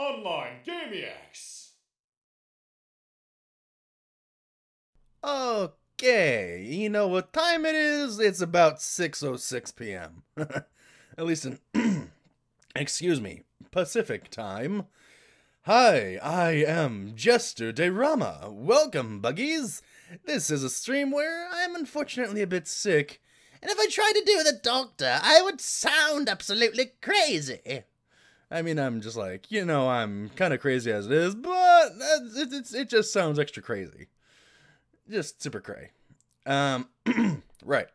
Online Gamiacs. Okay, you know what time it is? It's about 6:06 p.m. At least in excuse me, Pacific time. Hi, I am Jestre Derama. Welcome, buggies. This is a stream where I am unfortunately a bit sick, and if I tried to do the doctor, I would sound absolutely crazy. I mean, I'm just like, you know, I'm kind of crazy as it is, but it, it, it just sounds extra crazy. Just super cray. Um, right.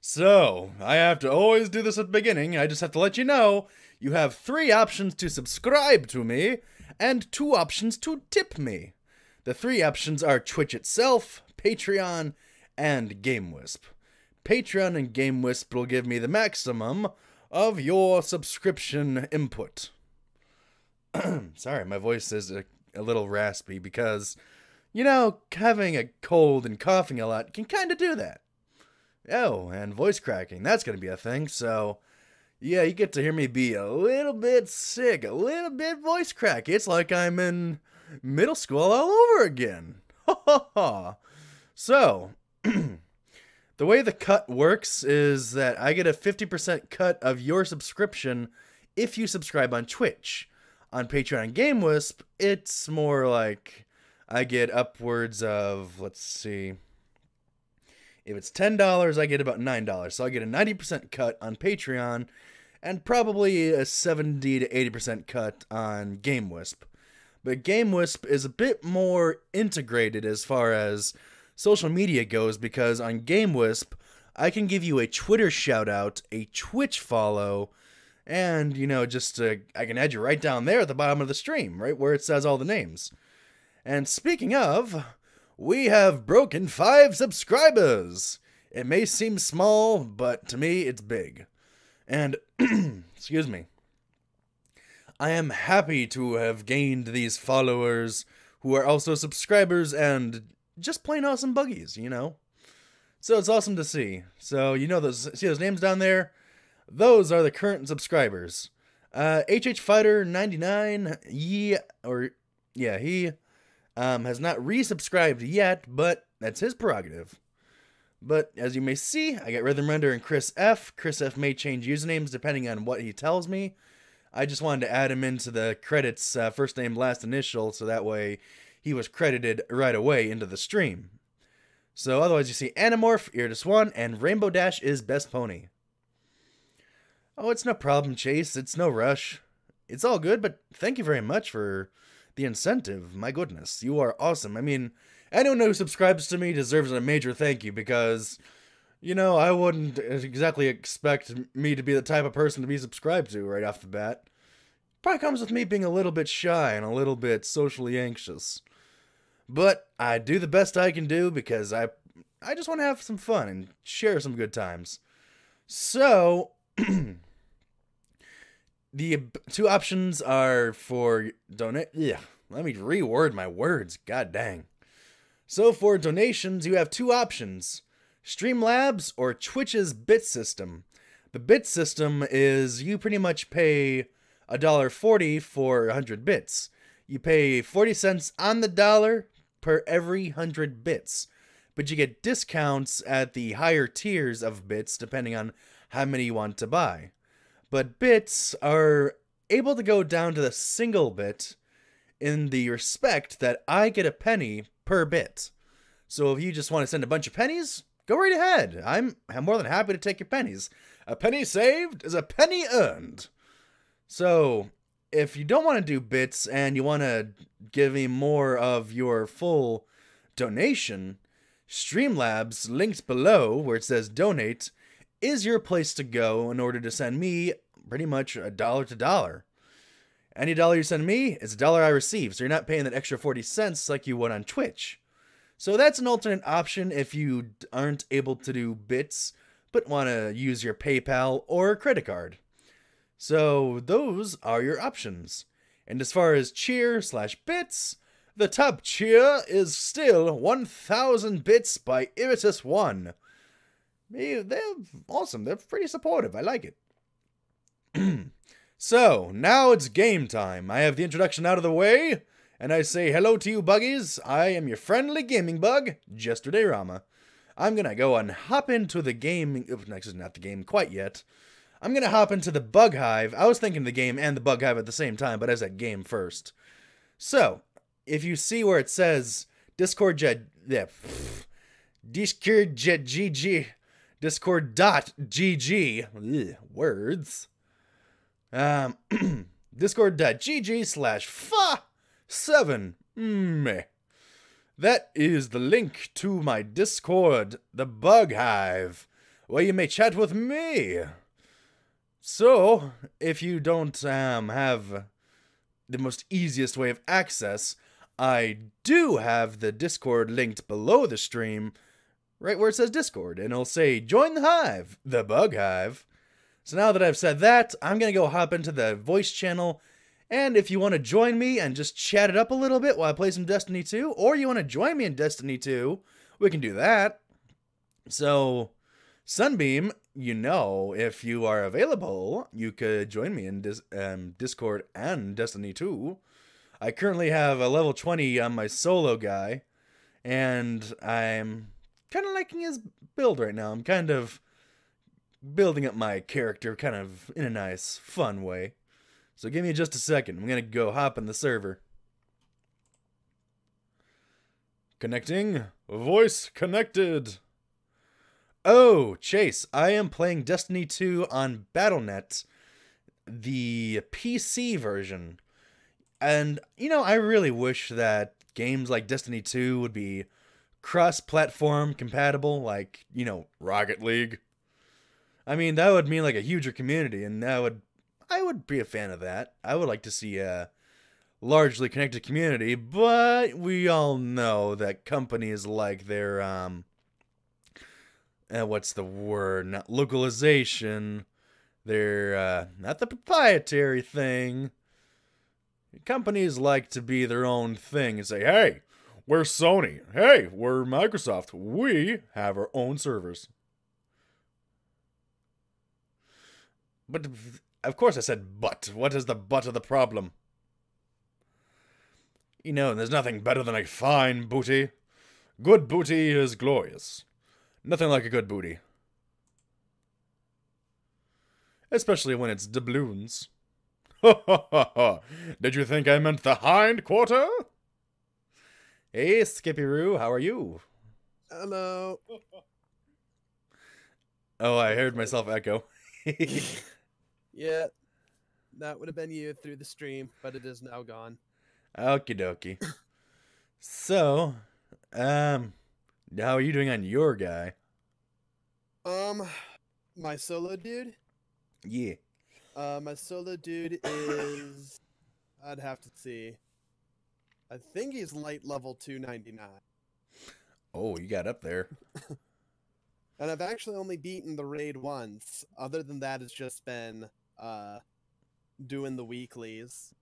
So, I have to always do this at the beginning. I just have to let you know you have three options to subscribe to me and two options to tip me. The three options are Twitch itself, Patreon, and GameWisp. Patreon and GameWisp will give me the maximum of your subscription input. Sorry, my voice is a, a little raspy because, you know, having a cold and coughing a lot can kind of do that. Oh, and voice cracking, that's going to be a thing, so yeah, you get to hear me be a little bit sick, a little bit voice crack. It's like I'm in middle school all over again. Ha ha ha. So, the way the cut works is that I get a 50% cut of your subscription if you subscribe on Twitch. On Patreon and GameWisp, it's more like I get upwards of, let's see, if it's $10, I get about $9. So I get a 90% cut on Patreon and probably a 70 to 80% cut on GameWisp. But GameWisp is a bit more integrated as far as social media goes because on GameWisp, I can give you a Twitter shout out, a Twitch follow, and, you know, just uh, I can add you right down there at the bottom of the stream, right where it says all the names. And speaking of, we have broken five subscribers. It may seem small, but to me, it's big. And, excuse me, I am happy to have gained these followers who are also subscribers and just plain awesome buggies, you know? So it's awesome to see. So, you know, those see those names down there? Those are the current subscribers. Uh, HH Fighter 99, yeah, or, yeah, he um, has not resubscribed yet, but that's his prerogative. But as you may see, I got Rhythm Render and Chris F. Chris F may change usernames depending on what he tells me. I just wanted to add him into the credits, uh, first name, last initial, so that way he was credited right away into the stream. So otherwise, you see Animorph, Ear One, and Rainbow Dash is Best Pony. Oh, it's no problem, Chase. It's no rush. It's all good, but thank you very much for the incentive. My goodness, you are awesome. I mean, anyone who subscribes to me deserves a major thank you because, you know, I wouldn't exactly expect me to be the type of person to be subscribed to right off the bat. Probably comes with me being a little bit shy and a little bit socially anxious. But I do the best I can do because I I just want to have some fun and share some good times. So, the two options are for donate. Yeah, let me reword my words. God dang. So for donations, you have two options: Streamlabs or Twitch's bit system. The bit system is you pretty much pay a dollar forty for 100 bits. You pay 40 cents on the dollar per every 100 bits. But you get discounts at the higher tiers of bits depending on how many you want to buy. But bits are able to go down to the single bit in the respect that I get a penny per bit. So if you just want to send a bunch of pennies, go right ahead. I'm, I'm more than happy to take your pennies. A penny saved is a penny earned. So if you don't want to do bits and you want to give me more of your full donation, Streamlabs, linked below where it says donate, is your place to go in order to send me pretty much a dollar to dollar. Any dollar you send me is a dollar I receive, so you're not paying that extra 40 cents like you would on Twitch. So that's an alternate option if you aren't able to do bits but want to use your PayPal or credit card. So those are your options. And as far as cheer slash bits, the top cheer is still 1000 bits by Iritus1. They're awesome. They're pretty supportive. I like it. So, now it's game time. I have the introduction out of the way, and I say hello to you buggies. I am your friendly gaming bug, Jestre Rama. I'm gonna go and hop into the game. Oops, not the game quite yet. I'm gonna hop into the bug hive. I was thinking the game and the bug hive at the same time, but as a game first. So, if you see where it says Discord jet, yeah, Discord jet GG, Discord dot GG, words. Um, discord.gg slash fa seven meh. That is the link to my Discord, the Bug Hive, where you may chat with me. So, if you don't um, have the most easiest way of access, I do have the Discord linked below the stream, right where it says Discord, and it'll say Join the Hive, the Bug Hive. So now that I've said that, I'm going to go hop into the voice channel. And if you want to join me and just chat it up a little bit while I play some Destiny 2, or you want to join me in Destiny 2, we can do that. So, Sunbeam, you know, if you are available, you could join me in Dis- um, Discord and Destiny 2. I currently have a level 20 on my solo guy, and I'm kind of liking his build right now. I'm kind of building up my character kind of in a nice, fun way. So give me just a second. I'm going to go hop in the server. Connecting. Voice connected. Oh, Chase, I am playing Destiny 2 on Battle.net, the PC version. And, you know, I really wish that games like Destiny 2 would be cross platform compatible, like, you know, Rocket League. I mean, that would mean like a huger community, and that would I would be a fan of that. I would like to see a largely connected community, but we all know that companies like their um uh, what's the word? Not localization. Their uh not the proprietary thing. Companies like to be their own thing and say, "Hey, we're Sony. Hey, we're Microsoft. We have our own servers." But of course I said but. What is the but of the problem? You know, there's nothing better than a fine booty. Good booty is glorious. Nothing like a good booty. Especially when it's doubloons. Ha ha ha ha! Did you think I meant the hind quarter? Hey, Skippy-Roo, how are you? Hello. Oh, I heard myself echo. Yeah, that would have been you through the stream, but it is now gone. Okie dokie. so, um, how are you doing on your guy? Um, my solo dude. Yeah. Uh, my solo dude is. I'd have to see. I think he's light level 299. Oh, you got up there. And I've actually only beaten the raid once. Other than that, it's just been uh doing the weeklies.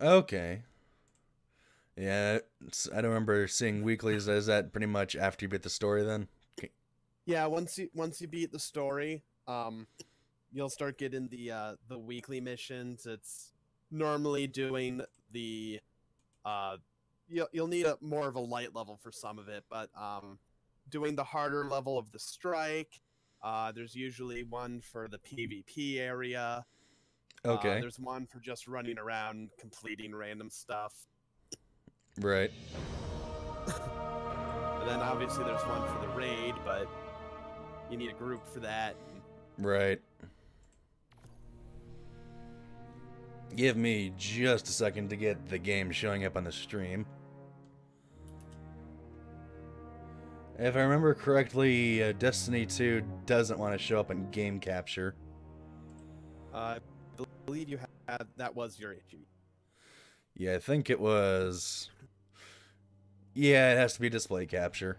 Okay. Yeah, it's- I don't remember seeing weeklies. Is that pretty much after you beat the story then? Yeah, once you once you beat the story, um, you'll start getting the uh the weekly missions. It's normally doing the uh you'll you'll need a more of a light level for some of it, but um doing the harder level of the strike. Uh there's usually one for the PvP area. Uh, Okay. there's one for just running around completing random stuff. Right. And then obviously there's one for the raid, but you need a group for that. Right. Give me just a second to get the game showing up on the stream. If I remember correctly, uh, Destiny 2 doesn't want to show up in game capture. Uh, I believe you had that was your issue. Yeah, I think it was. Yeah, it has to be display capture.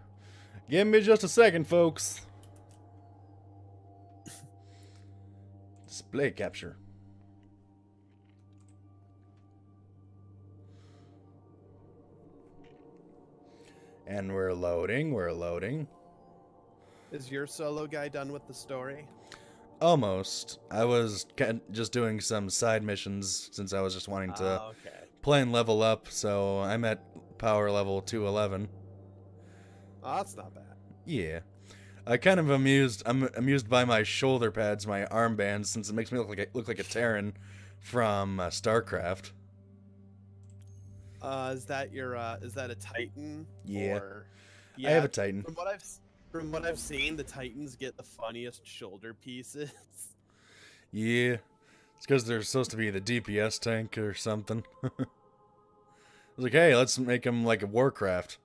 Give me just a second, folks. display capture. And we're loading, we're loading. Is your solo guy done with the story? Almost. I was just doing some side missions since I was just wanting to Ah, okay. play and level up, so I'm at power level 211. Oh, that's not bad. Yeah. I kind of amused I'm amused by my shoulder pads, my armbands, since it makes me look like a, look like a Terran from uh, StarCraft. Uh, is that your uh, is that a Titan? Yeah. Or... I have a Titan. From what I've from what I've seen, the Titans get the funniest shoulder pieces. Yeah. It's because they're supposed to be the DPS tank or something. Was like, hey, let's make them like a Warcraft.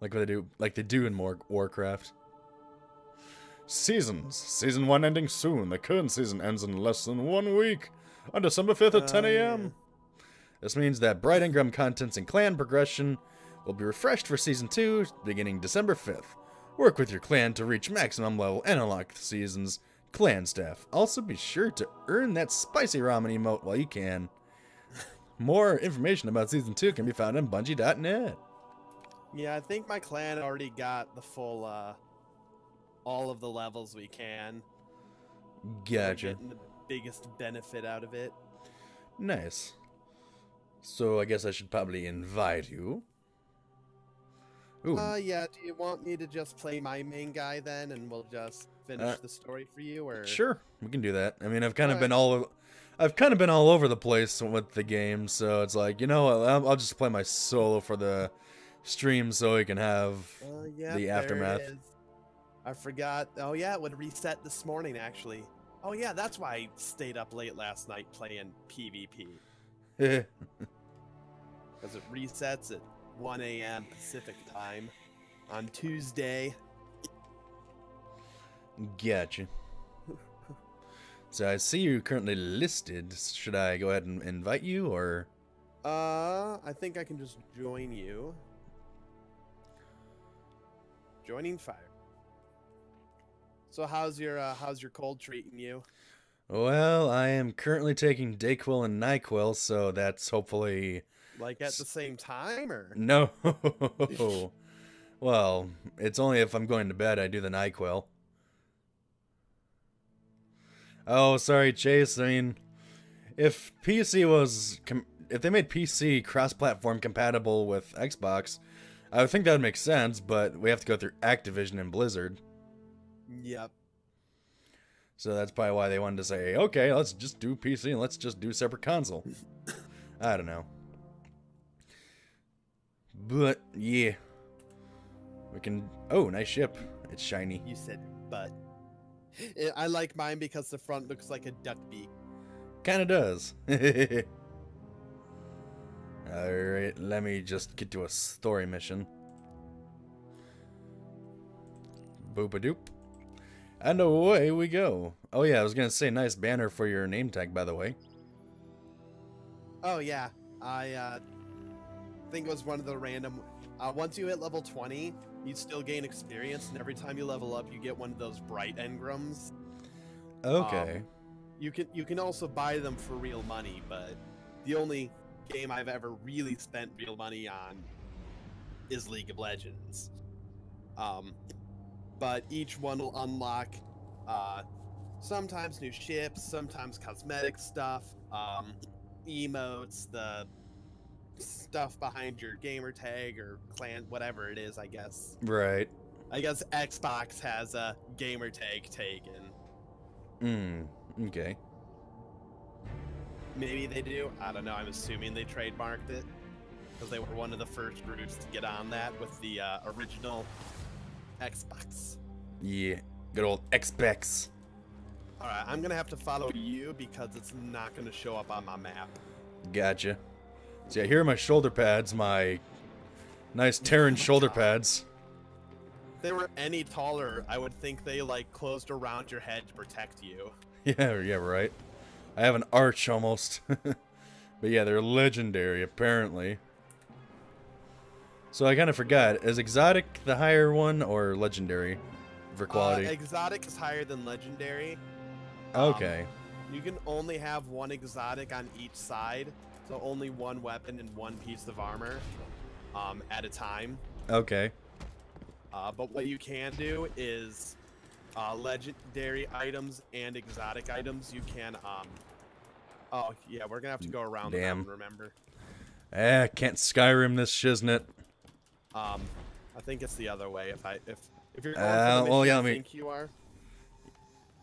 Like what they do, like they do in more Warcraft. Seasons. Season 1 ending soon. The current season ends in less than one week. On December 5th at 10 Oh, yeah. a.m. This means that Bright Engram contents and clan progression will be refreshed for Season 2 beginning December 5th. Work with your clan to reach maximum level and unlock the season's clan staff. Also be sure to earn that spicy ramen emote while you can. More information about Season 2 can be found on Bungie.net. yeah, I think my clan already got the full uh, all of the levels we can. We're Gotcha. Getting the biggest benefit out of it. Nice. So I guess I should probably invite you. Ooh, Uh, yeah. Do you want me to just play my main guy then, and we'll just finish Uh, the story for you, or Sure, we can do that. I mean, I've kind of Alright. been all, I've kind of been all over the place with the game, so it's like you know, I'll, I'll just play my solo for the stream, so we can have Uh, yeah, the aftermath. I forgot. Oh yeah, it would reset this morning actually. Oh yeah, that's why I stayed up late last night playing PvP because it resets at 1 a.m. Pacific time on Tuesday. gotcha. So I see you currently listed. Should I go ahead and invite you, or Uh, I think I can just join you. Joining fire. So how's your uh, how's your cold treating you? well, I am currently taking Dayquil and Nyquil, so that's hopefully Like at the same time or? no. well, it's only if I'm going to bed I do the Nyquil. Oh, sorry, Chase. I mean, if PC was, com- if they made PC cross-platform compatible with Xbox, I would think that would make sense. But we have to go through Activision and Blizzard, Yep. so that's probably why they wanted to say, okay, let's just do PC and let's just do separate console. I don't know, but yeah, we can. Oh, nice ship. It's shiny. You said but. Eh, I like mine because the front looks like a duck beak. Kind of does. Alright, let me just get to a story mission. Boop a doop. And away we go. Oh, yeah, I was gonna say, nice banner for your name tag, by the way. Oh yeah, I uh, think it was one of the random. Uh, once you hit level 20, you still gain experience, and every time you level up, you get one of those bright engrams. Okay. You can you can also buy them for real money, but the only game I've ever really spent real money on is League of Legends. Um, but each one will unlock uh, sometimes new ships, sometimes cosmetic stuff, um, emotes, the stuff behind your gamer tag or clan, whatever it is. I guess. right. I guess Xbox has a gamer tag taken. Hmm. Okay. Maybe they do. I don't know. I'm assuming they trademarked it because they were one of the first groups to get on that with the uh, original Xbox. Yeah. Good old Xbox. All right, I'm gonna have to follow you because it's not gonna show up on my map. Gotcha. So yeah, here are my shoulder pads, my nice Terran shoulder pads. If they were any taller, I would think they like closed around your head to protect you. Yeah, yeah, right. I have an arch almost. but yeah, they're legendary apparently. So I kind of forgot. Is exotic the higher one or legendary for quality? Uh, exotic is higher than legendary. um, okay. You can only have one exotic on each side, so only one weapon and one piece of armor um, at a time. Okay. Uh, but what you can do is uh, legendary items and exotic items, you can um. Oh yeah, we're gonna have to go around Damn. mountain. Remember? Eh, can't Skyrim this shiznit. Um, I think it's the other way. If I if if you're going Uh, well, yeah, let me- think you are.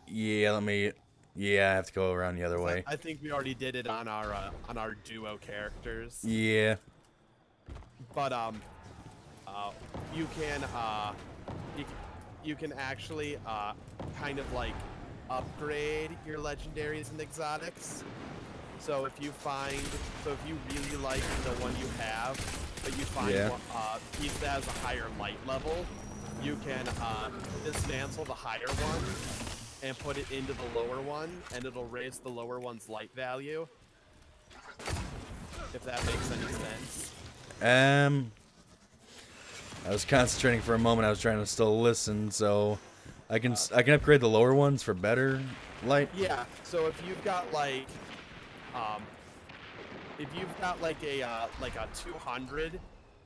Yeah, let me. Yeah, I have to go around the other way. I, think we already did it on our uh, on our duo characters. Yeah. But um, uh, you can uh, you, you can actually uh, kind of like upgrade your legendaries and exotics. So if you find, so if you really like the one you have, but you find Yeah. one, uh, piece that has a higher light level, you can uh, dismantle the higher one and put it into the lower one, and it'll raise the lower one's light value. If that makes any sense. Um. I was concentrating for a moment. I was trying to still listen, so I can I can upgrade the lower ones for better light. Yeah. So if you've got like, um, if you've got like a uh, like a 200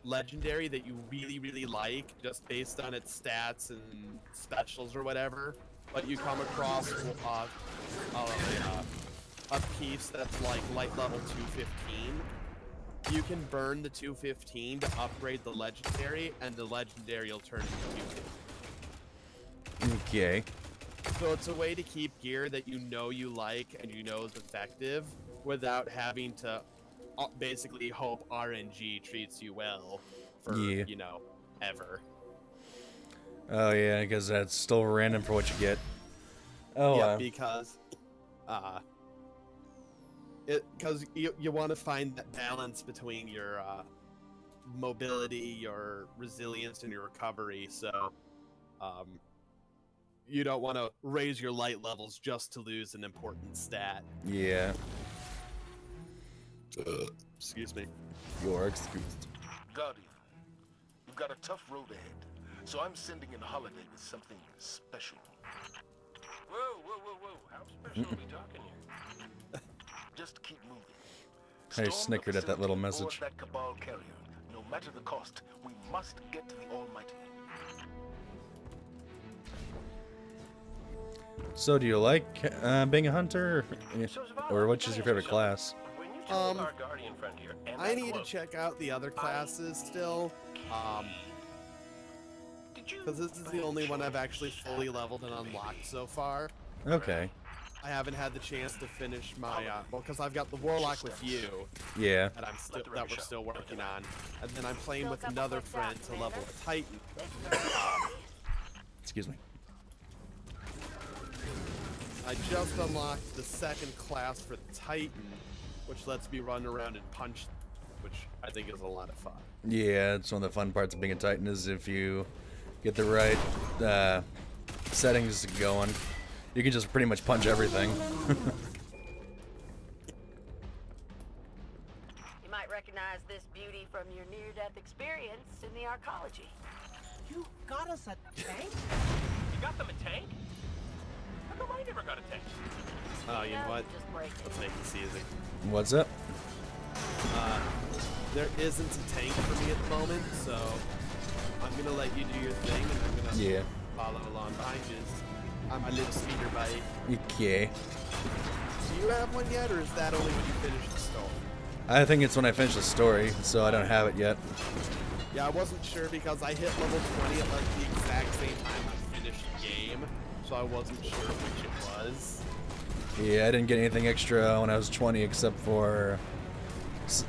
legendary that you really really like, just based on its stats and specials or whatever, but you come across uh, uh, a, piece that's like light level 215. You can burn the 215 to upgrade the legendary, and the legendary will turn into 250. Okay. So it's a way to keep gear that you know you like and you know is effective without having to uh, basically hope RNG treats you well for, Yeah. you know, ever. Oh yeah, because that's still random for what you get. Oh. yeah, uh, because uh it cuz you you want to find that balance between your uh mobility, your resilience and your recovery. So um you don't want to raise your light levels just to lose an important stat. yeah. Excuse me. You're excused. Guardian, you've got a tough road ahead, so I'm sending in Holliday with something special. Whoa, whoa, whoa, whoa. How special are we talking here? Just keep moving. I Storm the snickered at that little message. That Cabal carrier. No matter the cost, we must get to the Almighty. So, do you like uh, being a hunter, or, So, which is your favorite class? something? When you told Um, our guardian friend here, and I need to check out the other classes still, um, Did you because this is the only one I've actually fully leveled and unlocked so far. Okay. I haven't had the chance to finish my, uh, well, because I've got the Warlock with you Yeah. that I'm still that we're still working on, and then I'm playing with another friend to level a Titan. Excuse me. I just unlocked the second class for Titan, which lets me run around and punch, which I think is a lot of fun. Yeah, it's one of the fun parts of being a Titan is if you get the right uh, settings going, you can just pretty much punch everything. You might recognize this beauty from your near-death experience in the arcology. You got us a tank? You got them a tank? How come I never got a tank? Oh, you know what? Let's make this easy. What's up? Uh, there isn't a tank for me at the moment, so I'm gonna let you do your thing, and I'm gonna Yeah. follow along behind you on my little speeder bike. Okay. Do you have one yet, or is that only when you finish the story? I think it's when I finish the story, so I don't have it yet. Yeah, I wasn't sure because I hit level 20 at like the exact same time I finished the game, so I wasn't sure which it was. Yeah, I didn't get anything extra when I was 20 except for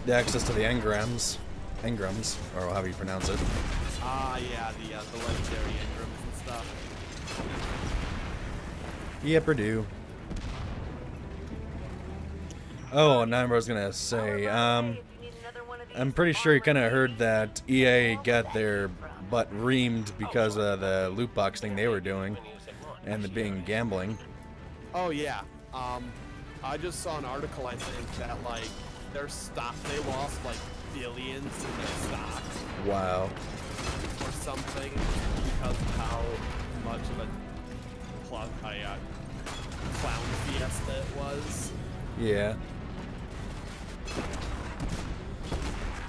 the access to the engrams. Engrams, or however you pronounce it. Ah, yeah, the uh, the legendary engrams and stuff. Yeah, Purdue. Oh, and I was gonna say, um, I'm pretty sure you kind of heard that EA got their butt reamed because of the loot box thing they were doing, and the being gambling. Oh yeah. Um, I just saw an article. I think that like their stock, they lost like billions in their stock Wow. Or something because of how much of a plug a uh, clown fiesta it was. Yeah.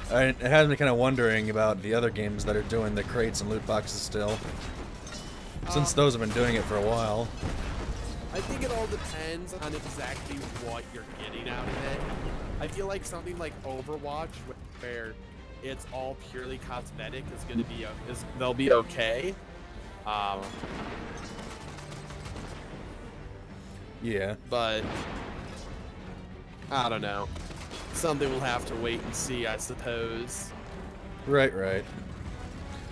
I, it has me kind of wondering about the other games that are doing the crates and loot boxes still. Since those have been doing it for a while. I think it all depends on exactly what you're getting out of it. I feel like something like Overwatch, wh- where it's all purely cosmetic, is going to be is they'll be okay. Um, Yeah. but I don't know. Something we'll have to wait and see, I suppose. Right, right.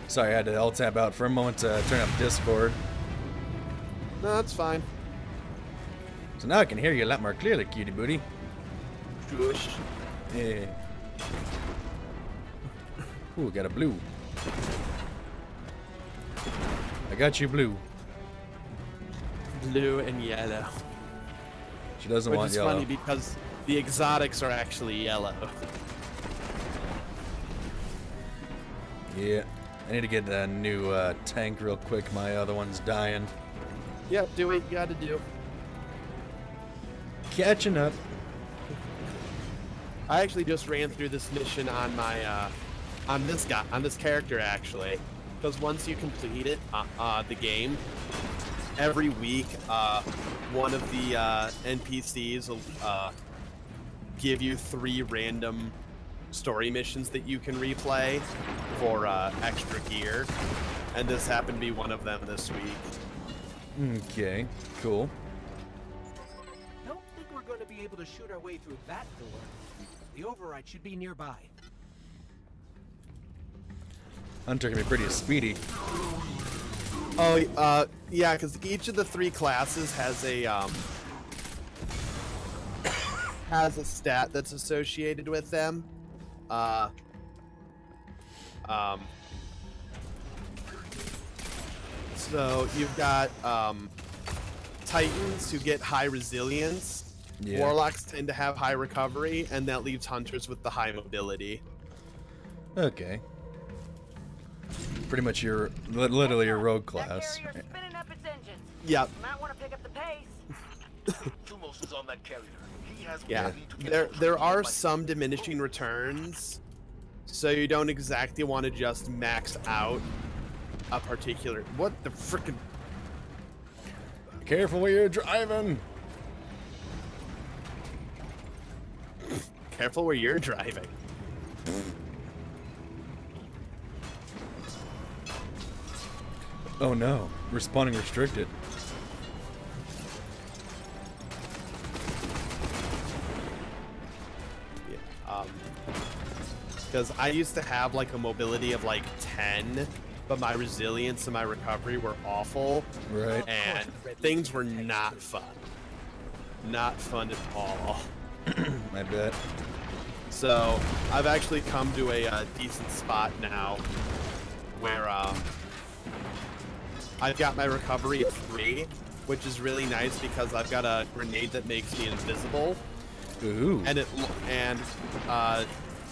Sorry, I had to alt tab out for a moment to turn up Discord. No, that's fine. So now I can hear you a lot more clearly, cutie booty. Shush. Yeah. Ooh, got a blue. I got you blue. Blue and yellow. She doesn't Which want is yellow. funny because the exotics are actually yellow. Yeah. I need to get a new uh, tank real quick. My other one's dying. Yep, do what you gotta do. Catching up. I actually just ran through this mission on my uh, on this guy on this character actually, because once you complete it, uh, uh, the game, every week, uh, one of the uh, NPCs will uh, give you three random story missions that you can replay for uh, extra gear, and this happened to be one of them this week. Okay, cool. Don't think we're going to be able to shoot our way through that door. The override should be nearby. Hunter can be pretty speedy. Oh, uh, yeah, because each of the three classes has a um, has a stat that's associated with them. Uh, um, so you've got um, Titans who get high resilience. Yeah. Warlocks tend to have high recovery, and that leaves hunters with the high mobility. Okay. Pretty much your, literally your rogue class. carrier's spinning up its engines. Yep. Might want to pick up the pace. Thumos is on that carrier. He has Yeah, we need to get there there are some diminishing returns, so you don't exactly want to just max out a particular. What the frickin' Careful where you're driving. Careful where you're driving. Oh no, respawning restricted. Yeah, um, because I used to have like a mobility of like 10, but my resilience and my recovery were awful, Right. and things were not fun. Not fun at all. I bet. So I've actually come to a uh, decent spot now where um, I've got my recovery at three, which is really nice because I've got a grenade that makes me invisible, Ooh. and it and uh,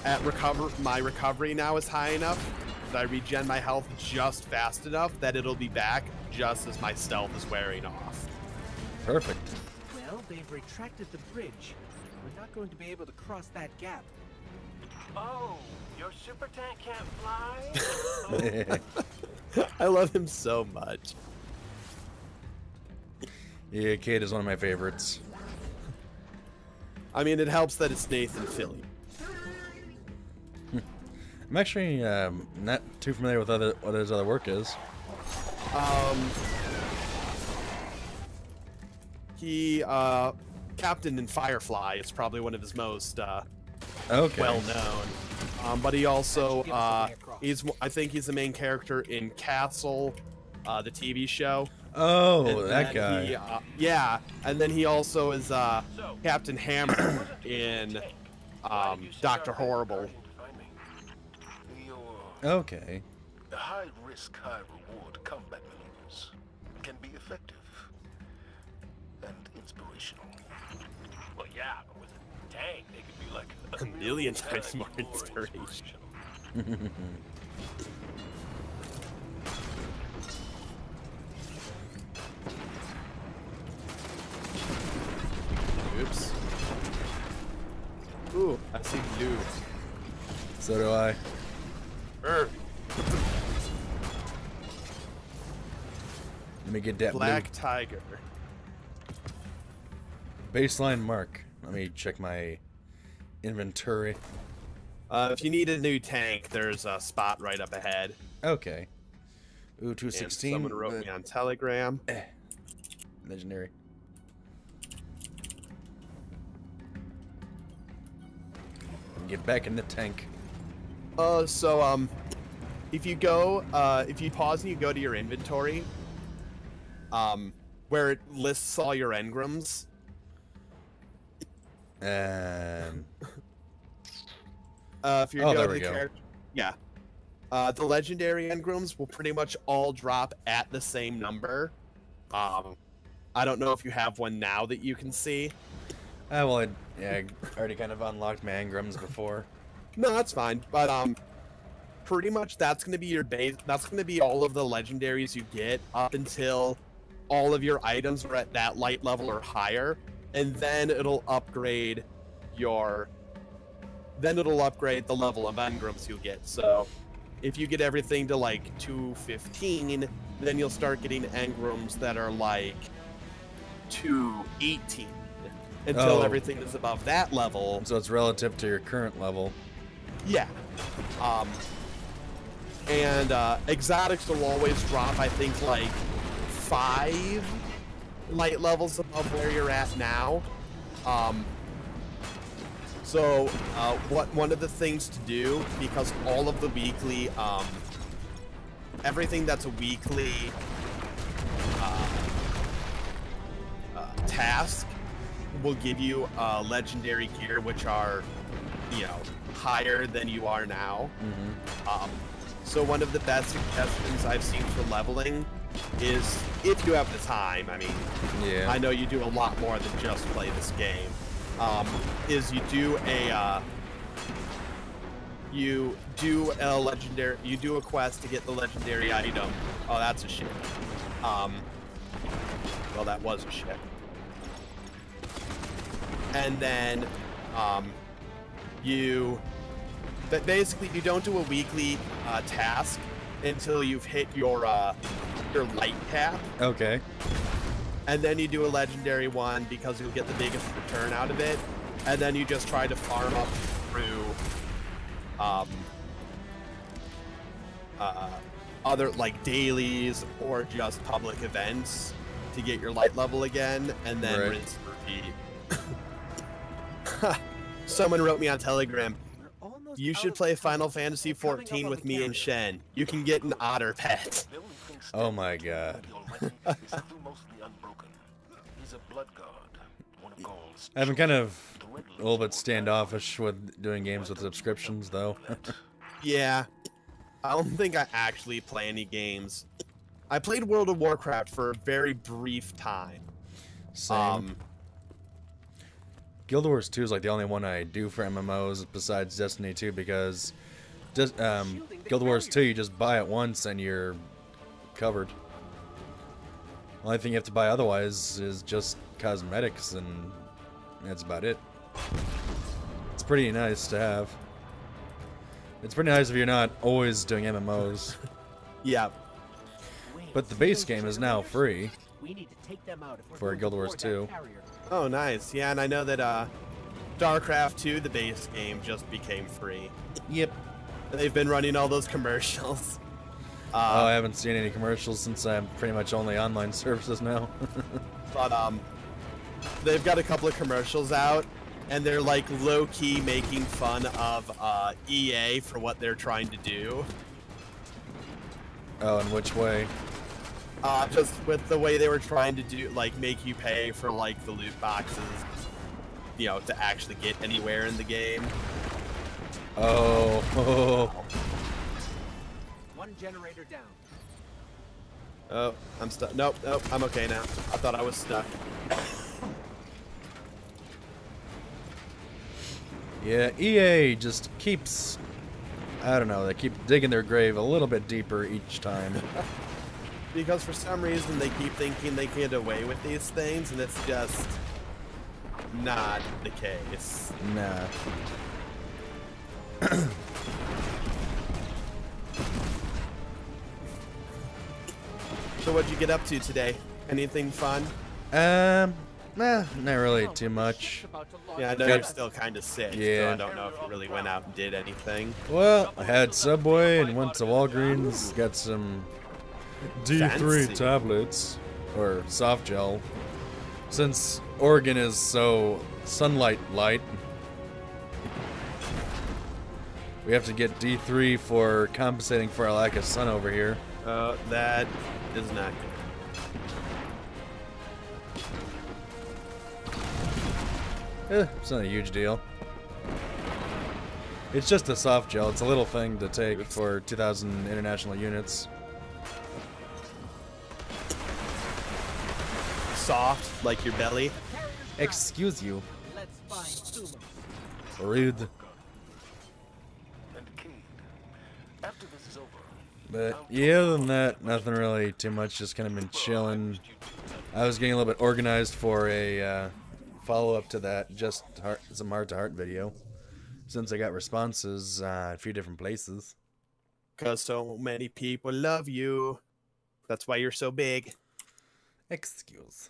at recover my recovery now is high enough that I regen my health just fast enough that it'll be back just as my stealth is wearing off. Perfect. Well, they've retracted the bridge. We're not going to be able to cross that gap. Oh, your super tank can't fly? I love him so much. yeah, Cayde is one of my favorites. I mean, it helps that it's Nathan Fillion. I'm actually um, not too familiar with other what his other work is. Um, he, uh, Captain in Firefly is probably one of his most uh, Okay. well known. Um, but he also, uh, he's, I think he's the main character in Castle, uh, the TV show. oh, And that guy. he, uh, yeah, and then he also is uh, Captain Hammer in um, Doctor Horrible. Your Okay. high risk, high reward combat maneuvers can be effective and inspirational. well, yeah, but with a tank, they could be like A million times more inspiration. Oops. Ooh, I see blue. So do I. Er. me get that Black Tiger. baseline mark. Let me check my inventory. Uh, if you need a new tank, there's a spot right up ahead. Okay. Ooh, And 216. Someone wrote me on Telegram. Legendary. Get back in the tank. Uh, so um, if you go, uh, if you pause and you go to your inventory, um, where it lists all your engrams, Um, uh, if you Oh, there to we the go. character, yeah, uh, the legendary engrams will pretty much all drop at the same number. Um, I don't know if you have one now that you can see. ah, well, I, yeah, I already kind of unlocked my engrams before. No, that's fine. But um, pretty much that's gonna be your base. That's gonna be all of the legendaries you get up until all of your items are at that light level or higher, and then it'll upgrade your. Then it'll upgrade the level of engrams you get. So, if you get everything to like 215, then you'll start getting engrams that are like 218 until Oh. everything is above that level. So it's relative to your current level. Yeah. Um, and uh, exotics will always drop, I think, like five light levels above where you're at now. Um, so, uh, what one of the things to do because all of the weekly, um, everything that's a weekly uh, uh, task will give you uh, legendary gear, which are, you know, higher than you are now. Mm-hmm. Um, so one of the best suggestions I've seen for leveling is if you have the time. I mean, Yeah. I know you do a lot more than just play this game. Um, is you do a uh, you do a legendary you do a quest to get the legendary item. Oh, that's a ship. Um, well, that was a ship. And then um, you but basically you don't do a weekly uh, task until you've hit your uh, your light cap Okay. And then you do a legendary one because you'll get the biggest return out of it, and then you just try to farm up through um, uh, other like dailies or just public events to get your light level again, and then Right. rinse and repeat. Someone wrote me on Telegram. You should play. Final Fantasy We're coming up 14 with me and. Shen. You can get an otter pet. The only thing Oh my God. I've been kind of a little bit standoffish with doing games with subscriptions, though. Yeah. I don't think I actually play any games. I played World of Warcraft for a very brief time. Same. Um, Guild Wars 2 is like the only one I do for MMOs besides Destiny 2 because just, um, Guild Wars 2 you just buy it once and you're covered. Only thing you have to buy otherwise is just cosmetics and that's about it. It's pretty nice to have. It's pretty nice if you're not always doing MMOs. yeah. But the base game is now free. We need to take them out if we're For Guild Wars 2. Oh, nice. Yeah, and I know that uh, StarCraft 2, the base game, just became free. Yep. They've been running all those commercials. oh, I Uh, haven't seen any commercials since I'm pretty much only online services now. but um, they've got a couple of commercials out, and they're like low key making fun of uh, EA for what they're trying to do. oh, in which way? Uh, just with the way they were trying to do, like, make you pay for like the loot boxes, you know, to actually get anywhere in the game. Oh, oh, One generator down. Oh, I'm stuck. Nope, nope, I'm okay now. I thought I was stuck. Yeah. EA just keeps. I don't know. They keep digging their grave a little bit deeper each time. Because for some reason they keep thinking they can get away with these things, and it's just not the case. nah. So what'd you get up to today? Anything fun? Um, nah, not really too much. Yeah, I know Got- you're still kind of sick. So Yeah. I don't know if you really went out and did anything. Well, I had Subway and went to Walgreens, got some D3 Fancy. tablets, or soft gel. Since Oregon is so sunlight light, we have to get D3 for compensating for our lack of sun over here. Uh, that is not good. Eh, it's not a huge deal. It's just a soft gel. It's a little thing to take for 2,000 international units. Soft, like your belly. Excuse you. Let's find Thumos. Rude. And Cayde, after this is over, But yeah, other than that, nothing really too much. Just kind of been chilling. I was getting a little bit organized for a uh, follow up to that, just heart, some heart to heart video. Since I got responses uh, a few different places. Because so many people love you. That's why you're so big. Excuse.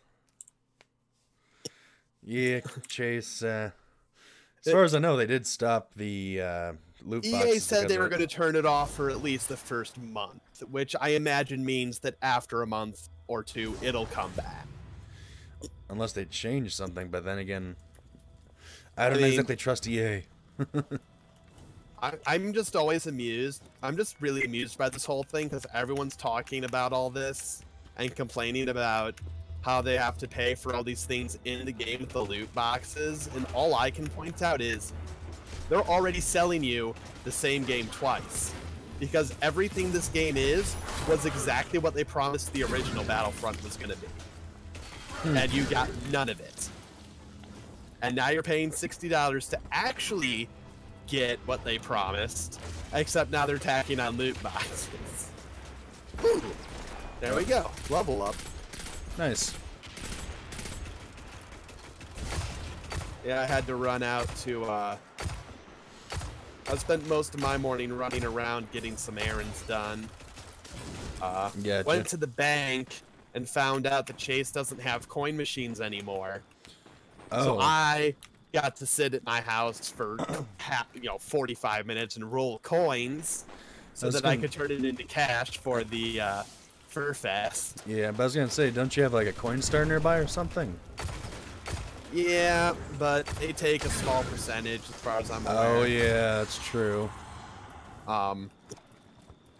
Yeah, Chase. Uh, as far as I know, they did stop the uh, loot EA said they were going to turn it off for at least the first month, which I imagine means that after a month or two, it'll come back. Unless they change something. But then again, I don't mean- exactly trust EA. I, I'm just always amused. I'm just really amused by this whole thing because everyone's talking about all this and complaining about how they have to pay for all these things in the game with the loot boxes. And all I can point out is they're already selling you the same game twice. Because everything this game is was exactly what they promised the original Battlefront was going to be. And you got none of it. And now you're paying $60 to actually get what they promised, except now they're tacking on loot boxes. There we go. Level up. Nice. Yeah, I had to run out to, uh... I spent most of my morning running around getting some errands done. Uh, Gotcha. went to the bank and found out that Chase doesn't have coin machines anymore. So Oh, I got to sit at my house for half, you know, 45 minutes and roll coins so I that I gonna- could turn it into cash for the uh, Fur Fest. yeah. But I was gonna say, don't you have like a Coinstar nearby or something? Yeah, but they take a small percentage as far as I'm aware. Oh yeah, that's true. Um.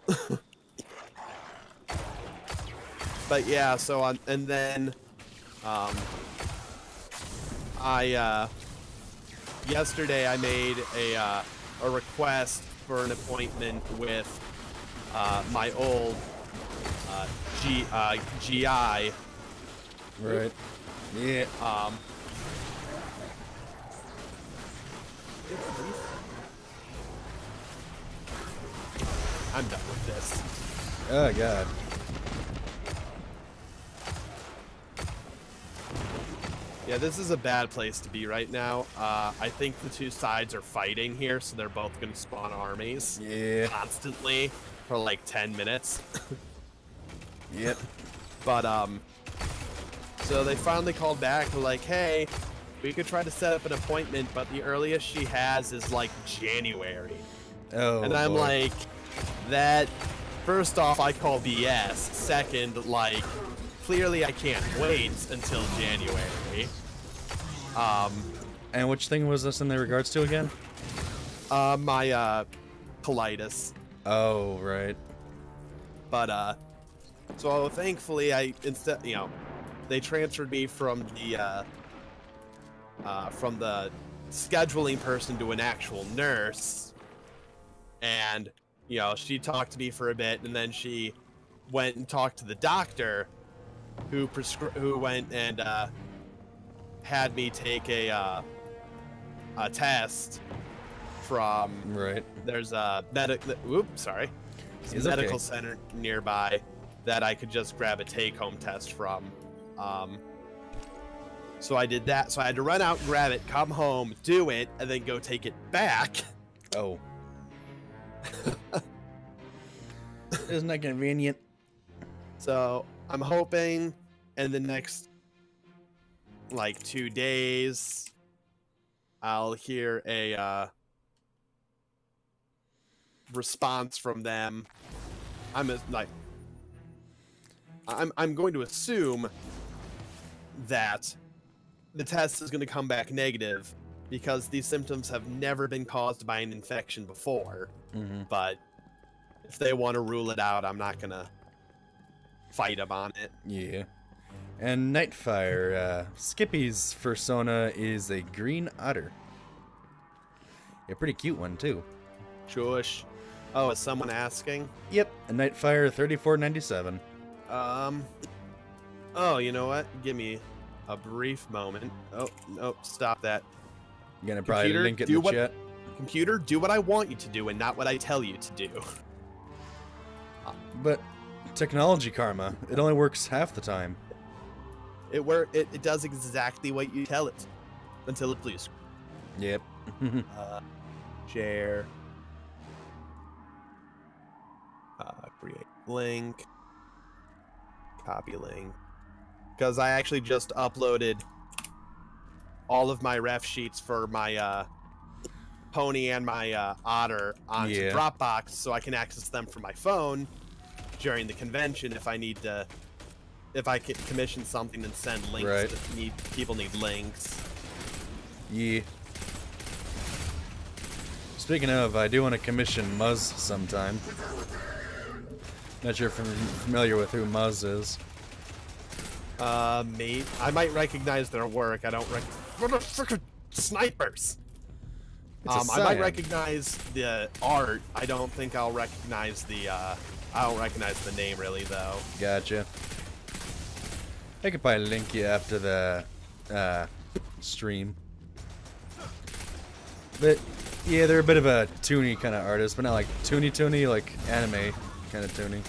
but yeah, so on, and then, um, I uh, yesterday I made a uh, a request for an appointment with uh, my old uh, G uh, GI. Right. Yeah. Um, I'm done with this. Oh god. Yeah, this is a bad place to be right now. Uh, I think the two sides are fighting here, so they're both going to spawn armies Yeah. constantly for like 10 minutes. Yep. But, um, so they finally called back, like, hey, we could try to set up an appointment, but the earliest she has is like January. Oh. and I'm boy. like, that, first off, I call BS. Second, like, clearly I can't wait until January. Um, And which thing was this in the regards to again? uh, my, uh, colitis. Oh, right. But, uh, so thankfully I, instead, you know, they transferred me from the, uh, uh, from the scheduling person to an actual nurse. And, you know, she talked to me for a bit and then she went and talked to the doctor who prescri- who went and, uh, had me take a, uh, a test from Right. there's a medic. Whoop, sorry. There's It's a okay. medical center nearby that I could just grab a take-home test from. Um, so I did that. So I had to run out, grab it, come home, do it, and then go take it back. Oh. Isn't that convenient? So I'm hoping in the next like two days, I'll hear a uh, response from them. I'm a, like, I'm I'm going to assume that the test is going to come back negative because these symptoms have never been caused by an infection before. Mm-hmm. But if they want to rule it out, I'm not gonna fight them on it. Yeah. And Nightfire, uh, Skippy's persona is a green otter. A pretty cute one, too. Shush. Oh, is someone asking? Yep, a Nightfire 3497. Um. Oh, you know what? Give me a brief moment. Oh, no, stop that. I'm gonna probably Computer, link it do in the what- chat. Computer, do what I want you to do and not what I tell you to do. But technology karma, it only works half the time. It where it, it does exactly what you tell it until it please. Yep. Uh, share. Uh, create link. Copy link. Because I actually just uploaded all of my ref sheets for my uh, pony and my uh, otter onto Yeah. Dropbox so I can access them from my phone during the convention if I need to. If I can commission something and send links, Right. that need people need links. yeah. Speaking of, I do want to commission Muzz sometime. Not sure if you're familiar with who Muzz is. Uh, me? I might recognize their work. I don't rec. What the frickin' snipers? Um, I might recognize the art. I don't think I'll recognize the. uh I don't recognize the name really though. Gotcha. I could probably link you after the uh, stream. But yeah, they're a bit of a toony kind of artist, but not like toony toony, like anime kind of toony.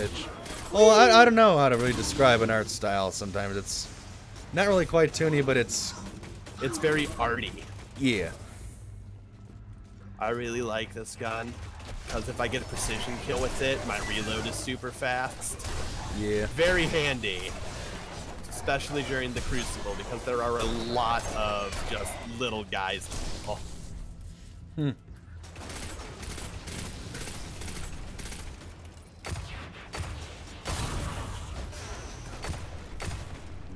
Itch. Well, I, I don't know how to really describe an art style. Sometimes it's not really quite toony, but it's It's very arty. yeah, I really like this gun because if I get a precision kill with it, my reload is super fast. yeah. Very handy, especially during the Crucible because there are a lot of just little guys. Oh, hmm.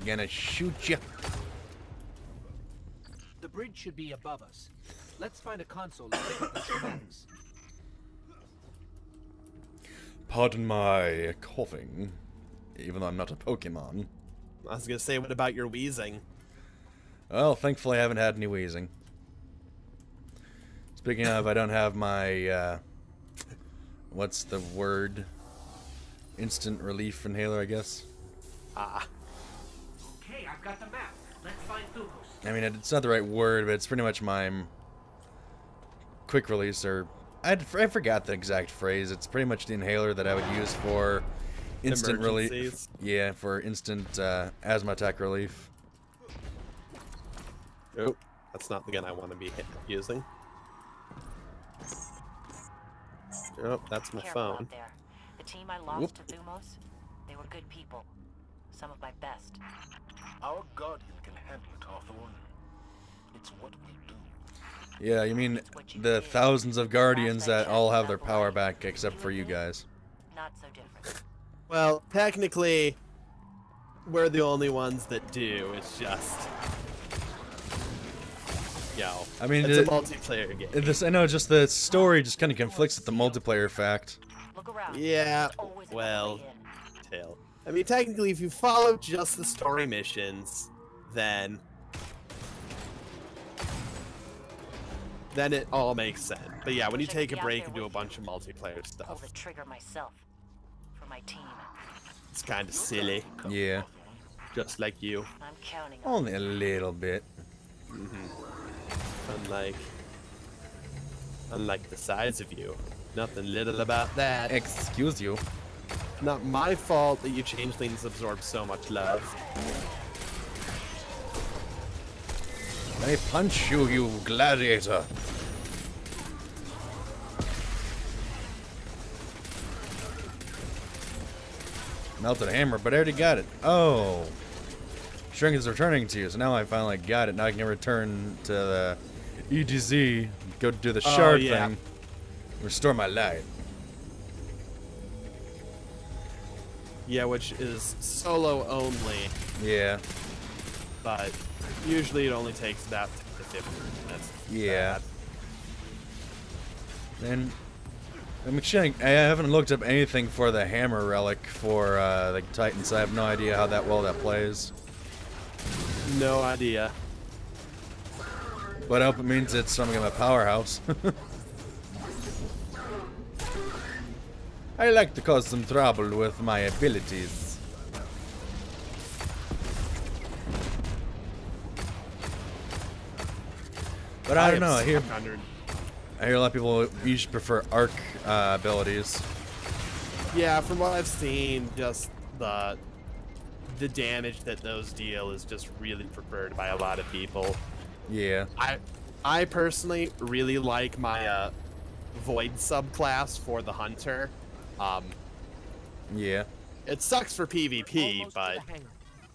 Gonna shoot you. The bridge should be above us. Let's find a console and pick up the schematics. Pardon my coughing, even though I'm not a Pokemon. I was gonna say, what about your wheezing? Well, thankfully I haven't had any wheezing. Speaking of, I don't have my, uh, what's the word? Instant relief inhaler, I guess. Ah, Okay, I've got the map. Let's find Thumos. I mean, it's not the right word, but it's pretty much my um, quick release, or I'd, I forgot the exact phrase. It's pretty much the inhaler that I would use for instant relief. Yeah, for instant uh, asthma attack relief. Oh, that's not the gun I want to be hit, using. Oh, that's my Careful phone. out there. The team I lost Whoop. to Thumos, they were good people. Some of my best. Our guardian can handle it, Hawthorne. It's what we do. Yeah, you mean the thousands of guardians that all have their power back except for you guys. Not so different. Well, technically, we're the only ones that do. It's just, yo. I mean, it's a multiplayer game. This I know, just the story just kind of conflicts with the multiplayer fact. Look around. Yeah, There's always another well, way in. tail. I mean, technically, if you follow just the story missions, then then it all makes sense. But yeah, when you Wish I could take a break and do a bunch of multiplayer Pull stuff, the trigger myself. For my team. it's kind of silly, Yeah, just like you. I'm counting on only a little bit. Mm-hmm. Unlike, unlike the size of you, nothing little about that. Excuse you. Not my fault that you changelings absorb so much love. Let me punch you, you gladiator. Melted hammer, but I already got it. Oh. Strength is returning to you, so now I finally got it. Now I can return to the EDZ, go do the Oh, shard yeah. thing, restore my light. Yeah, which is solo only, Yeah. But usually it only takes about 10 to 15 minutes. Yeah. And I'm actually, I haven't looked up anything for the hammer relic for uh, the Titans. I have no idea how that well that plays. No idea. But I hope it means it's something of a powerhouse. I like to cause some trouble with my abilities. But I don't know. I hear, I hear a lot of people usually prefer arc uh, abilities. Yeah, from what I've seen, just the the damage that those deal is just really preferred by a lot of people. Yeah. I I personally really like my uh, void subclass for the hunter. Um, Yeah. it sucks for PvP, but.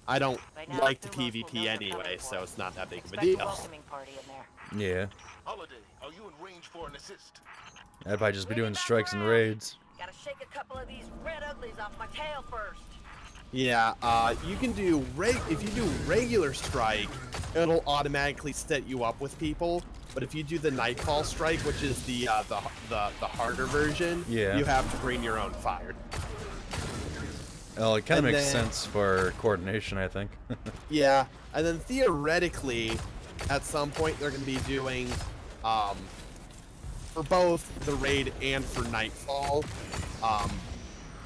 I don't like the Thumos will know PvP anyway, so it's not that big of a Expect a deal. Welcoming party in there. Yeah. Holliday, are you in range for an assist? I'd probably just be doing strikes and raids. Gotta shake a couple of these red uglies off my tail first. Yeah, uh, you can do reg if you do regular strike, it'll automatically set you up with people. But if you do the nightfall strike, which is the uh, the, the the harder version, Yeah. you have to bring your own fire. Well, it kind of And makes then- sense for coordination, I think. Yeah, and then theoretically, at some point they're going to be doing, um, for both the raid and for nightfall, um,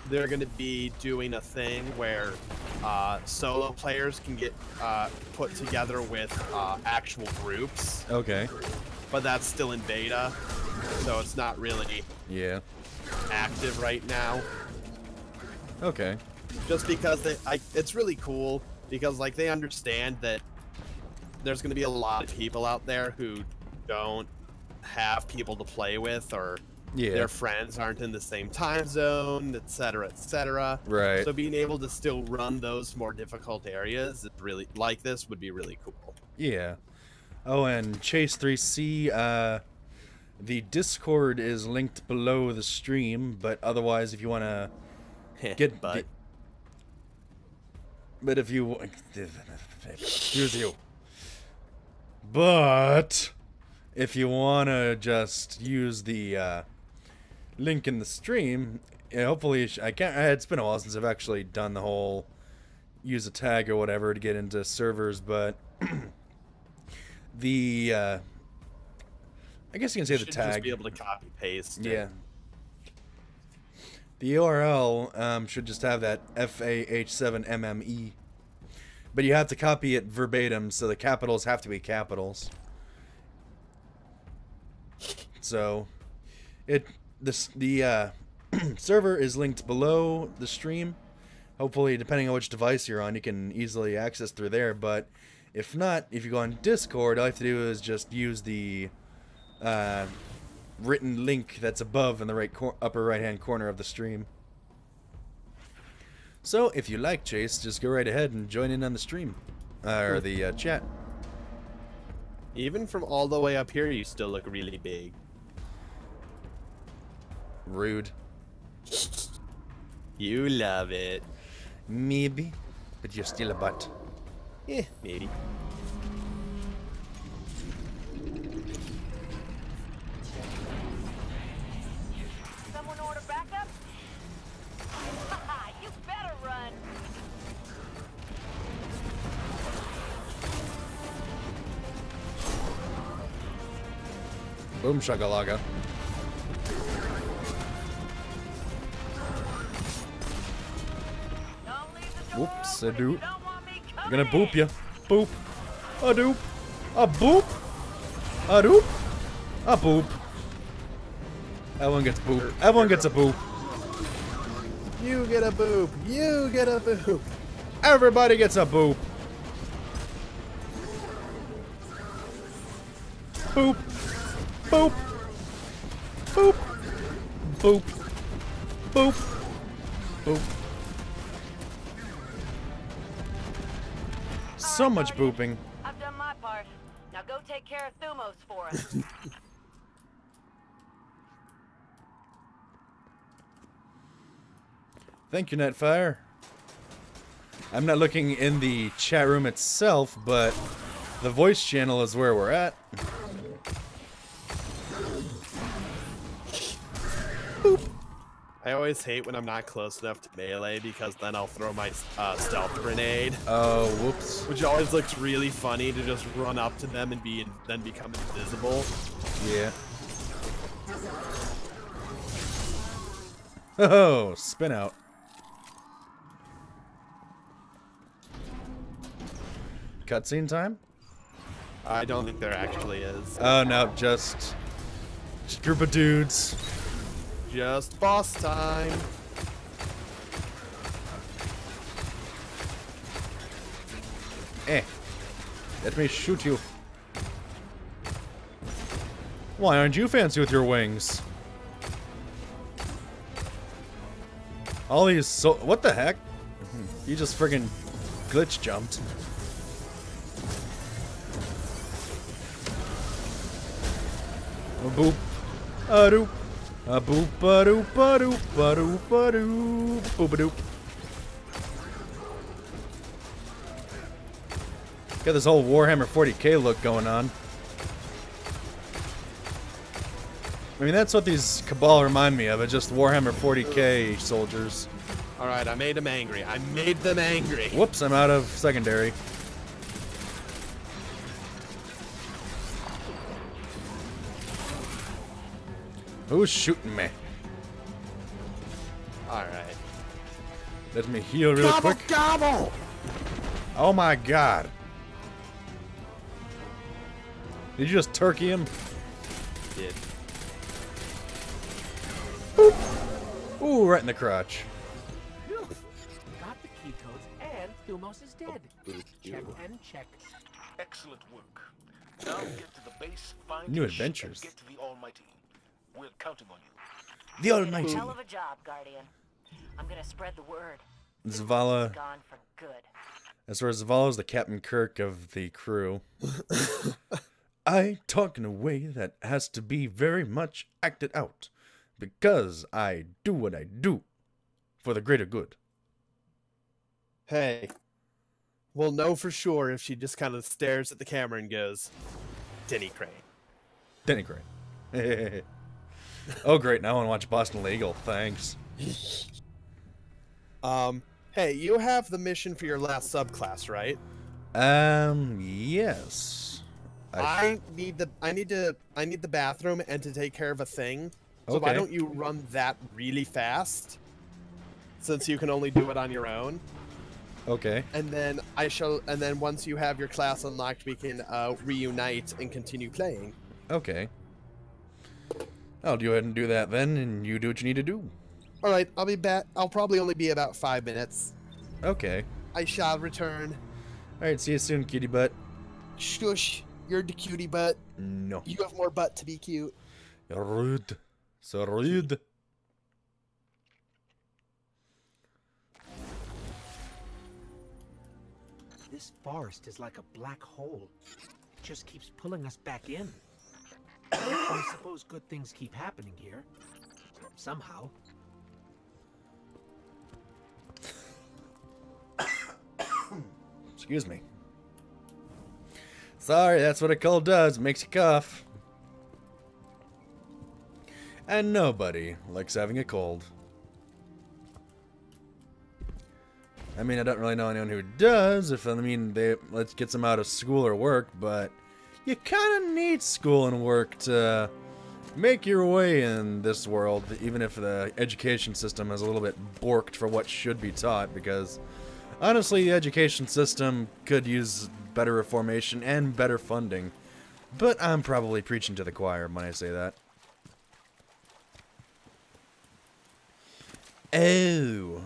they're going to be doing a thing where uh, solo players can get uh, put together with uh, actual groups, okay. but that's still in beta, so it's not really Yeah. active right now. Okay. just because they, I, it's really cool because like they understand that there's going to be a lot of people out there who don't have people to play with or Yeah. their friends aren't in the same time zone, etc., etc. Right. So being able to still run those more difficult areas really like this would be really cool. Yeah. Oh, and Chase 3C, uh, the Discord is linked below the stream, but otherwise, if you want to get but but if you excuse you, but if you want to just use the uh, link in the stream, hopefully sh- I can't. It's been a while since I've actually done the whole use a tag or whatever to get into servers, but the uh, I guess you can say the should tag. just be able to copy paste. it. Yeah. The URL um, should just have that FAH7MME. But you have to copy it verbatim, so the capitals have to be capitals. So, it this the uh, server is linked below the stream. Hopefully, depending on which device you're on, you can easily access through there. But if not, if you go on Discord, all you have to do is just use the uh, written link that's above in the right upper right hand corner of the stream. So if you like Chase, just go right ahead and join in on the stream uh, or the uh, chat. Even from all the way up here, you still look really big. Rude, You love it. maybe, but you're still a butt. Yeah, maybe. Boom shagalaga. Whoops, I open if do. you don't want me I'm gonna boop you. Boop. A doop. A boop. A doop. A boop. Everyone gets boop. Everyone gets a boop. You get a boop. You get a boop. Everybody gets a boop. Boop. Boop. Boop. Boop. Boop. Boop. So much booping. I've done my part. Now go take care of Thumos for us. Thank you, Nightfire. I'm not looking in the chat room itself, but the voice channel is where we're at. I always hate when I'm not close enough to melee because then I'll throw my uh, stealth grenade, Oh, whoops. which always looks really funny to just run up to them and be then become invisible. Yeah. Oh, spin out. Cutscene time? I don't think there actually is. Oh no, just, just group of dudes. Just boss time. Eh. Let me shoot you. Why aren't you fancy with your wings? All these so what the heck? You just friggin' glitch jumped. A boop. A doop. A boop a doop doop doop doop. Boop a doop. Got this whole Warhammer 40k look going on. I mean, that's what these Cabal remind me of. It's just Warhammer 40k soldiers. All right, I made them angry. I made them angry. Whoops, I'm out of secondary. Who's shooting me? All right. Let me heal real Gobble quick. gobble. Oh my god. Did you just turkey him? Did. Ooh, right in the crotch. Got the key codes and Thumos is dead. Oh, check and check. Excellent work. Now get to the base, find New your and adventures. Get to the Almighty. We're counting on you. The Did a Almighty. hell of a job, Guardian. I'm gonna spread the word. Zavala. is gone for good. As far as Zavala's the Captain Kirk of the crew. I talk in a way that has to be very much acted out. Because I do what I do. For the greater good. Hey, we'll know for sure if she just kind of stares at the camera and goes, Denny Crane. Denny Crane. oh great, now I want to watch Boston Legal. Thanks. Um, hey, you have the mission for your last subclass, right? Um yes. I, I need the I need to I need the bathroom and to take care of a thing. So why don't you run that really fast? Since you can only do it on your own. okay. And then I shall and then once you have your class unlocked we can uh, reunite and continue playing. Okay. I'll go ahead and do that then, and you do what you need to do. Alright, I'll be back I'll probably only be about five minutes. Okay. I shall return. Alright, see you soon, cutie butt. Shush, you're the cutie butt. No. You have more butt to be cute. You're Rude. So rude. This forest is like a black hole. It just keeps pulling us back in. I suppose good things keep happening here. Somehow. Excuse me. Sorry, that's what a cold does. Makes you cough. And nobody likes having a cold. I mean, I don't really know anyone who does. If I mean, they let's get some out of school or work, but you kind of need school and work to make your way in this world, even if the education system is a little bit borked for what should be taught. Because honestly, the education system could use better reformation and better funding. But I'm probably preaching to the choir when I say that. Oh.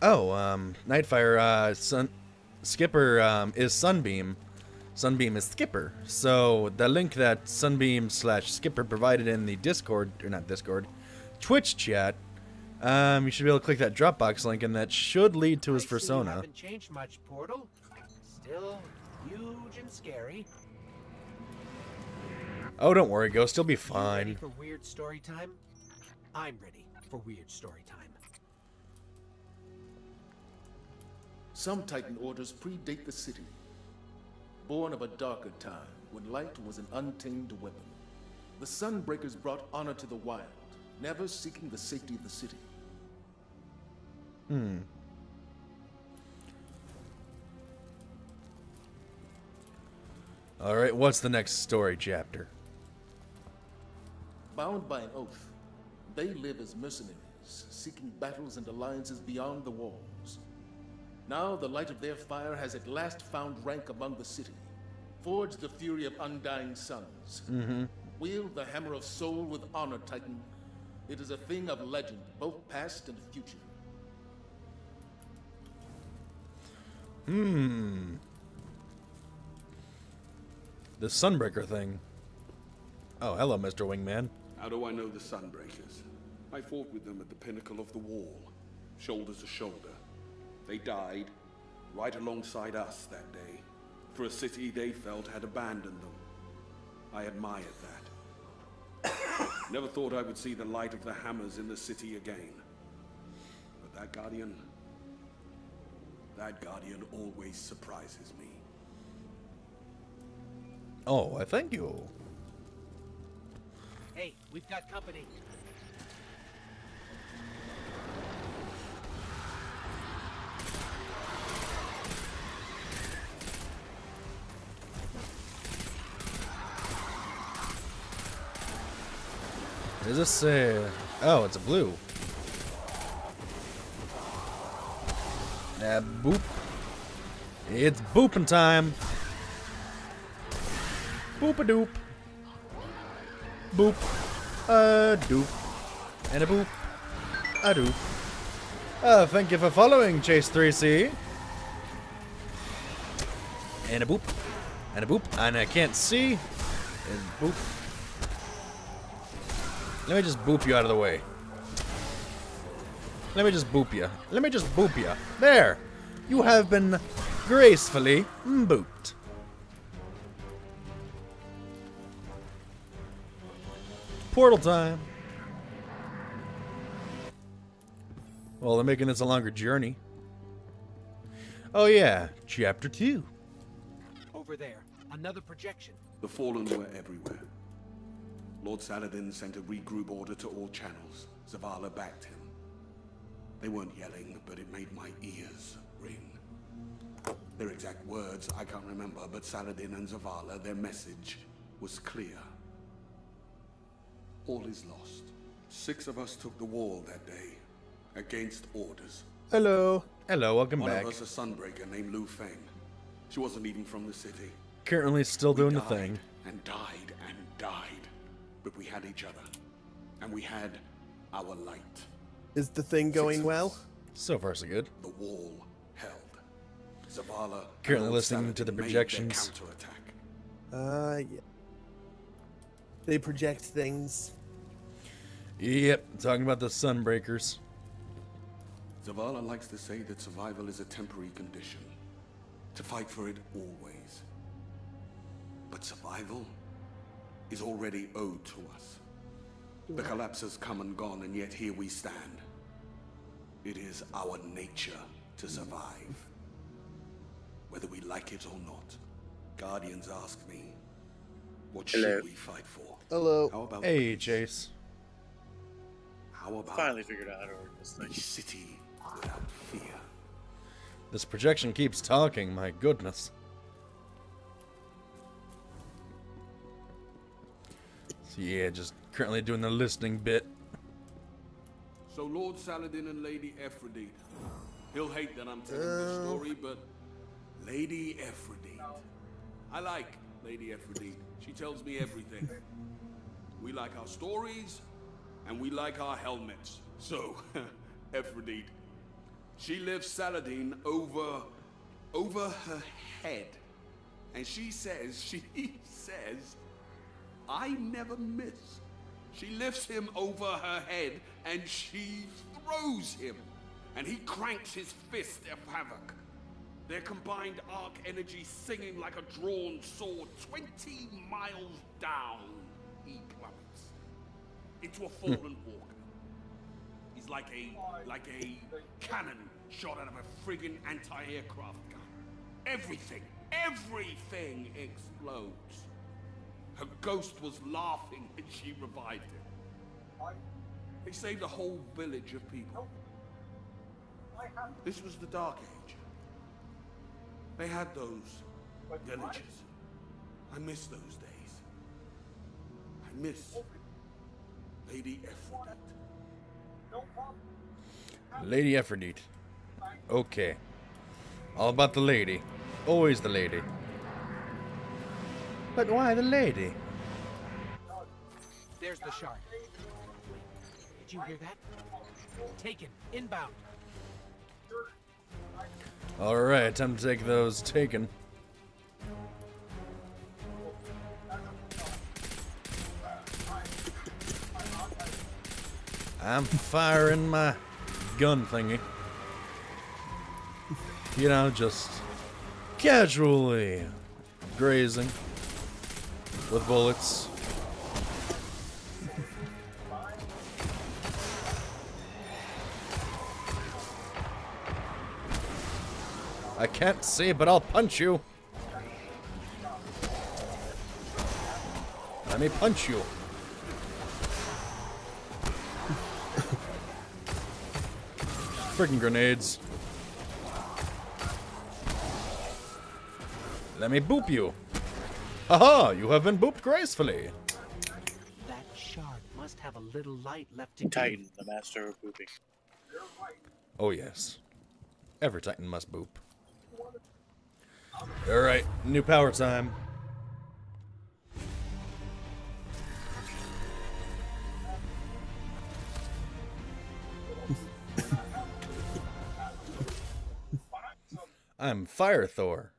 Oh, um, Nightfire, uh, Sun, Skipper, um, is Sunbeam. Sunbeam is Skipper. So, the link that Sunbeam slash Skipper provided in the Discord, or not Discord, Twitch chat, Um, you should be able to click that Dropbox link, and that should lead to his I persona. haven't changed much, Portal. Still huge and scary. Oh, don't worry, Ghost. You'll be You ready fine. for weird story time? I'm ready for weird story time. Some Titan orders predate the city. Born of a darker time, when light was an untamed weapon. The Sunbreakers brought honor to the wild, never seeking the safety of the city. Hmm. All right, what's the next story chapter? Bound by an oath, they live as mercenaries, seeking battles and alliances beyond the walls. Now the light of their fire has at last found rank among the city. Forge the fury of undying suns. Mm-hmm. Wield the hammer of soul with honor, Titan. It is a thing of legend, both past and future. Hmm. The Sunbreaker thing. Oh, hello, Mr. Wingman. How do I know the Sunbreakers? I fought with them at the pinnacle of the wall, shoulder to shoulder. They died right alongside us that day, for a city they felt had abandoned them. I admired that. Never thought I would see the light of the hammers in the city again. But that Guardian, that Guardian always surprises me. Oh, I thank you. Hey, we've got company. Is this a... Oh, it's a blue. Uh, boop. It's booping time. Boop a doop. Boop. A doop. And a boop. A doop. Uh, thank you for following, Chase 3C. And a boop. And a boop. And I can't see. And boop. Let me just boop you out of the way. Let me just boop you. Let me just boop you. There! You have been gracefully booped. Portal time. Well, they're making this a longer journey. Oh yeah, chapter 2. Over there, another projection. The Fallen were everywhere. Lord Saladin sent a regroup order to all channels. Zavala backed him. They weren't yelling, but it made my ears ring. Their exact words I can't remember, but Saladin and Zavala, their message was clear. All is lost. Six of us took the wall that day, against orders. Hello. Hello, welcome One back. of us a sunbreaker named Lu Feng. She wasn't even from the city. Currently still We doing the thing. And died and died. But we had each other. And we had our light. Is the thing going well? So far, so good. The wall held. Zavala. Currently listening to the projections. Uh, yeah. They project things. Yep, talking about the Sunbreakers. Zavala likes to say that survival is a temporary condition. To fight for it always. But survival is already owed to us. The collapse has come and gone, and yet here we stand. It is our nature to mm. survive. Whether we like it or not. Guardians ask me, what Hello. should we fight for? Hello. How about Hey, peace? Chase. How about Finally figured out how to work this thing. city without fear? This projection keeps talking, my goodness. Yeah, just currently doing the listening bit. So Lord Saladin and Lady Efrideet. He'll hate that I'm telling this uh, story, but Lady Efrideet. I like Lady Aphrodite. She tells me everything. We like our stories, and we like our helmets. So, Aphrodite. She lifts Saladin over, over her head. And she says, she says, I never miss. She lifts him over her head and she throws him, and he cranks his fist at havoc. Their combined arc energy singing like a drawn sword 20 miles down, he plummets into a fallen walker. He's like a like a cannon shot out of a friggin' anti-aircraft gun. Everything, everything explodes. Her ghost was laughing when she revived him. They saved a whole village of people. This was the Dark Age. They had those villages. I miss those days. I miss Lady Efrideet. Lady Aphrodite. Okay. All about the lady. Always the lady. But why the lady? There's the shark. Did you hear that? Taken. Inbound. Alright, time to take those taken. I'm firing my gun thingy. You know, just casually grazing with bullets. I can't see, but I'll punch you. Let me punch you. Freaking grenades. Let me boop you. Haha, you have been booped gracefully. That shark must have a little light left to give. Titan, the master of pooping. Oh, yes. Every Titan must boop. Alright, new power time. I'm Fire Thor.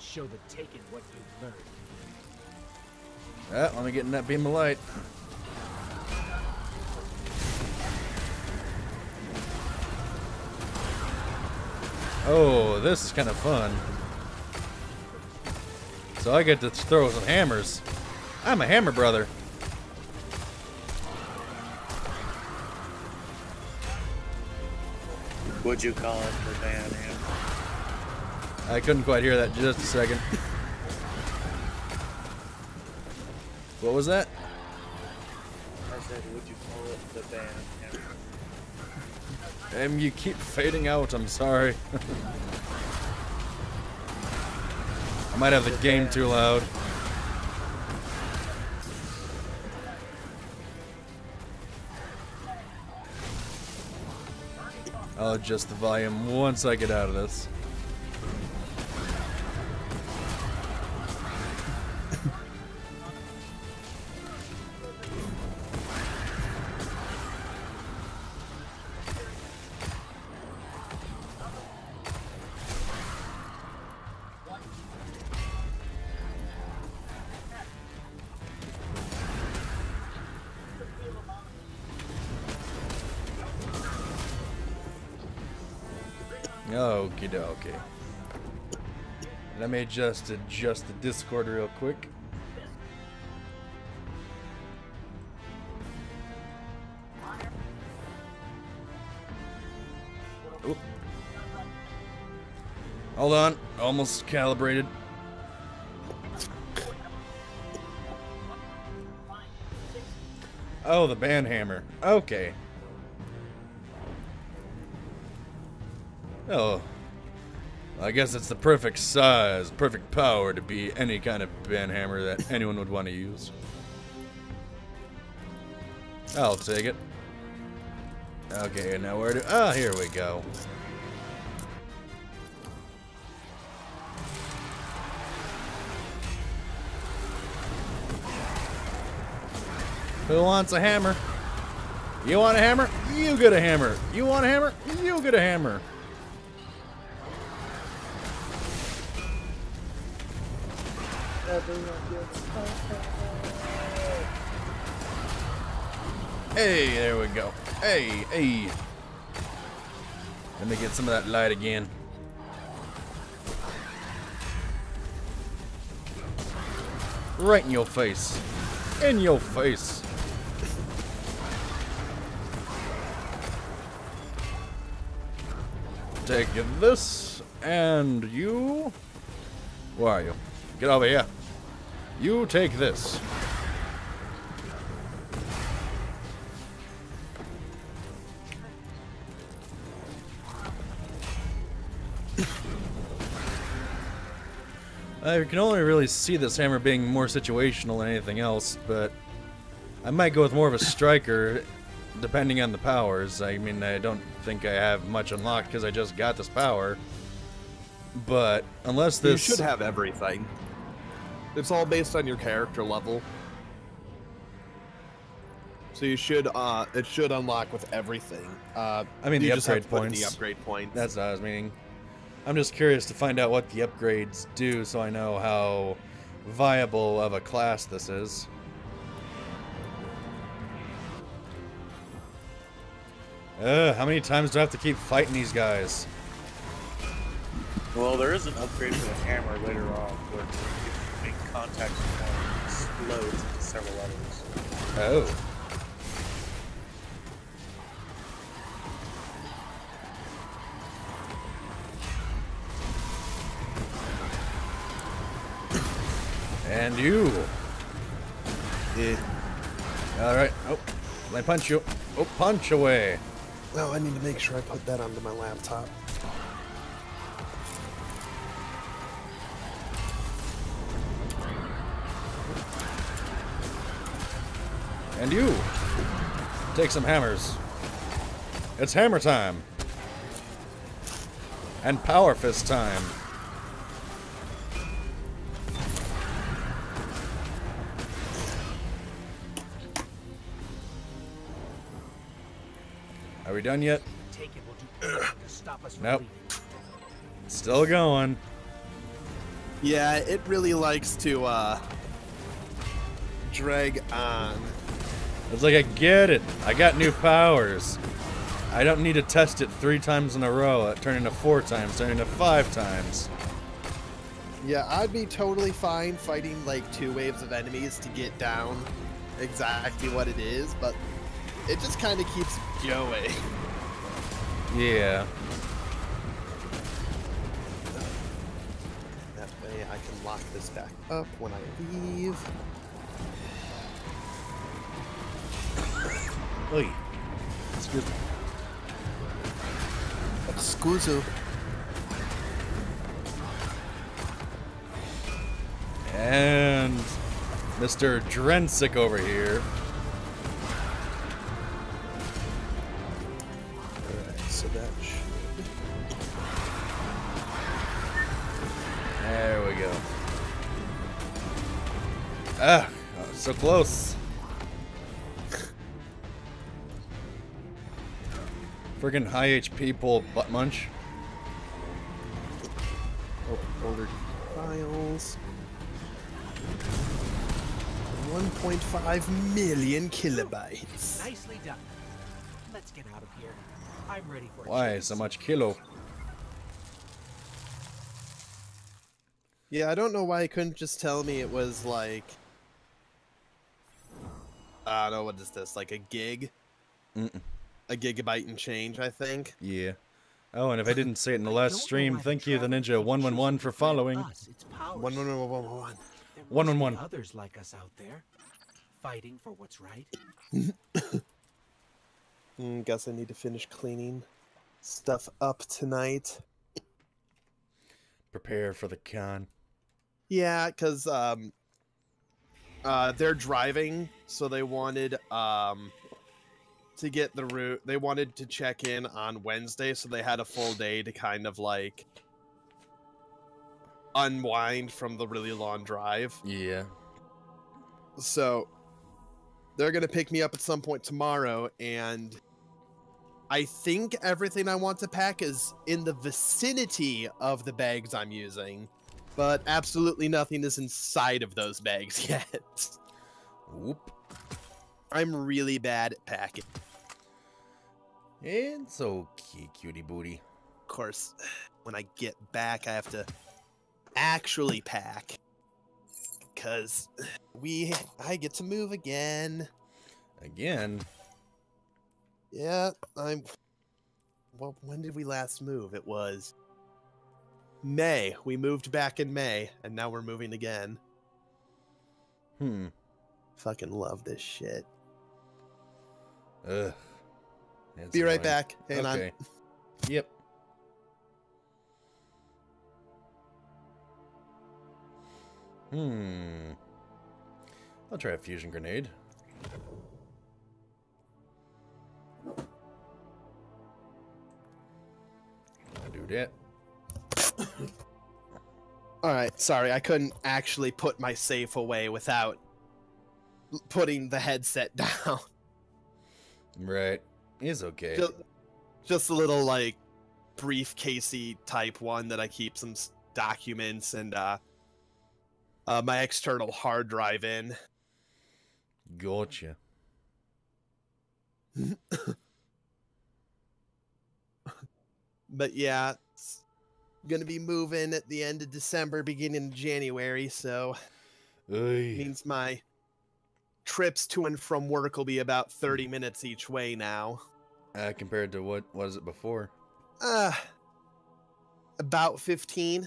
Show the Taken what you've learned. Ah, let me get in that beam of light. Oh, this is kind of fun. So I get to throw some hammers. I'm a hammer brother. Would you call it the Van Ham? I couldn't quite hear that just a second. What was that? I said, would you call it the Ham? Um, you keep fading out, I'm sorry. I might have the game too loud. I'll adjust the volume once I get out of this. Okie dokie. Let me just adjust the Discord real quick. Hold on, almost calibrated. Oh, the band hammer. Okay. Oh. I guess it's the perfect size, perfect power to be any kind of banhammer that anyone would want to use. I'll take it. Okay, now where do... Ah, here we go. Who wants a hammer? You want a hammer? You get a hammer. You want a hammer? You get a hammer. Hey, there we go. Hey, hey. Let me get some of that light again. Right in your face. In your face. Take this, and you... Where are you? Get over here. You take this. I can only really see this hammer being more situational than anything else, but I might go with more of a striker, depending on the powers. I mean, I don't think I have much unlocked because I just got this power. But unless this, You should have everything. It's all based on your character level. So you should uh it should unlock with everything. Uh I mean, the just have upgrade to points. the upgrade points. That's what I was meaning. I'm just curious to find out what the upgrades do, so I know how viable of a class this is. Uh, how many times do I have to keep fighting these guys? Well, there is an upgrade for the hammer later on where if you make contact with explodes into several others. Oh. And you. Eh. All right. Oh, I punch you. Oh, punch away. Well, I need to make sure I put that onto my laptop. And you. Take some hammers. It's hammer time. And power fist time. Are we done yet? Take it will do to stop us Nope. leaving. Still going. Yeah, it really likes to uh drag on. It's like I get it. I got new powers. I don't need to test it three times in a row. It turned into four times, turned into five times. Yeah, I'd be totally fine fighting like two waves of enemies to get down exactly what it is, but it just kind of keeps going. Yeah. That way I can lock this back up when I leave. Oy. Excuse me. Scuzo. And Mr. Drensick over here. Alright, so that should. There we go. Ah, oh, so close. Friggin' high HP pull butt munch. Oh, Open folder files. 1.5 million kilobytes. Nicely done. Let's get out of here. I'm ready for a Why so much kilo? Yeah, I don't know why he couldn't just tell me it was like. I don't know, what is this? Like a gig? Mm-mm. A gigabyte and change, I think. Yeah. Oh, and if I didn't say it in the last stream, thank you, the Ninja one one one for following. us its powers. One, one, one, one, one, one. There One, must one, be one. Others like us out there, fighting for what's right. Mm, guess I need to finish cleaning stuff up tonight. Prepare for the con. Yeah, because um, uh, they're driving, so they wanted um to get the route. They wanted to check in on Wednesday, so they had a full day to kind of like unwind from the really long drive. Yeah. So they're gonna pick me up at some point tomorrow, and I think everything I want to pack is in the vicinity of the bags I'm using. but absolutely nothing is inside of those bags yet. Whoop. I'm really bad at packing. It's okay, cutie booty. Of course, when I get back, I have to actually pack. Because we, I get to move again. Again. Yeah, I'm. Well, when did we last move? It was May. We moved back in May, and now we're moving again. Hmm. Fucking love this shit. Ugh. That's Be right back. Hang on. Yep. Hmm. I'll try a fusion grenade. I'll do that. All right, sorry, I couldn't actually put my safe away without putting the headset down. Right. It's okay. just, just a little like briefcasey type one that I keep some documents and uh, uh my external hard drive in. Gotcha. But yeah, it's gonna be moving at the end of December, beginning of January, so Oy. means my trips to and from work will be about 30 minutes each way now. Uh, compared to what was it before? Uh about 15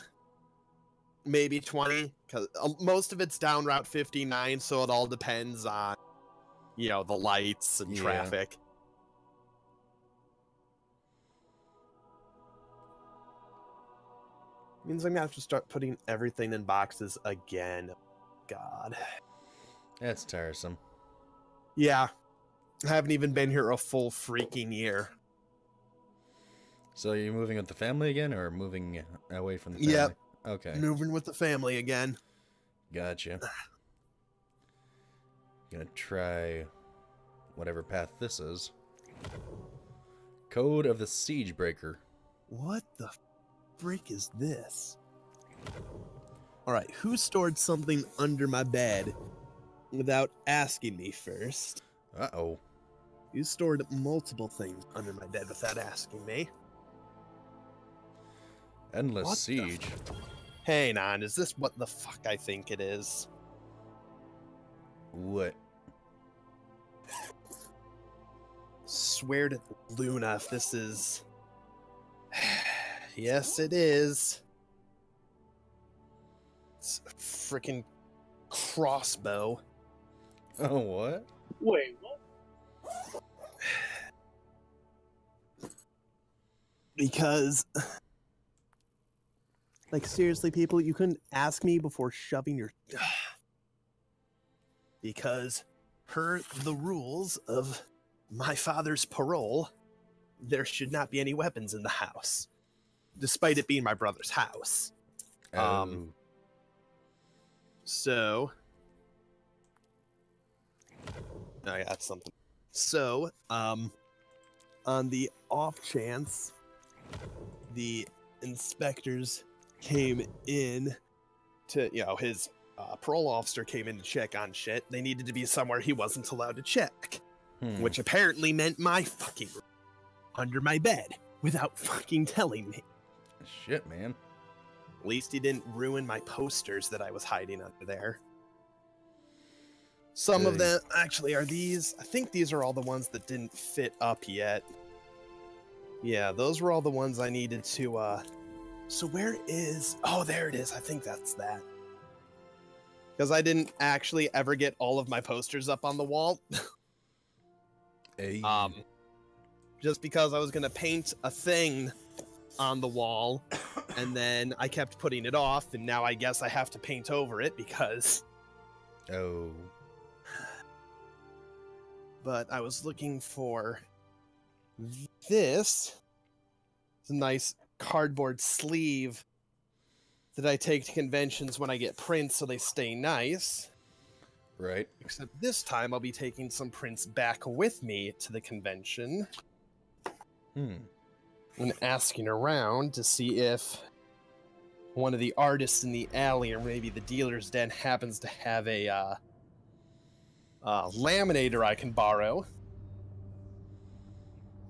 maybe 20 cuz most of it's down route 59 so it all depends on you know the lights and Yeah. traffic. Means I'm gonna have to start putting everything in boxes again. God. That's tiresome. Yeah. I haven't even been here a full freaking year. So you're moving with the family again, or moving away from the family? Yep. Okay. Moving with the family again. Gotcha. Gonna try whatever path this is. Code of the Siege Breaker. What the freak is this? Alright, who stored something under my bed without asking me first? Uh oh. You stored multiple things under my bed without asking me. Endless What Siege. Hey, Nan, is this what the fuck I think it is? What? Swear to Luna if this is. yes, it is. It's a freaking crossbow. Oh, what? Wait, what? because like seriously people you couldn't ask me before shoving your because per the rules of my father's parole there should not be any weapons in the house despite it being my brother's house Um, Oh. so I got something. So, um, on the off chance the inspectors came in to, you know, his uh, parole officer came in to check on shit, they needed to be somewhere he wasn't allowed to check, Hmm. which apparently meant my fucking room, under my bed without fucking telling me. Shit, man. At least he didn't ruin my posters that I was hiding under there. Some of them actually are these. I think these are all the ones that didn't fit up yet. Yeah, those were all the ones I needed to uh So where is Oh, there it is. I think that's that. Cuz I didn't actually ever get all of my posters up on the wall. Hey. Um just because I was going to paint a thing on the wall and then I kept putting it off and now I guess I have to paint over it because oh. But I was looking for this. It's a nice cardboard sleeve that I take to conventions when I get prints so they stay nice. Right. Except this time I'll be taking some prints back with me to the convention Hmm. and asking around to see if one of the artists in the alley or maybe the dealer's den happens to have a uh, uh, laminator I can borrow.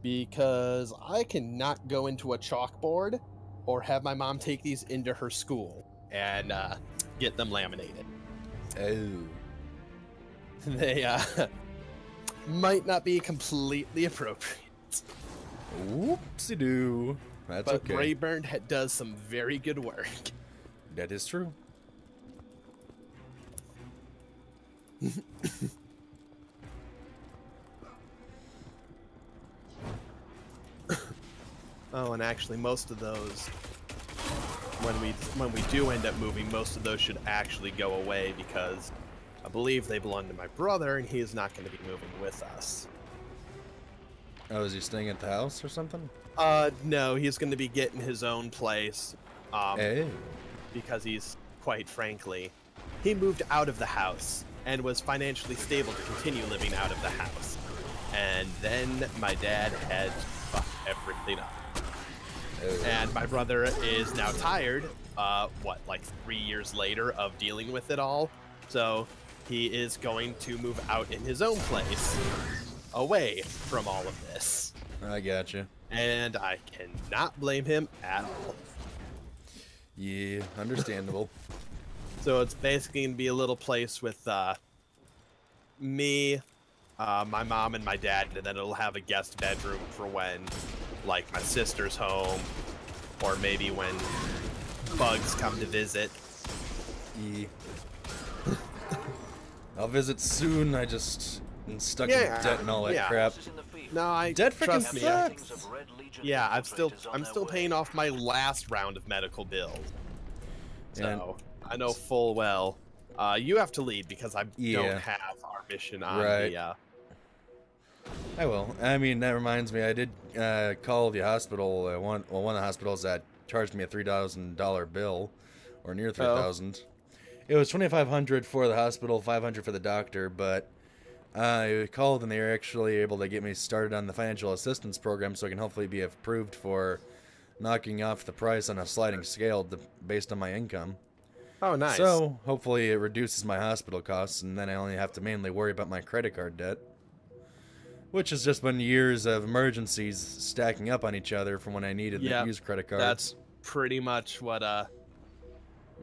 Because I cannot go into a chalkboard or have my mom take these into her school and uh, get them laminated. Oh. They uh, might not be completely appropriate. Whoopsie doo. That's but okay. Rayburn does some very good work. That is true. Oh, and actually, most of those, when we when we do end up moving, most of those should actually go away because I believe they belong to my brother, and he is not going to be moving with us. Oh, is he staying at the house or something? Uh, no, he's going to be getting his own place. Um, Hey. because he's quite frankly, he moved out of the house and was financially stable to continue living out of the house. And then my dad had fucked everything up. And my brother is now tired, uh, what, like three years later of dealing with it all. So he is going to move out in his own place, away from all of this. I gotcha. And I cannot blame him at all. Yeah, understandable. So it's basically gonna be a little place with uh, me, uh, my mom, and my dad, and then it'll have a guest bedroom for when, like, my sister's home, or maybe when bugs come to visit. yeah. I'll visit soon. I just am stuck Yeah, in debt and all that yeah. crap. No, I Debt freaking trust me. Sucks. Yeah, I'm still I'm still paying off my last round of medical bills. So And- I know full well. Uh, you have to lead because I Yeah. don't have our mission on Right. the. Uh, I will. I mean, that reminds me. I did uh, call the hospital. Uh, one, well, one of the hospitals that charged me a three thousand dollar bill, or near three thousand. It was twenty five hundred for the hospital, five hundred for the doctor. But I called and they were actually able to get me started on the financial assistance program, so I can hopefully be approved for knocking off the price on a sliding scale to, based on my income. oh, nice. So hopefully it reduces my hospital costs, and then I only have to mainly worry about my credit card debt, which has just been years of emergencies stacking up on each other from when I needed Yeah, to use credit cards. That's pretty much what uh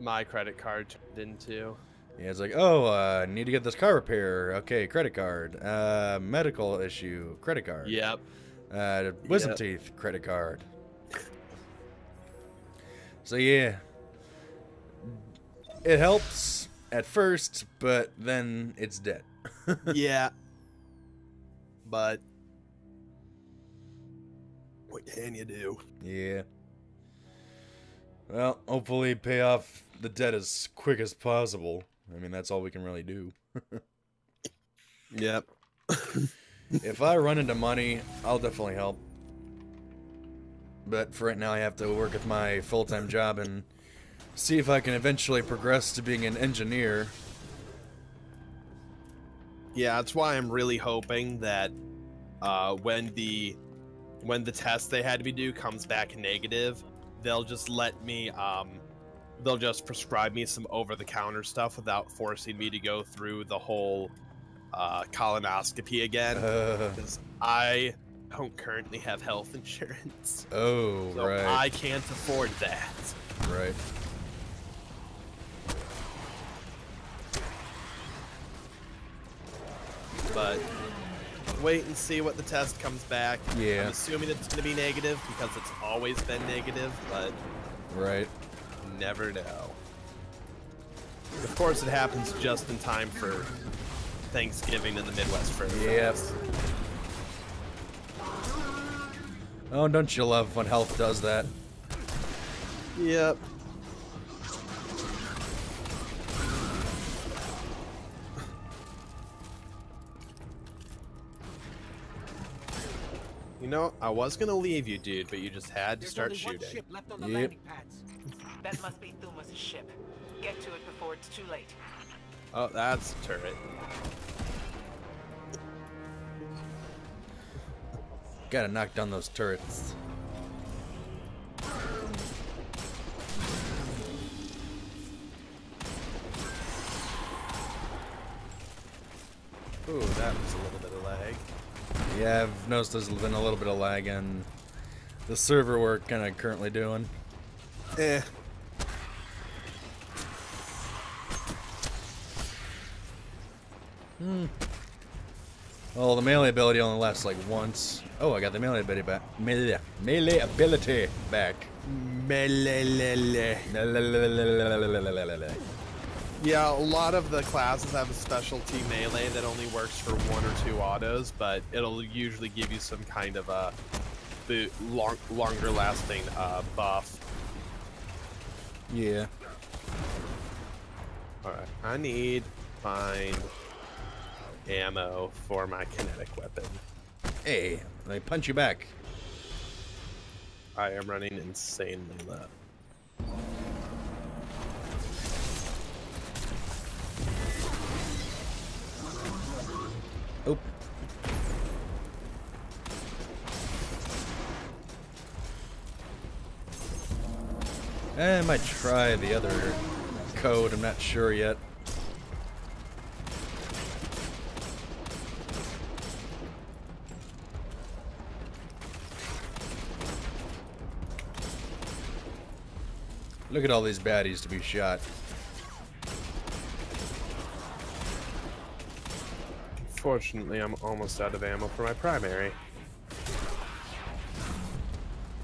my credit card turned into. yeah, it's like, oh, uh, need to get this car repair. Okay, credit card. Uh, medical issue, credit card. Yep. Uh, wisdom Yep. teeth, credit card. So yeah, it helps at first, but then it's debt. yeah. But what can you do? Yeah. Well, hopefully pay off the debt as quick as possible. I mean, that's all we can really do. Yep. if I run into money, I'll definitely help. But for right now, I have to work with my full-time job and see if I can eventually progress to being an engineer. Yeah, that's why I'm really hoping that uh, when the when the test they had to be due comes back negative, they'll just let me um, they'll just prescribe me some over-the-counter stuff without forcing me to go through the whole uh, colonoscopy again. Uh, Because I don't currently have health insurance, oh, so right, I can't afford that. right. But wait and see what the test comes back. Yeah. I'm assuming it's going to be negative because it's always been negative, but Right. never know. Of course, it happens just in time for Thanksgiving in the Midwest for Yep. Oh, don't you love when health does that? Yep. You know, I was gonna leave you, dude, but you just had to There's start shooting. Ship left on the yep. pads. that must be Thumos' ship. Get to it before it's too late. Oh, that's a turret. Gotta knock down those turrets. Ooh, that was a little bit of lag. Yeah, I've noticed there's been a little bit of lag in the server we're kind of currently doing. Eh. Hmm. Well, the melee ability only lasts like once. Oh, I got the melee ability back. Melee, melee ability back. Melee. Yeah, a lot of the classes have a specialty melee that only works for one or two autos, but it'll usually give you some kind of a boot, long, longer lasting uh, buff. Yeah. Alright, I need find ammo for my kinetic weapon. Hey, they punch you back. I am running insanely low. Oh. Eh, I might try the other code. I'm not sure yet. Look at all these baddies to be shot. Fortunately, I'm almost out of ammo for my primary.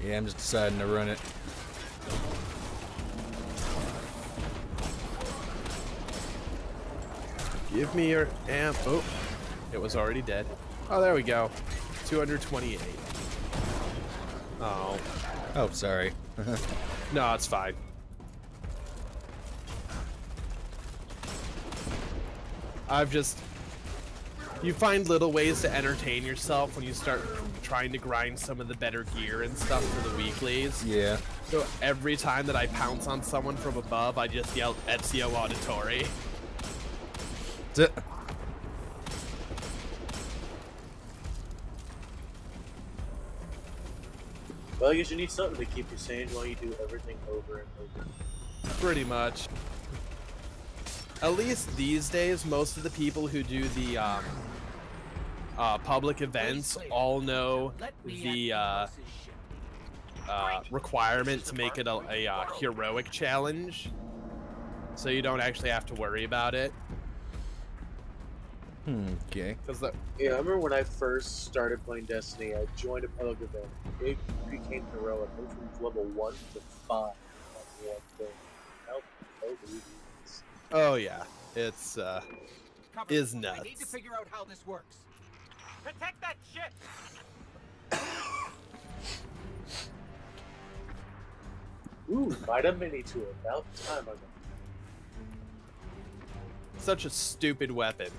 Yeah, I'm just deciding to run it. Give me your amp. Oh, it was already dead. Oh, there we go. 228. Oh, Oh, sorry. no, it's fine. I've just. You find little ways to entertain yourself when you start trying to grind some of the better gear and stuff for the weeklies. yeah. So every time that I pounce on someone from above, I just yell Ezio Auditore. That's it. Well, I guess you need something to keep you sane while you do everything over and over. Pretty much. At least these days, most of the people who do the um, uh, public events all know the uh, uh, requirement to make it a, a uh, heroic challenge, so you don't actually have to worry about it. Hmm, okay. Because the Yeah, I remember when I first started playing Destiny, I joined a public event. It became heroic. It went from level 1 to 5 on one thing. How totally is. Oh yeah, it's uh, is nuts. I need to figure out how this works. Protect that ship! Ooh, MIDA Mini tool. About time I got such a stupid weapon.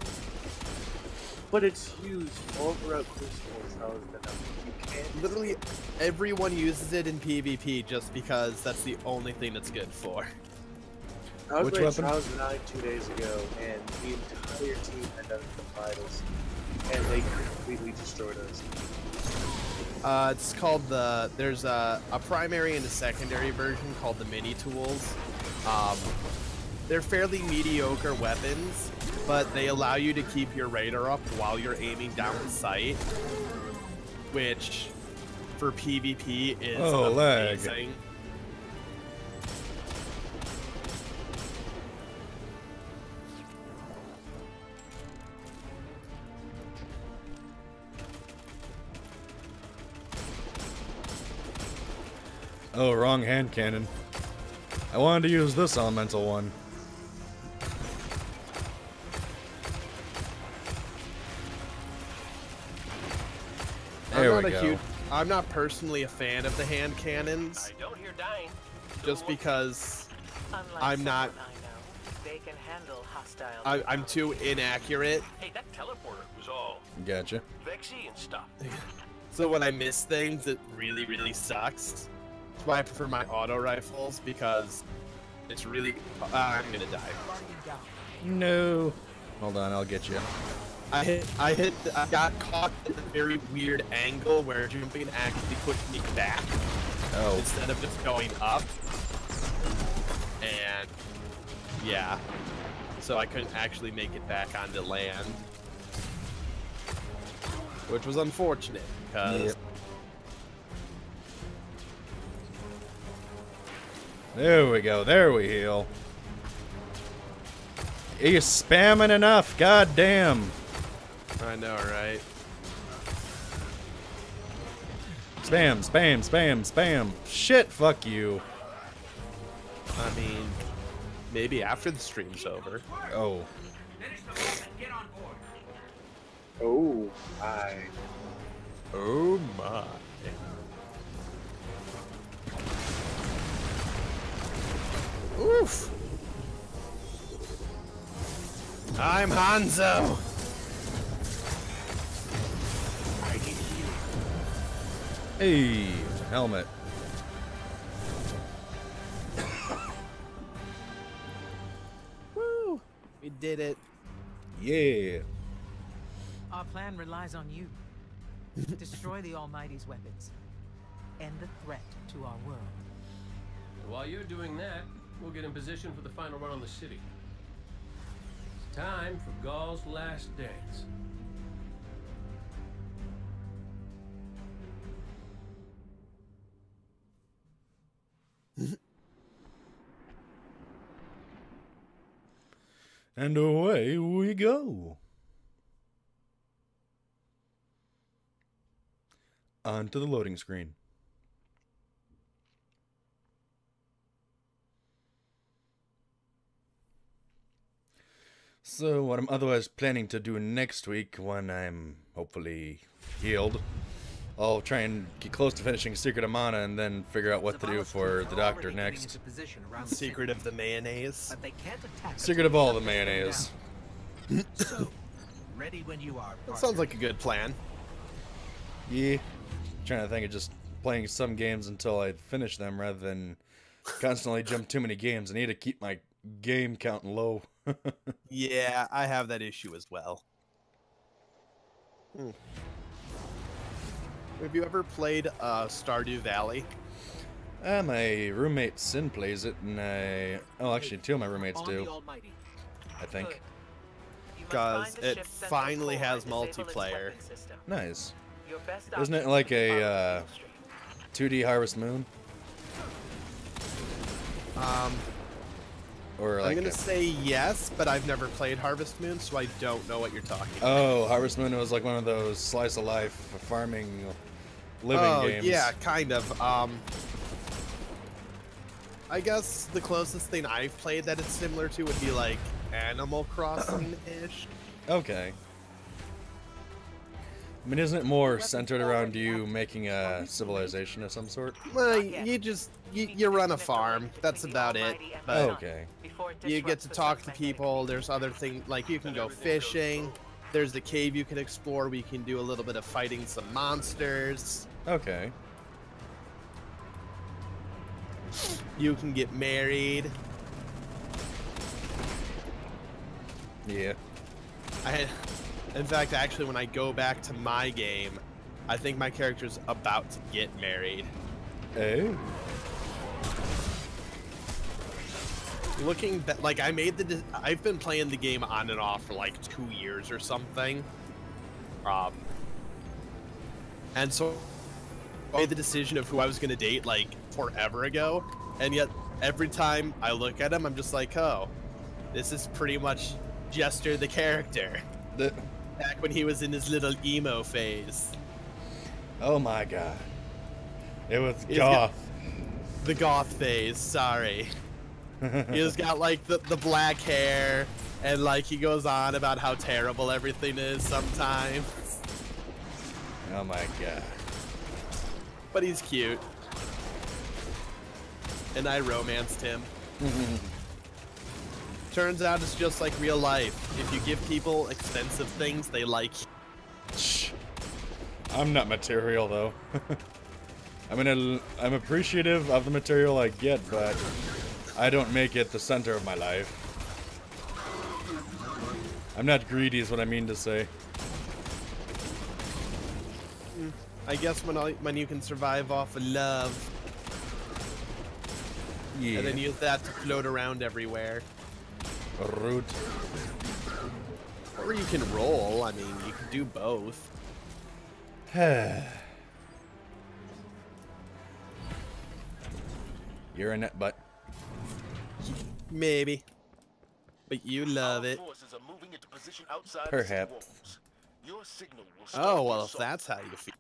But it's used all throughout crystals. How is that? You can't. Literally, everyone uses it in PvP just because that's the only thing that's good for. I was Which weapon? Trials of Nine two days ago, and the entire team ended up in the finals, and they completely destroyed us. Uh, it's called the. There's a, a primary and a secondary version called the mini tools. Um, they're fairly mediocre weapons, but they allow you to keep your radar up while you're aiming down the sight, which for PvP is Oh, lag. Oh, wrong hand cannon. I wanted to use this elemental one. There I'm we not go. a huge. I'm not personally a fan of the hand cannons, I don't hear dying. just because Unlike I'm not- I know, they can handle hostile. I, I'm too inaccurate. Hey, that teleporter was all Gotcha. vexy and stuff. So when I miss things, it really, really sucks. That's why I prefer my auto rifles because it's really. Uh, I'm gonna die. No. Hold on, I'll get you. I hit. I hit. I got caught in a very weird angle where jumping actually pushed me back Oh, instead of just going up. And yeah, so I couldn't actually make it back onto land. which was unfortunate because Yep. There we go. There we heal. Are you spamming enough? God damn. I know, right? Spam, spam, spam, spam. Shit, fuck you. I mean, maybe after the stream's over. Oh. Oh, I. Oh my. Oof. I'm Hanzo. Hey, helmet. Woo. We did it. Yeah. Our plan relies on you. Destroy the Almighty's weapons. End the threat to our world. While you're doing that, we'll get in position for the final run on the city. It's time for Ghaul's last dance. And away we go. Onto the loading screen. So, what I'm otherwise planning to do next week when I'm hopefully healed, I'll try and get close to finishing Secret of Mana and then figure out what to do for the Doctor next. Secret of the mayonnaise. But they can't attack. Secret of all the mayonnaise. So, ready when you are. That sounds like a good plan. Yeah. Trying to think of just playing some games until I finish them rather than constantly jump too many games. I need to keep my game count low. Yeah, I have that issue as well. Hmm. Have you ever played uh, Stardew Valley? uh, my roommate Sin plays it, and I. Oh, actually, two of my roommates do. I think. Because it finally has and disable its multiplayer. Nice. Isn't it like a, uh, 2D Harvest Moon, Um, or I'm gonna a- say yes, but I've never played Harvest Moon, so I don't know what you're talking. about. Oh, Harvest Moon was like one of those slice of life farming, living oh, games. yeah, kind of. Um, I guess the closest thing I've played that it's similar to would be like Animal Crossing ish. Okay. I mean, isn't it more centered around you making a civilization of some sort? Well, you just you, you run a farm. That's about it. But Okay. Before it you get to talk to people. There's other things like you can go fishing. There's the cave you can explore. We can do a little bit of fighting some monsters. Okay. You can get married. Yeah. I had, in fact, actually, when I go back to my game, I think my character's about to get married. Oh. Looking ba- like I made the, I've been playing the game on and off for like two years or something. Um, and so I made the decision of who I was gonna date like forever ago, and yet every time I look at him, I'm just like, oh, this is pretty much Jestre the character. The, Back when he was in his little emo phase. oh my god. It was got- goth. The goth phase, sorry. He's got like the, the black hair, and like he goes on about how terrible everything is sometimes. oh my god. But he's cute. And I romanced him. Turns out it's just like real life. If you give people expensive things, they like Shh. I'm not material though. I mean, I'll- I'm appreciative of the material I get, but I don't make it the center of my life. I'm not greedy, is what I mean to say. I guess when I, when you can survive off of love, Yeah. and then use that to float around everywhere. Root. Or you can roll. I mean, you can do both. You're a net butt. Maybe. But you love it. Forces are moving into position outside the city Perhaps. Your signal will Oh, well, if that's how you feel.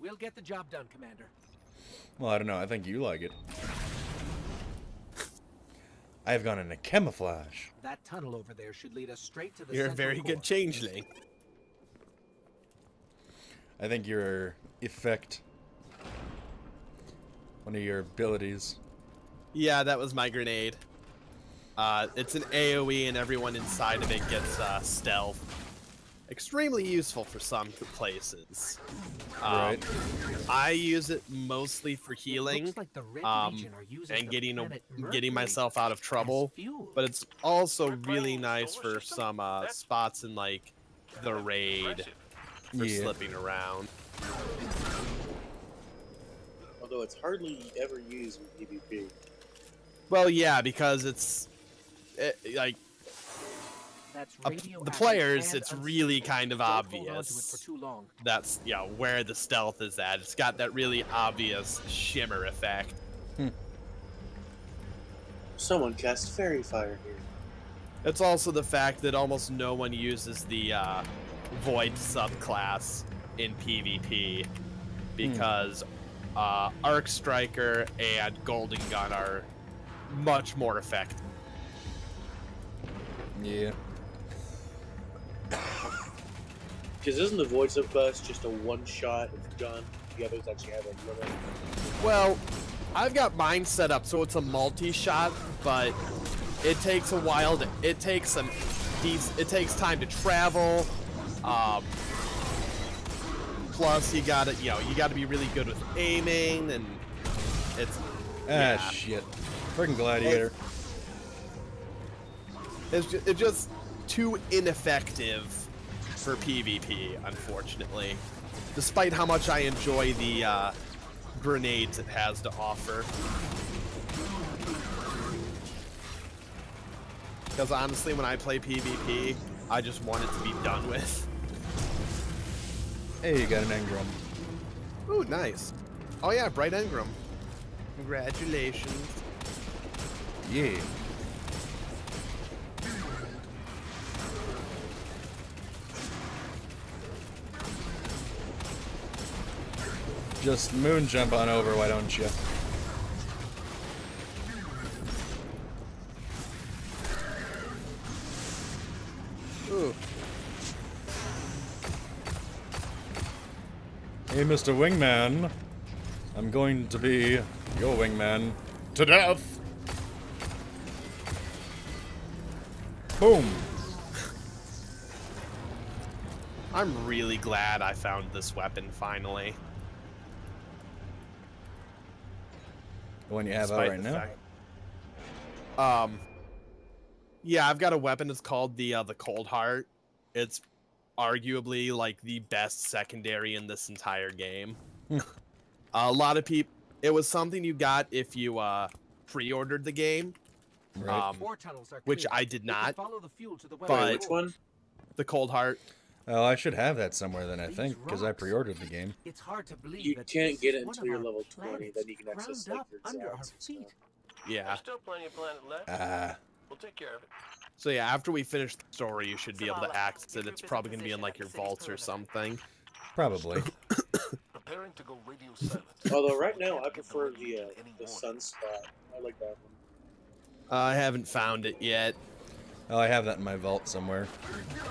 We'll get the job done, Commander. Well, I don't know. I think you like it. I have gone into camouflage. That tunnel over there should lead us straight to the You're a very core. good changeling. I think your effect, one of your abilities. Yeah, that was my grenade. Uh, it's an AoE and everyone inside of it gets uh, stealth. Extremely useful for some places. Um, Right. I use it mostly for healing like um, Legion are using and getting a, getting myself out of trouble. But it's also really nice for some uh, spots in like the raid for Yeah. slipping around. Although it's hardly ever used in PvP. Well, yeah, because it's it, like That's uh, the players, it's really kind of Don't hold onto it obvious. for too long. that's yeah where the stealth is at. It's got that really obvious shimmer effect. Someone cast Fairy Fire here. It's also the fact that almost no one uses the uh, void subclass in PvP because uh, Arc Striker and Golden Gun are much more effective. Yeah. Because isn't the Void Subclass just a one shot? It's done. The others actually have a limit. Well, I've got mine set up so it's a multi-shot, but it takes a while. To, it takes some. These. It takes time to travel. Um, plus, you gotta, you know, you gotta be really good with aiming, and it's. Ah, yeah. shit. Freaking gladiator. It's just, it's just too ineffective for PvP, unfortunately. Despite how much I enjoy the uh, grenades it has to offer. Because honestly, when I play PvP, I just want it to be done with. Hey, you got an engram. Ooh, nice. Oh yeah, Bright Engram. Congratulations. Yeah. Just moon jump on over, why don't you? Hey, Mr. Wingman. I'm going to be your wingman to death. Boom. I'm really glad I found this weapon finally. The one you have out right now? fact- Um. Yeah, I've got a weapon. It's called the uh, the Coldheart. It's arguably like the best secondary in this entire game. a lot of people. It was something you got if you uh, pre-ordered the game. Right. Um, tunnels are which. I did not. Follow the fuel to the But- Which one? The Coldheart. Oh, I should have that somewhere then, I think, because I pre-ordered the game. It's hard to believe You can't get it until of you're level 20, then you can access, ground like, up your under our exotics and feet. stuff. Yeah. There's still plenty of planet left. Ah. We'll take care of it. So yeah, after we finish the story, you should be able to access it. It's probably gonna be in like your vaults or something. Probably. Preparing to go radio silent. Although right now I prefer the uh, any the Sunshot. I like that one. I haven't found it yet. Oh, I have that in my vault somewhere,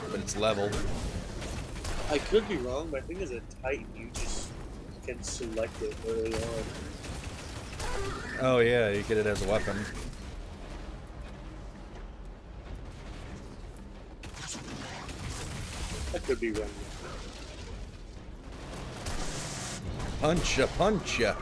but it's leveled. I could be wrong, but I think as a Titan you just can select it early on. Oh yeah, you get it as a weapon. I could be wrong. Punch ya, punch ya.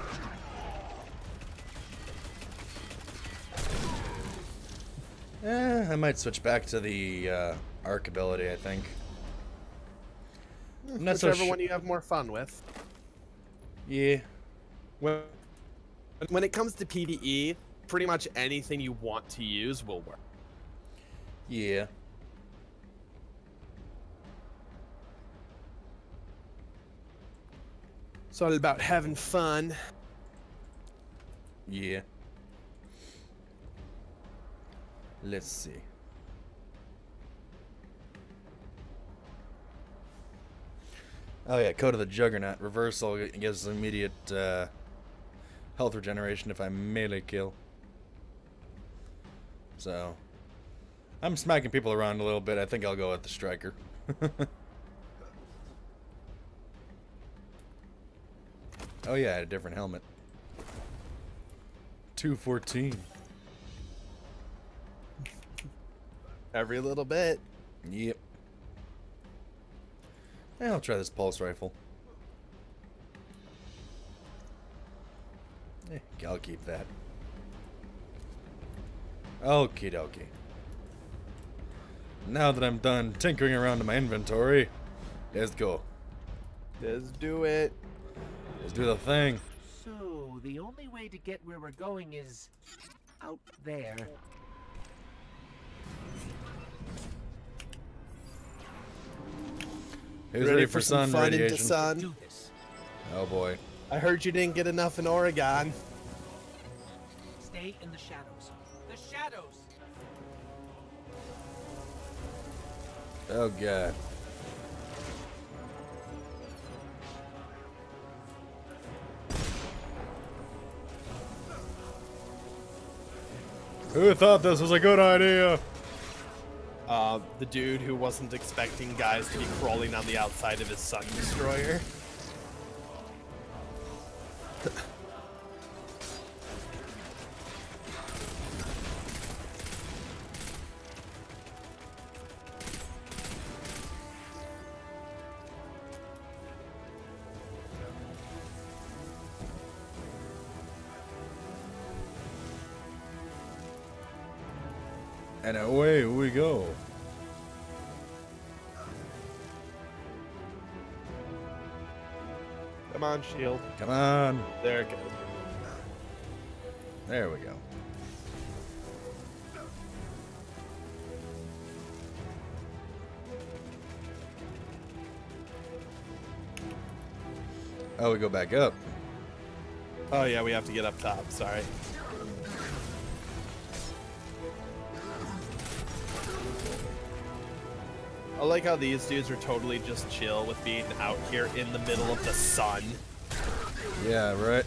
Eh, I might switch back to the uh, arc ability. I think. I'm not so Whichever su- one you have more fun with. Yeah. When, when it comes to PvE, pretty much anything you want to use will work. Yeah. It's all about having fun. Yeah. Let's see. Oh yeah, Code of the Juggernaut. Reversal gives immediate uh, health regeneration if I melee kill. So, I'm smacking people around a little bit. I think I'll go with the Striker. oh yeah, I had a different helmet. 214. Every little bit. Yep. Yeah, I'll try this pulse rifle. Eh, I'll keep that. Okie dokie. Now that I'm done tinkering around in my inventory, let's go. Let's do it. Let's do the thing. So, the only way to get where we're going is out there. Who's ready, for, some sun fun radiation? into sun? Oh boy. I heard you didn't get enough in Oregon. Stay in the shadows. The shadows! Oh god. Who thought this was a good idea? Uh, the dude who wasn't expecting guys to be crawling on the outside of his sun destroyer. On, shield. Come on. There it goes. There we go. Oh, we go back up. Oh yeah, we have to get up top. Sorry. Like how these dudes are totally just chill with being out here in the middle of the sun. Yeah, right.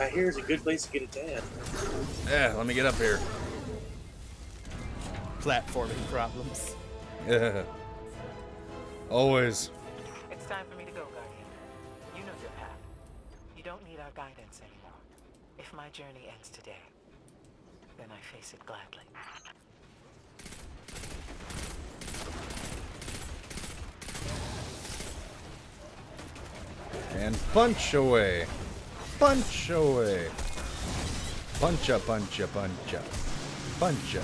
I hear it's a good place to get a tan. Yeah, let me get up here. Platforming problems. Yeah. Always. It's time for me to go, Guardian. You know your path. You don't need our guidance anymore. If my journey ends today, then I face it gladly. And punch away. Punch away. Puncha, puncha, puncha. Puncha,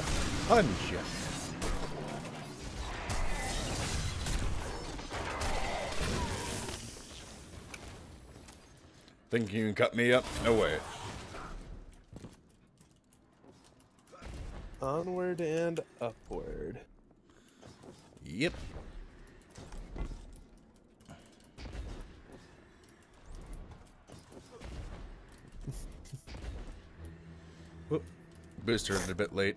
puncha. Think you can cut me up? No way. Onward and upward. Yep. Booster a bit late.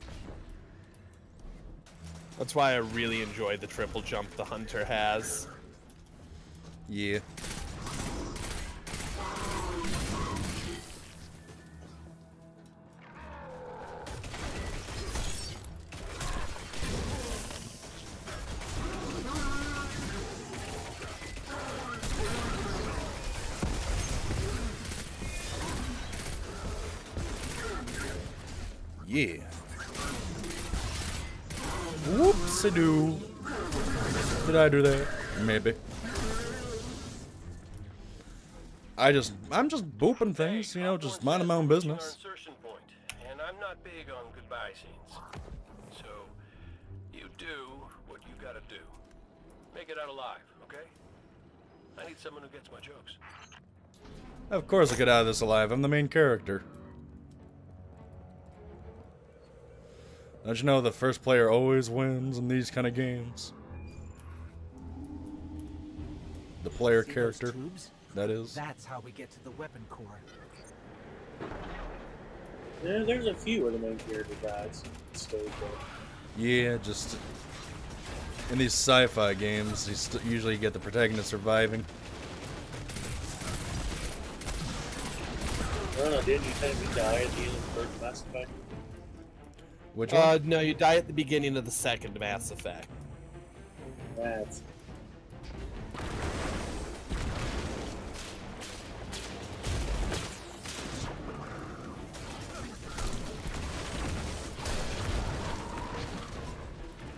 That's why I really enjoy the triple jump the hunter has. Yeah. Whoops-a-doo. Did I do that? Maybe. I just, I'm just booping things, you know, just minding my own business. point, And I'm not big on goodbye scenes. So, you do what you gotta do. Make it out alive, okay? I need someone who gets my jokes. Of course I get out of this alive. I'm the main character. Don't you know the first player always wins in these kind of games? The player See character, that is. That's how we get to the weapon core. There, there's a few where the main character dies. Yeah, just in these sci-fi games, you st- usually get the protagonist surviving. I don't know, didn't you technically die at the end of the first Mass Effect? Which one? Uh, no, you die at the beginning of the second Mass Effect. That's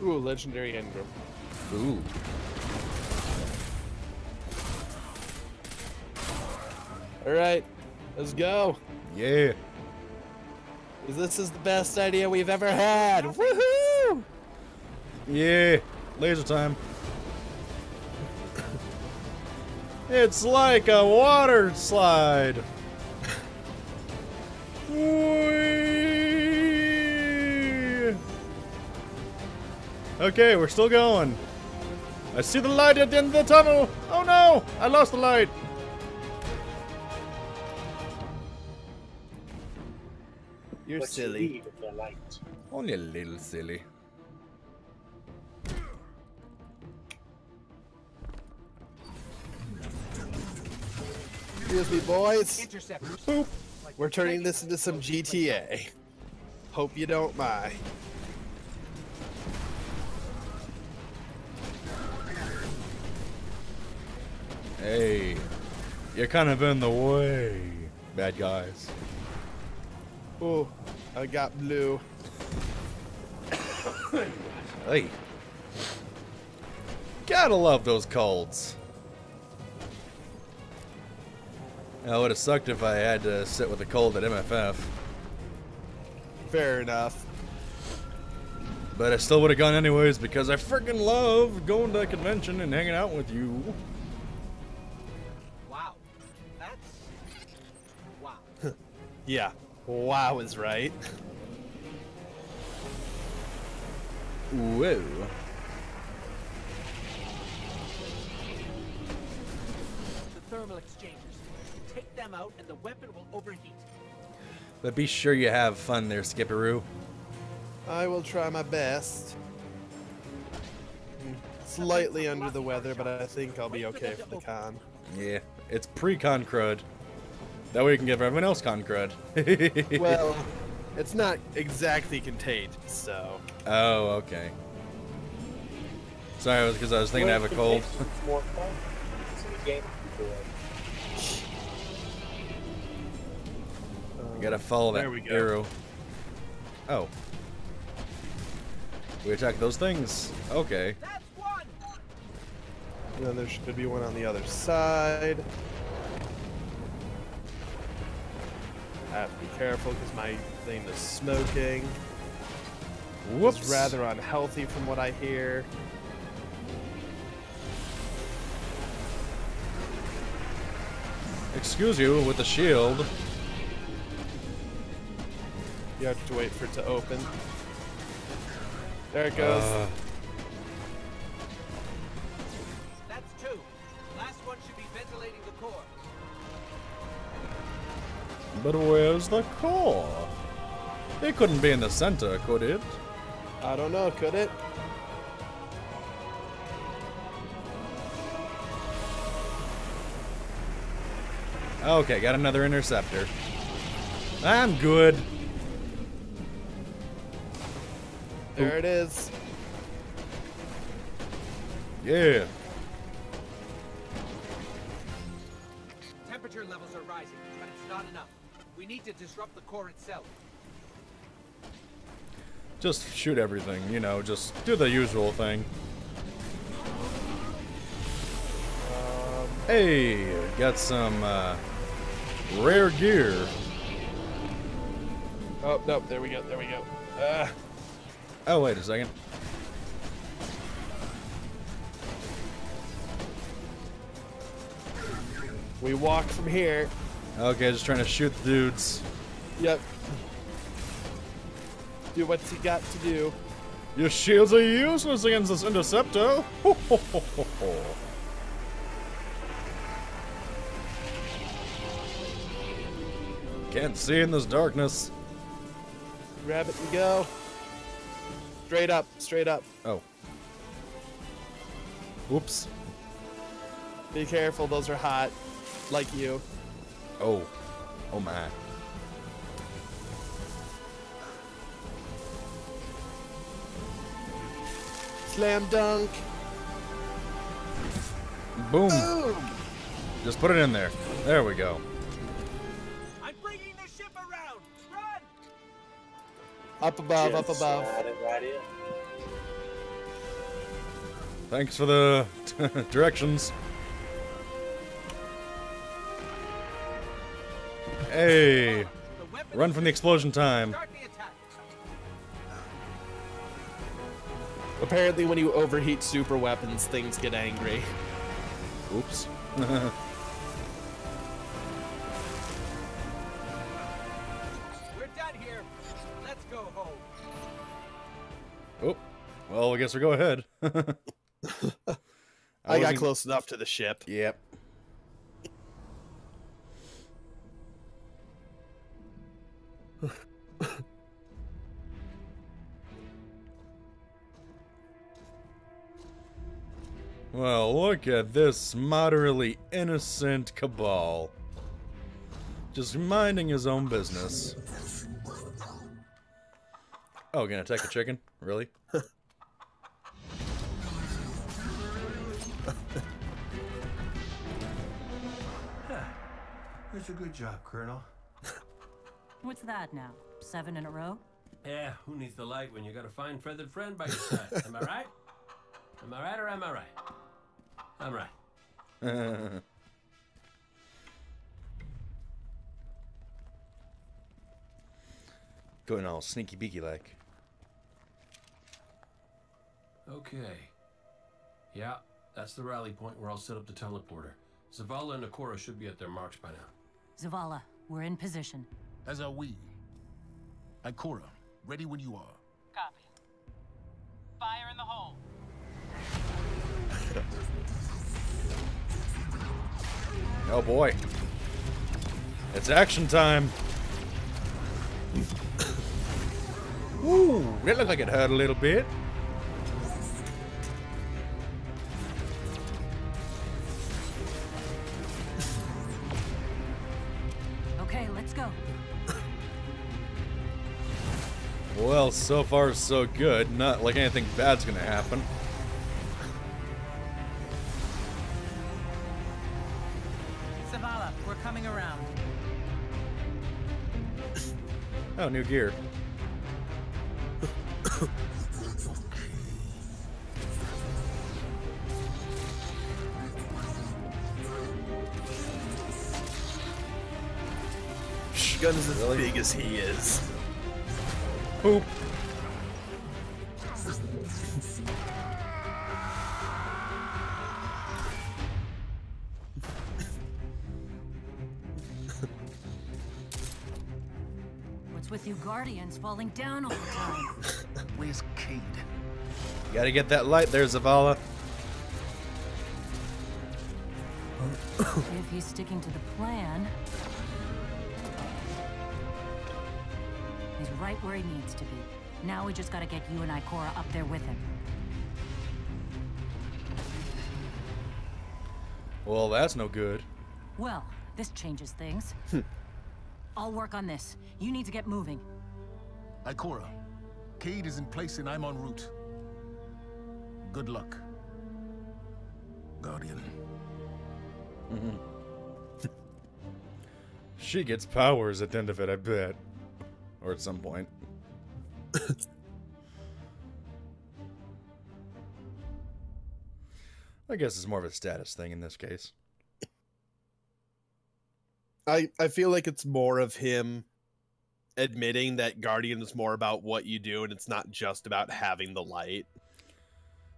Ooh, legendary engram. Ooh. All right, let's go. Yeah. This is the best idea we've ever had. Woohoo! Yeah. Laser time. it's like a water slide. Okay, we're still going. I see the light at the end of the tunnel. Oh no! I lost the light. You're what silly. need if light. Only a little silly. Excuse me, boys. Interceptors. We're turning this into some GTA. Hope you don't mind. Hey, you're kind of in the way, bad guys. Ooh, I got blue. Hey. Gotta love those colds. It would have sucked if I had to sit with a cold at MFF, Fair enough. but I still would have gone anyways because I freaking love going to a convention and hanging out with you. Wow. That's. Wow. Yeah. Wow is right. Whoa. The thermal exchangers. Take them out and the weapon will overheat. But be sure you have fun there, Skipperoo. I will try my best. I'm Slightly under the weather, but I think I'll be okay for the con. Yeah, it's pre-con crud. That way you can give everyone else con crud. Well, it's not exactly contained, so. Oh, okay. Sorry, it was because I was thinking I have a cold. It's more fun. It's in game. You gotta follow that There we go. arrow. Oh. We attack those things? Okay. That's one! And then there should be one on the other side. Have to be careful because my thing is smoking. Whoops. It's rather unhealthy from what I hear. Excuse you with the shield. You have to wait for it to open. There it goes. Uh, but where's the core? It couldn't be in the center, could it? I don't know, could it? Okay, got another interceptor. I'm good. There it is. Yeah. We need to disrupt the core itself. Just shoot everything, you know, just do the usual thing. Hey, got some uh, rare gear. Oh, nope, there we go, there we go. Uh, Oh, wait a second. we walk from here. Okay, just trying to shoot the dudes. Yep. Do what he got to do. Your shields are useless against this interceptor. Ho, ho, ho, Can't see in this darkness. Grab it and go. Straight up, straight up. Oh. Oops. Be careful, those are hot. Like you. Oh. Oh my. Slam dunk. Boom. Boom. Just put it in there. There we go. I'm bringing the ship around. Run! Up above, up above. right. Thanks for the directions. Hey. Run from the explosion time. Apparently, when you overheat super weapons, things get angry. Oops. We're done here. Let's go home. oh. Well, I guess we go ahead. I, got close enough to the ship. Yep. Well, look at this moderately innocent cabal. Just minding his own business. Oh, gonna attack a chicken? Really? That's a good job, Colonel. What's that now? Seven in a row? Yeah, who needs the light when you got a fine feathered friend by your side? Am I right? Am I right or am I right? I'm right. Going all sneaky beaky like. Okay. Yeah, that's the rally point where I'll set up the teleporter. Zavala and Ikora should be at their marks by now. Zavala, we're in position. As are we. Ikora, ready when you are. Copy. Fire in the hole. Oh boy. It's action time. Ooh, that looked like it hurt a little bit. Okay, let's go. Well, so far so good. Not like anything bad's gonna happen. Oh, new gear. Gun is as big as he is. Poop. Falling down all the time? Where's Cayde? You gotta get that light there, Zavala. if he's sticking to the plan, he's right where he needs to be. Now we just gotta get you and Ikora up there with him. Well, that's no good. Well, this changes things. Hmm. I'll work on this. You need to get moving. Ikora, Cayde is in place and I'm en route. Good luck. Guardian. Mm-hmm. She gets powers at the end of it, I bet. Or at some point. I guess it's more of a status thing in this case. I, I feel like it's more of him admitting that Guardian is more about what you do and it's not just about having the light.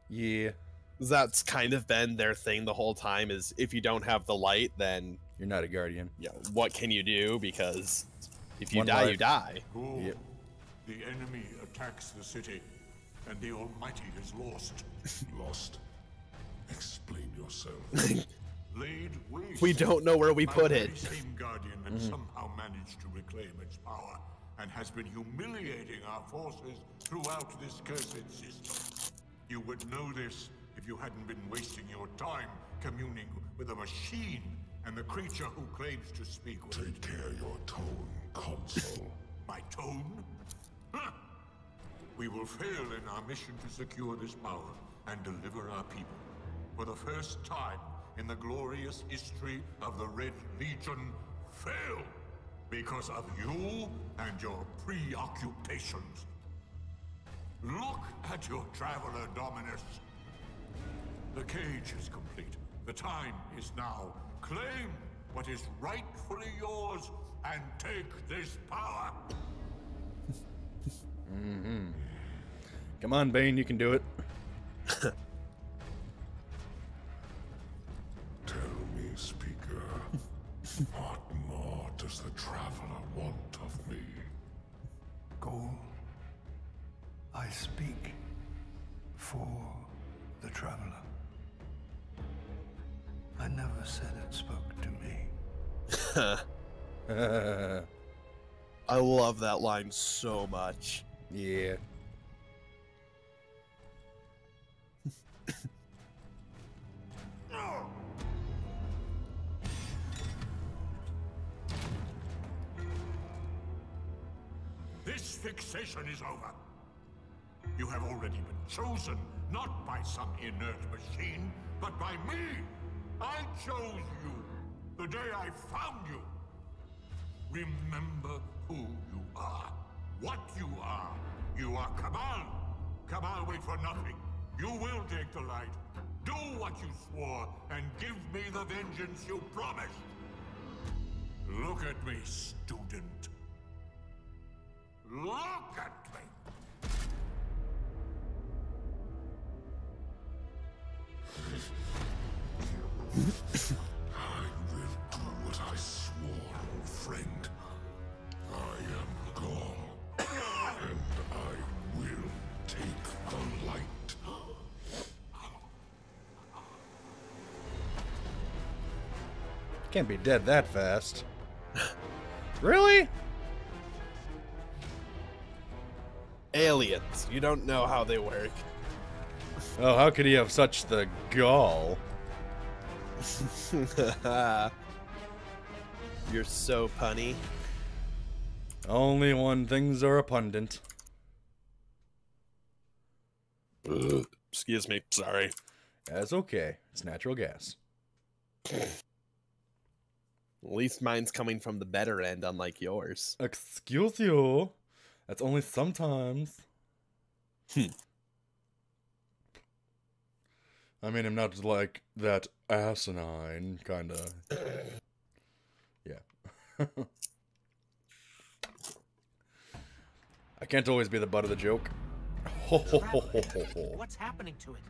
Yeah. That's kind of been their thing the whole time is if you don't have the light, then You're not a guardian. yeah, what can you do? Because if you One die, you die. Go. Yep. The enemy attacks the city, and the Almighty is lost. lost? Explain yourself. laid waste. We don't know where we put it. very Same guardian that Mhm. somehow managed to reclaim its power and has been humiliating our forces throughout this cursed system. You would know this if you hadn't been wasting your time communing with a machine and the creature who claims to speak with Take care your tone, Consul. My tone? We will fail in our mission to secure this power and deliver our people. For the first time in the glorious history of the Red Legion, fail because of you and your preoccupations. Look at your traveler, Dominus. The cage is complete. The time is now. Claim what is rightfully yours and take this power. hmm Come on, Bane, you can do it. Tell me, Speaker, what more does the traveler want of me? Go. I speak for the traveler. I never said it spoke to me. I love that line so much. Yeah. This fixation is over. You have already been chosen, not by some inert machine, but by me. I chose you the day I found you. Remember who you are, what you are. You are Cabal. Cabal wait for nothing. You will take the light. Do what you swore and give me the vengeance you promised. Look at me, student. Look at me. I will do what I swore, old friend. I am Ghaul, and I will take the light. Can't be dead that fast. really? Aliens. You don't know how they work. Oh, how could he have such the gall? You're so punny. Only when things are abundant. Excuse me. Sorry. That's okay. It's natural gas. At least mine's coming from the better end, unlike yours. Excuse you. That's only sometimes. Hmm. I mean, I'm not like that asinine kind of. yeah. I can't always be the butt of the joke. Ho, ho, ho, ho, ho, ho. What's happening to it?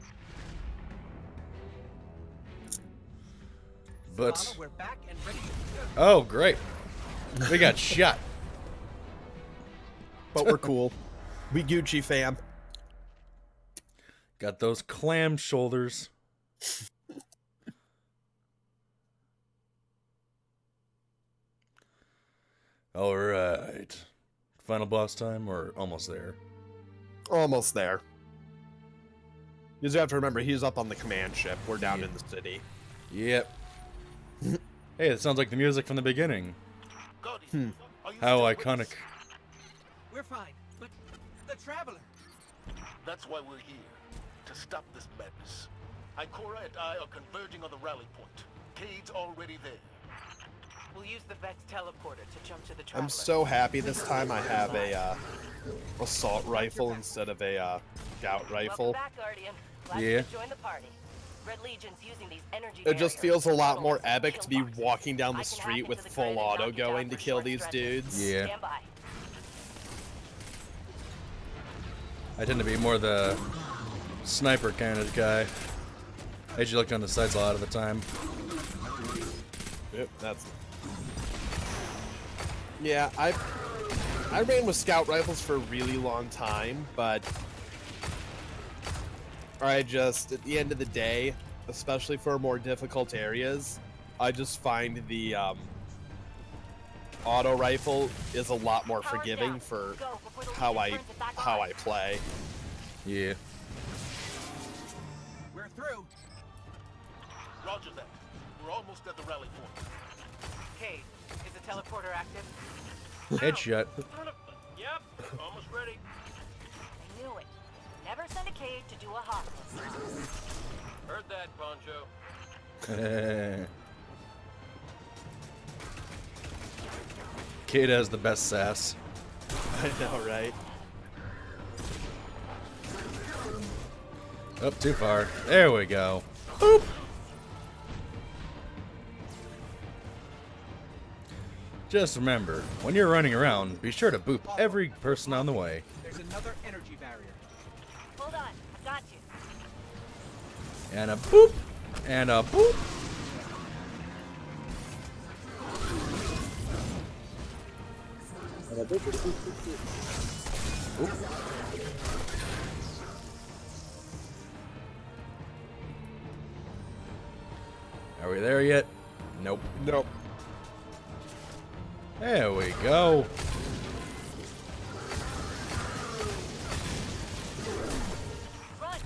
But Solana, we're back and ready oh, great, we got shot. But we're cool. we Gucci fam. Got those clam shoulders. All right. Final boss time or almost there? Almost there. You just have to remember he's up on the command ship. We're down in the city. Yep. hey, it sounds like the music from the beginning. Hmm. How iconic. We're fine, but the traveler. That's why we're here. To stop this madness. Ikora and I are converging on the rally point. Cayde's already there. We'll use the Vex teleporter to jump to the traveler. I'm so happy this time I have a uh, assault rifle instead of a uh, scout rifle. Back, Guardian. Glad Yeah. you join the party. Red Legion's using these energy It just feels a lot more epic to be walking down the street with full auto knock you down going to kill these dudes. Yeah. Stand by. I tend to be more the sniper kind of guy. I usually look on the sides a lot of the time. Yep, that's. Yeah, I I ran with scout rifles for a really long time, but I just at the end of the day, especially for more difficult areas, I just find the um, auto rifle is a lot more forgiving for how I how I play. Yeah. We're through. Roger that. We're almost at the rally point. Cayde, is the teleporter active? Headshot. Yep, almost ready. I knew it. Never send a cage to do a hostage. Heard that, Poncho. Kid has the best sass. I know, right? Up too far. There we go. Boop. Just remember, when you're running around, be sure to boop every person on the way. There's another energy barrier. Hold on, I got you. And a boop. And a boop. And a boop, boop, boop, boop, boop. Are we there yet? Nope. Nope. There we go. Run.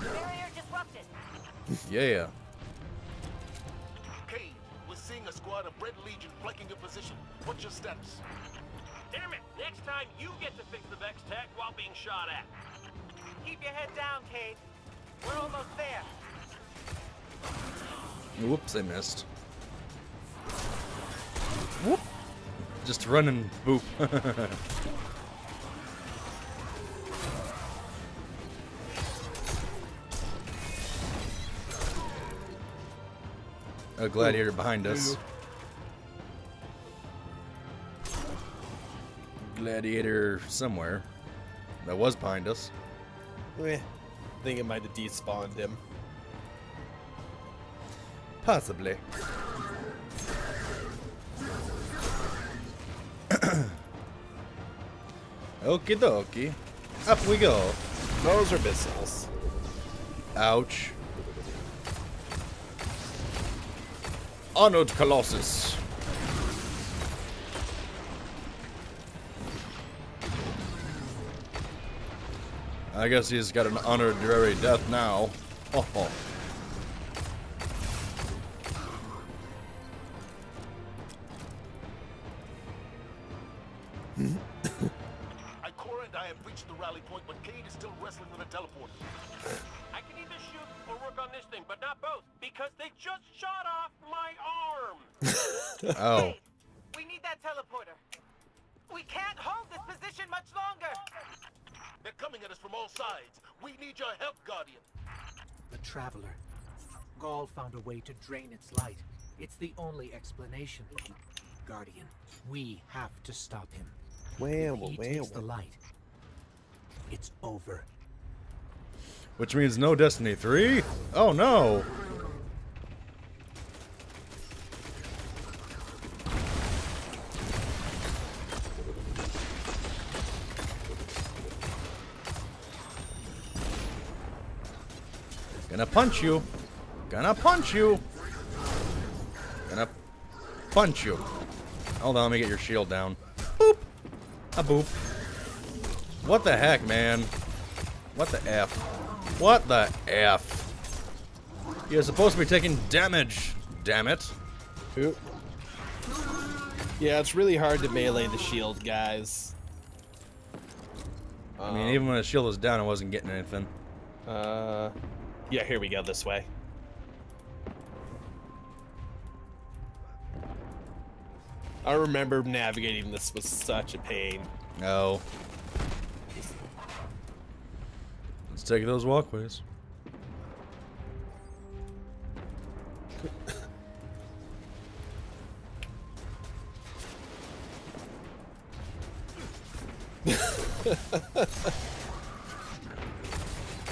Yeah. Cayde, we're seeing a squad of Red Legion flanking your position. What's your status? Damn it! Next time you get to fix the Vex tech while being shot at. Keep your head down, Cayde. We're almost there. Whoops, I missed. Whoop. Just run and boop. A gladiator behind us. Gladiator somewhere. That was behind us. Eh, I think it might have despawned him. Possibly. Okie dokie. Up we go. Those are missiles. Ouch. Honored Colossus. I guess he's got an honorary death now. Oh. oh. Drain its light. It's the only explanation. Guardian, we have to stop him. Wham, if he wham, takes the light, it's over. Which means no Destiny 3? Oh no! Gonna punch you. Gonna punch you. Punch you. Hold on, let me get your shield down. Boop. A boop. What the heck, man? What the F? What the F? You're supposed to be taking damage, damn it. Oop. Yeah, it's really hard to melee the shield, guys. I mean, even when the shield was down, I wasn't getting anything. Uh, yeah, here we go, this way. I remember navigating this was such a pain. No. Let's take those walkways.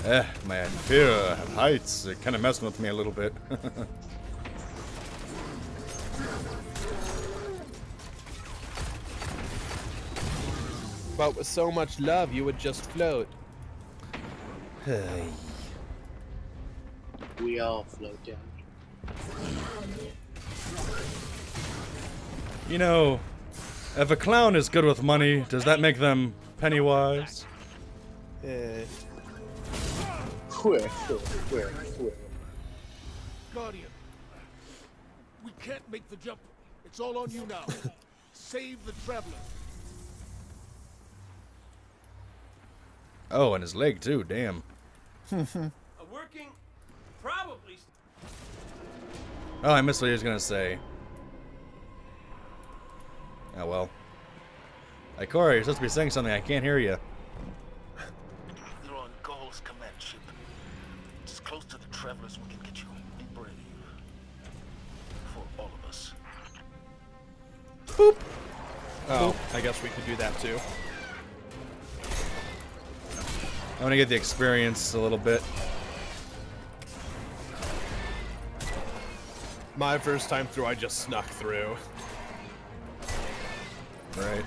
Eh, man, fear of heights, it kind of messing with me a little bit. But with so much love, you would just float. Hey. We all float down. You know, if a clown is good with money, does that make them Pennywise? Eh. Quick, quick, quick, quick. Guardian, we can't make the jump. It's all on you now. Save the traveler. Oh, and his leg too, damn. A working, probably. Oh, I missed what he was gonna say. Oh well. Hey Corey, you're supposed to be saying something, I can't hear you. You're on Ghaul's command ship. As close to the travelers we can get you. Be brave. For all of us. Boop. Oh, I guess we could do that too. I wanna get the experience a little bit. My first time through, I just snuck through. Right.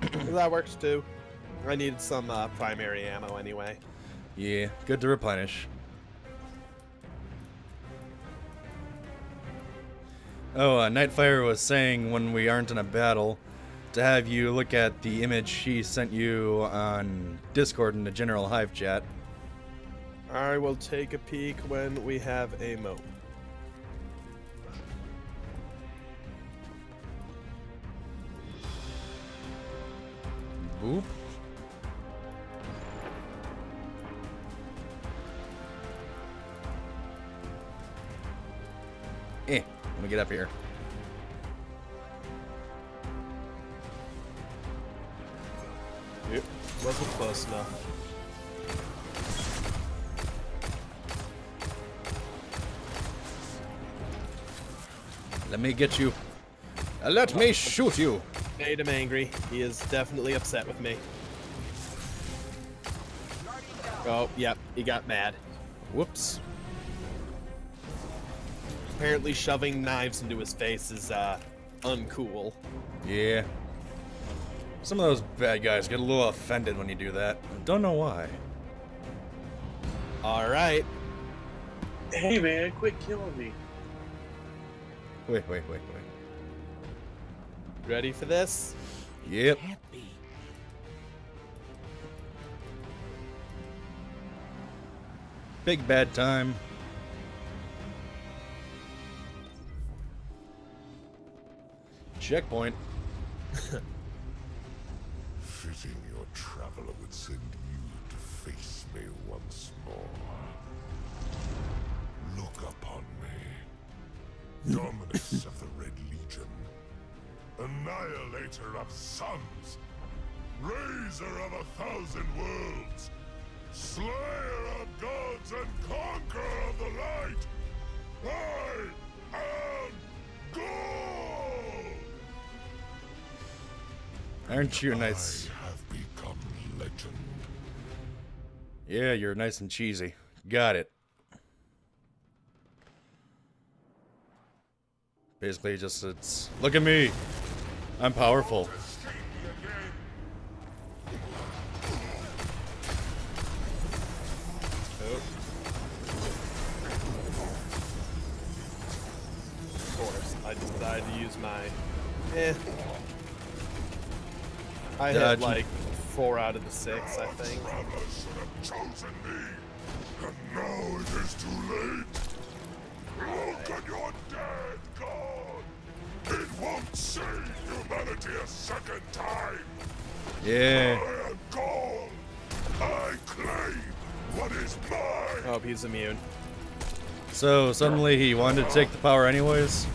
that works too. I needed some uh, primary ammo anyway. Yeah, good to replenish. Oh, uh, Nightfire was saying when we aren't in a battle to have you look at the image she sent you on Discord in the general Hive chat. I will take a peek when we have a mo. Boop. Eh, let me get up here. Yep, wasn't close enough. Let me get you. Uh, let me shoot you. Made him angry. He is definitely upset with me. Oh, yep, he got mad. Whoops. Apparently shoving knives into his face is, uh, uncool. Yeah. Some of those bad guys get a little offended when you do that. Don't know why. Alright. Hey man, quit killing me. Wait, wait, wait, wait. Ready for this? Yep. Big bad time. Checkpoint. Fitting your traveler would send you to face me once more. Look upon me. Dominus of the Red Legion. Annihilator of suns. Raiser of a thousand worlds. Slayer of gods and conqueror of the light. I am! Aren't you nice? I have become legend. Yeah, you're nice and cheesy. Got it. Basically, just it's look at me. I'm powerful. Of course, I decided to use my. Eh. I Dodge. had like four out of the six, I think. chosen me. And now it is too late. Look at your dead god. It won't save humanity a second time. Yeah. I am Ghaul. I claim what is mine. Oh, he's immune. So suddenly he wanted to take the power anyways.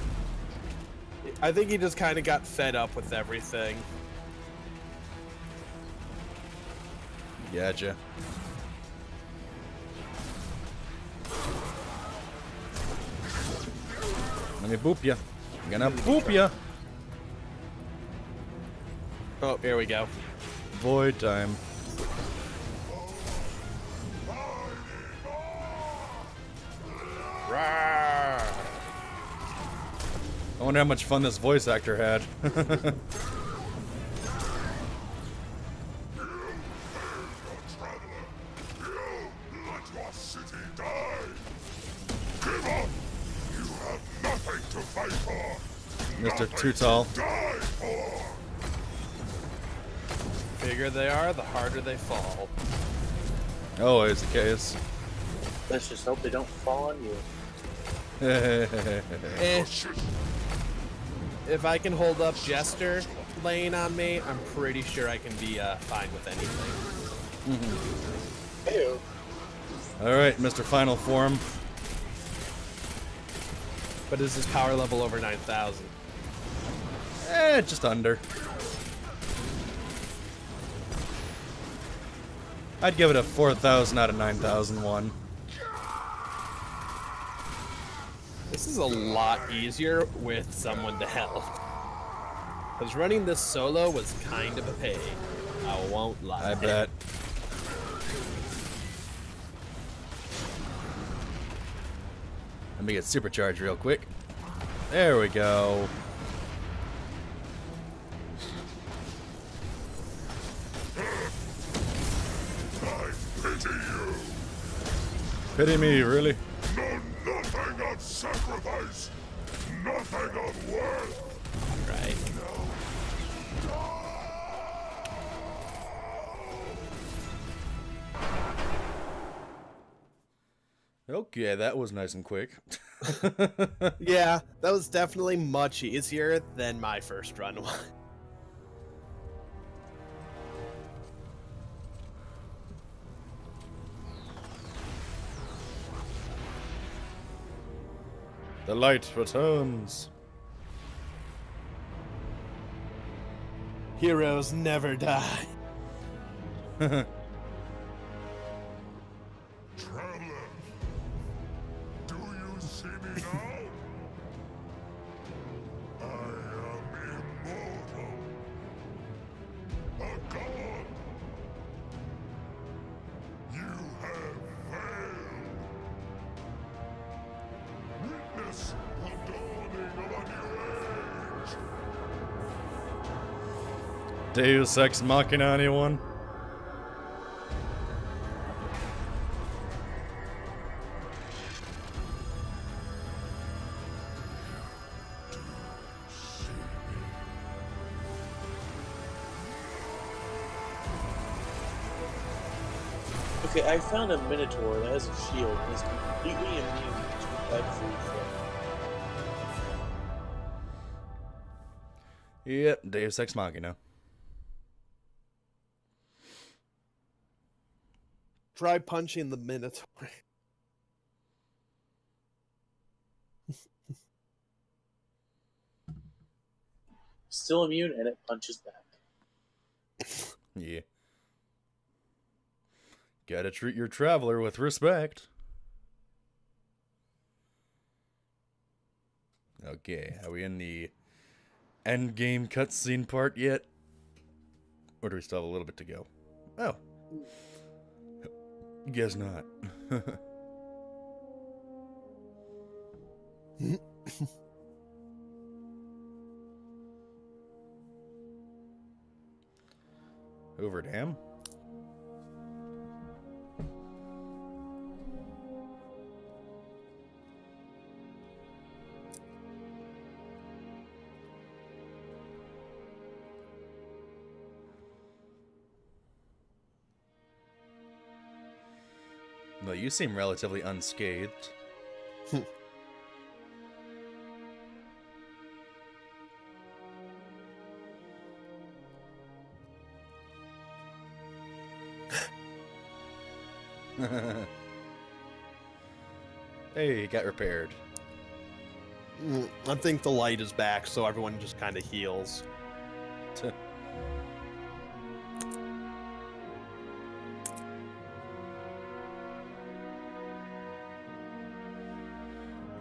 I think he just kind of got fed up with everything. Gotcha. Let me boop ya. I'm gonna boop ya. Oh, here we go. Void time. I wonder how much fun this voice actor had. Too Tall. Die! Bigger they are, the harder they fall. Always the case. Let's just hope they don't fall on you. Eh. If I can hold up Jestre laying on me, I'm pretty sure I can be uh, fine with anything. Ew. All right, Mr. Final Form. But is his power level over 9,000? Eh, just under. I'd give it a 4,000 out of 9,001. This is a lot easier with someone to help. Because running this solo was kind of a pain. I won't lie. I bet. Let me get supercharged real quick. There we go. Pity me, really? Know nothing of sacrifice! Nothing of worth! Right. Oh, okay, that was nice and quick. Yeah, that was definitely much easier than my first run was. The light returns. Heroes never die. Traveler! Do you see me now? Deus Ex Machina, anyone? Okay, I found a Minotaur that has a shield and is completely immune to everything. Yep, Deus Ex Machina. Try punching the Minotaur. Still immune and it punches back. Yeah. Gotta treat your traveler with respect. Okay, are we in the end game cutscene part yet? Or do we still have a little bit to go? Oh. Guess not. Over dam? You seem relatively unscathed. hey, got repaired. Mm, I think the light is back, so everyone just kind of heals.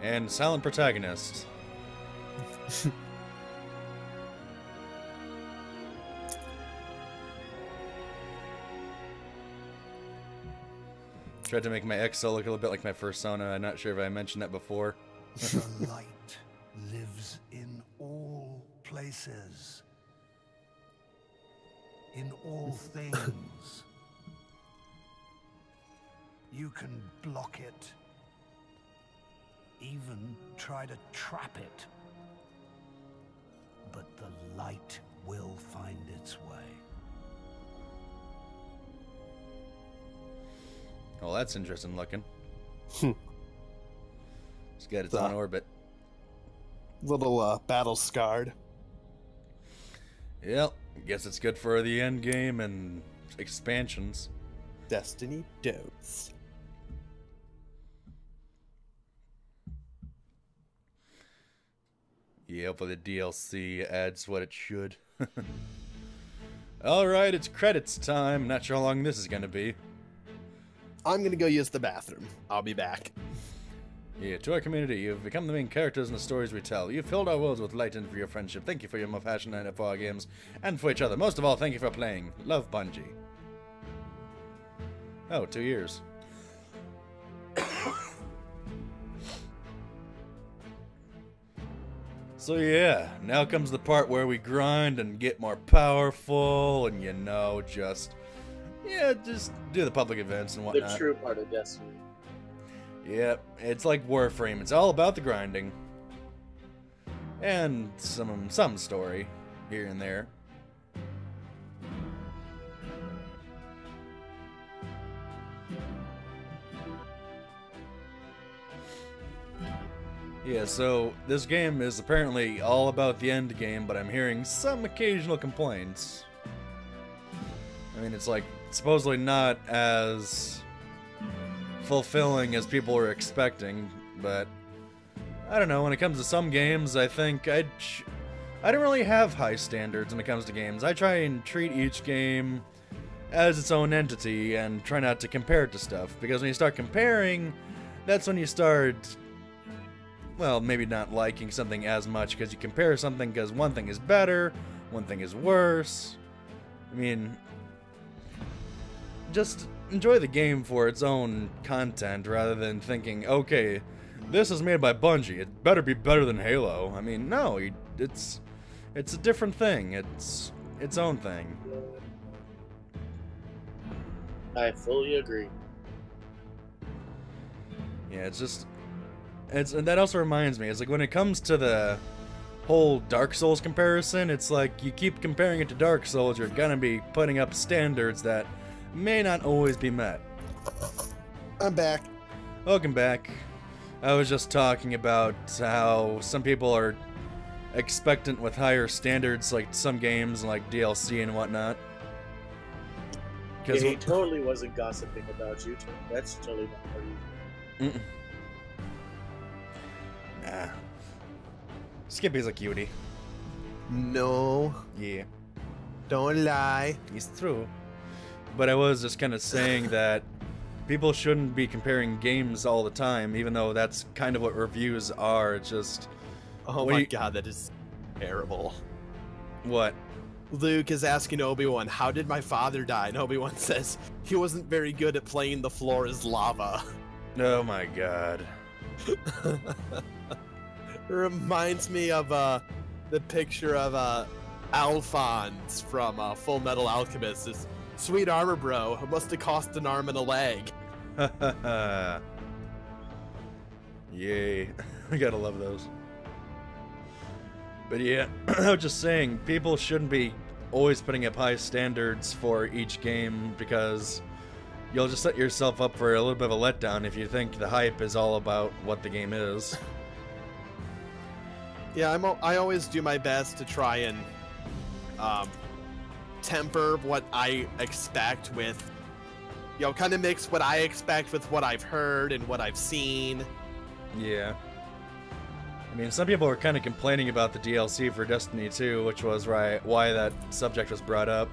And silent protagonist. Tried to make my Excel look a little bit like my persona. I'm not sure if I mentioned that before. the light lives in all places, in all things. you can block it even try to trap it. But the light will find its way. Well, that's interesting looking. Hmm. It's got its own orbit. Little uh, battle scarred. Yep. I guess it's good for the end game and expansions. Destiny dotes. Yeah, hopefully the DLC adds what it should. Alright, it's credits time. Not sure how long this is gonna be. I'm gonna go use the bathroom. I'll be back. Yeah, to our community, you've become the main characters in the stories we tell. You've filled our worlds with light and for your friendship. Thank you for your passion and for our games, and for each other. Most of all, thank you for playing. Love Bungie. Oh, two years. So yeah, now comes the part where we grind and get more powerful, and you know, just yeah, just do the public events and whatnot. The true part of Destiny. Yep, it's like Warframe. It's all about the grinding. And some some story here and there. Yeah, so this game is apparently all about the end game, but I'm hearing some occasional complaints. I mean, it's like supposedly not as fulfilling as people were expecting, but I don't know. When it comes to some games, I think ch- I don't really have high standards when it comes to games. I try and treat each game as its own entity and try not to compare it to stuff because when you start comparing, that's when you start well, maybe not liking something as much because you compare something because one thing is better, one thing is worse. I mean, just enjoy the game for its own content rather than thinking, okay, this is made by Bungie. It better be better than Halo. I mean, no, it's it's a different thing. It's its own thing. I fully agree. Yeah, it's just it's and that also reminds me. It's like when it comes to the whole Dark Souls comparison, it's like you keep comparing it to Dark Souls, you're gonna be putting up standards that may not always be met. I'm back. Welcome back. I was just talking about how some people are expectant with higher standards, like some games, like DLC and whatnot. Yeah, he totally wasn't gossiping about you. Tim. That's totally not what he. Nah. Skippy's a cutie. No. Yeah. Don't lie. It's true. But I was just kind of saying that people shouldn't be comparing games all the time, even though that's kind of what reviews are. It's just. Oh my you- god, that is terrible. What? Luke is asking Obi-Wan, how did my father die? And Obi-Wan says, he wasn't very good at playing the floor is lava. Oh my god. Reminds me of uh, the picture of uh, Alphonse from uh, Full Metal Alchemist. This sweet armor bro who must have cost an arm and a leg. Yay. I gotta love those. But yeah, I was just saying, people shouldn't be always putting up high standards for each game because you'll just set yourself up for a little bit of a letdown if you think the hype is all about what the game is. Yeah, I'm. I always do my best to try and um, temper what I expect with, you know, kind of mix what I expect with what I've heard and what I've seen. Yeah. I mean, some people were kind of complaining about the DLC for Destiny 2, which was right why that subject was brought up.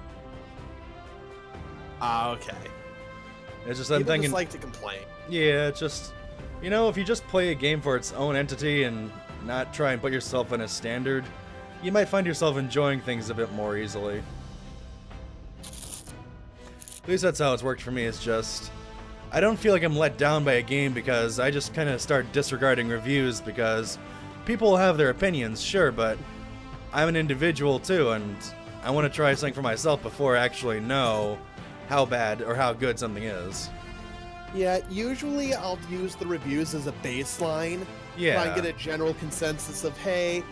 Ah, okay. It's just I'm thinking, just like to complain. yeah, it's just, you know, if you just play a game for its own entity and not try and put yourself in a standard, you might find yourself enjoying things a bit more easily. At least that's how it's worked for me. It's just, I don't feel like I'm let down by a game because I just kind of start disregarding reviews because people have their opinions, sure, but I'm an individual too, and I want to try something for myself before I actually know how bad or how good something is. Yeah, usually I'll use the reviews as a baseline. Try and get a general consensus of, hey,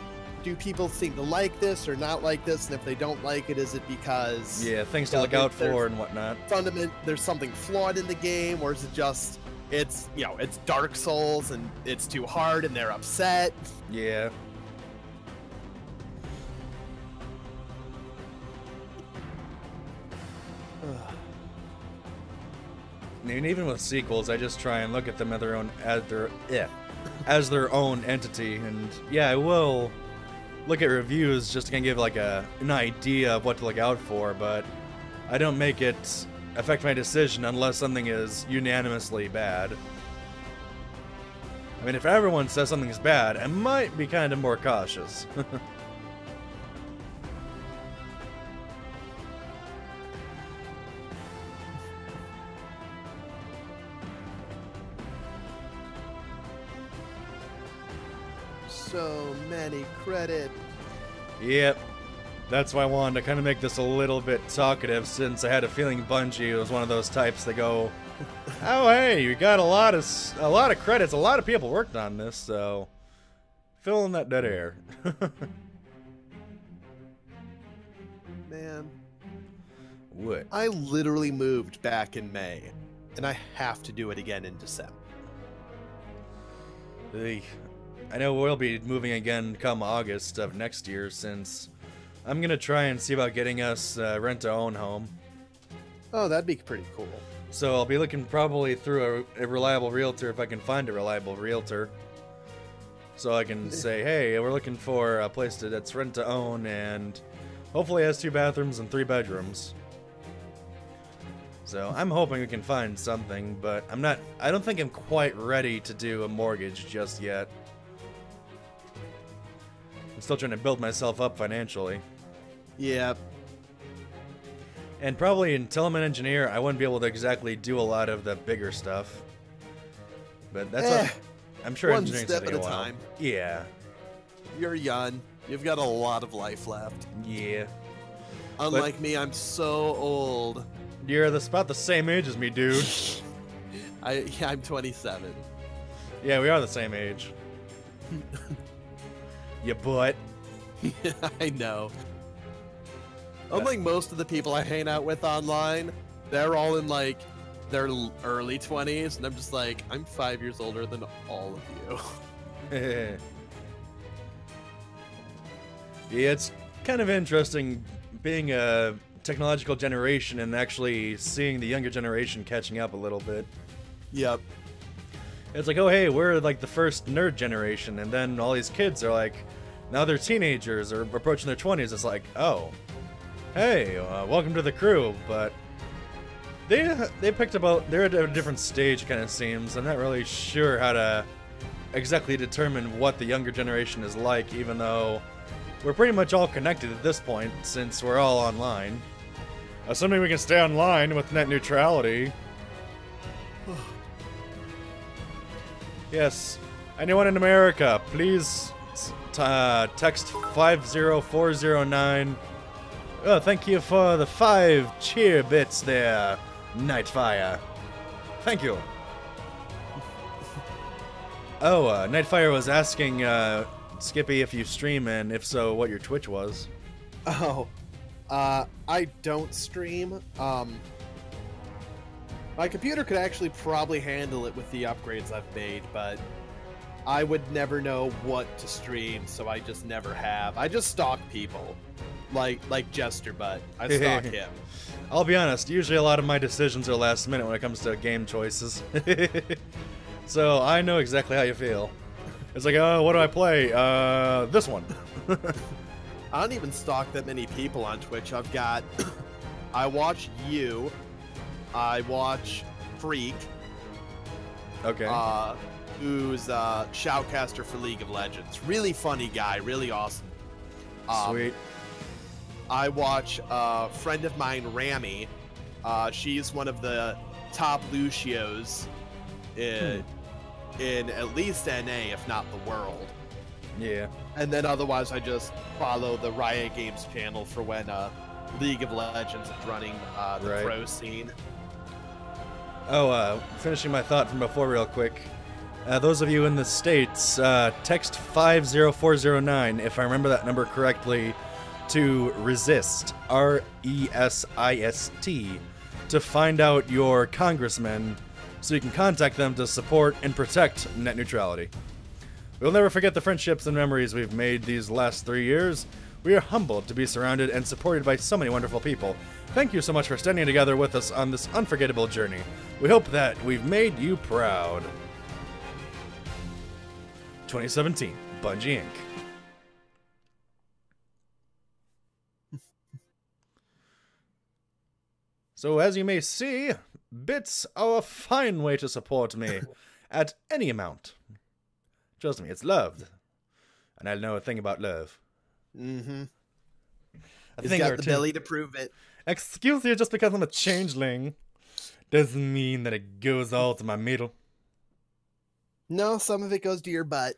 do people seem to like this or not like this? And if they don't like it, is it because Yeah, things to look out for and whatnot. Fundament, there's something flawed in the game, or is it just it's you know it's Dark Souls and it's too hard and they're upset? Yeah. And even with sequels, I just try and look at them at their own as their yeah, as their own entity. And yeah, I will look at reviews just to kind of give like a an idea of what to look out for, but I don't make it affect my decision unless something is unanimously bad. I mean, if everyone says something's bad, I might be kind of more cautious. So many credit. Yep. That's why I wanted to kind of make this a little bit talkative since I had a feeling Bungie was one of those types that go, "Oh, hey, you got a lot of a lot of credits. A lot of people worked on this, so fill in that dead air." Man, what? I literally moved back in May, and I have to do it again in December. I know we'll be moving again come August of next year since I'm gonna try and see about getting us uh, rent to own home. Oh, that'd be pretty cool. So I'll be looking probably through a, a reliable realtor if I can find a reliable realtor. So I can say, hey, we're looking for a place to, that's rent to own and hopefully has two bathrooms and three bedrooms. So I'm hoping we can find something, but I'm not. I don't think I'm quite ready to do a mortgage just yet. I'm still trying to build myself up financially. Yeah. And probably until I'm an engineer, I wouldn't be able to exactly do a lot of the bigger stuff. But that's Eh, what I'm sure one engineering's step at a while. time. Yeah. You're young. You've got a lot of life left. Yeah. Unlike me, I'm so old. You're the, about the same age as me, dude. I yeah, I'm 27. yeah, we are the same age. you butt. I know. Unlike most of the people I hang out with online, they're all in like their early 20s, and I'm just like, I'm five years older than all of you. Yeah, it's kind of interesting being a technological generation and actually seeing the younger generation catching up a little bit. Yep. It's like, oh, hey, we're like the first nerd generation, and then all these kids are like, now they're teenagers or approaching their 20s. It's like, oh, hey, uh, welcome to the crew. But they they picked about they're at a different stage, kind of seems. I'm not really sure how to exactly determine what the younger generation is like, even though we're pretty much all connected at this point since we're all online. Assuming we can stay online with net neutrality. Yes. Anyone in America, please uh, text 50409. Oh, thank you for the five cheer bits there, Nightfire. Thank you. Oh, uh, Nightfire was asking uh, Skippy if you stream and if so, what your Twitch was. Oh, uh, I don't stream. Um, my computer could actually probably handle it with the upgrades I've made, but I would never know what to stream, so I just never have. I just stalk people, like like Jestre, but I stalk him. I'll be honest, usually a lot of my decisions are last minute when it comes to game choices. so I know exactly how you feel. It's like, oh, what do I play? Uh, this one. I don't even stalk that many people on Twitch. I've got, I watch you, I watch Freak, Okay. uh, who's uh, shoutcaster for League of Legends. Really funny guy, really awesome. Um, Sweet. I watch a friend of mine, Rami. Uh, she's one of the top Lucios in, in at least NA, if not the world. Yeah. And then otherwise, I just follow the Riot Games channel for when uh, League of Legends is running uh, the Right. pro scene. Oh, uh, finishing my thought from before, real quick. Uh, those of you in the States, uh, text 50409, if I remember that number correctly, to resist, R E S I S T, to find out your congressman so you can contact them to support and protect net neutrality. We'll never forget the friendships and memories we've made these last three years. We are humbled to be surrounded and supported by so many wonderful people. Thank you so much for standing together with us on this unforgettable journey. We hope that we've made you proud. 2017, Bungie Inc. So, as you may see, bits are a fine way to support me at any amount. Trust me, it's loved. And I know a thing about love. Mm-hmm. A He's thing got or the two. belly to prove it. Excuse you, just because I'm a changeling doesn't mean that it goes all to my middle. No, some of it goes to your butt.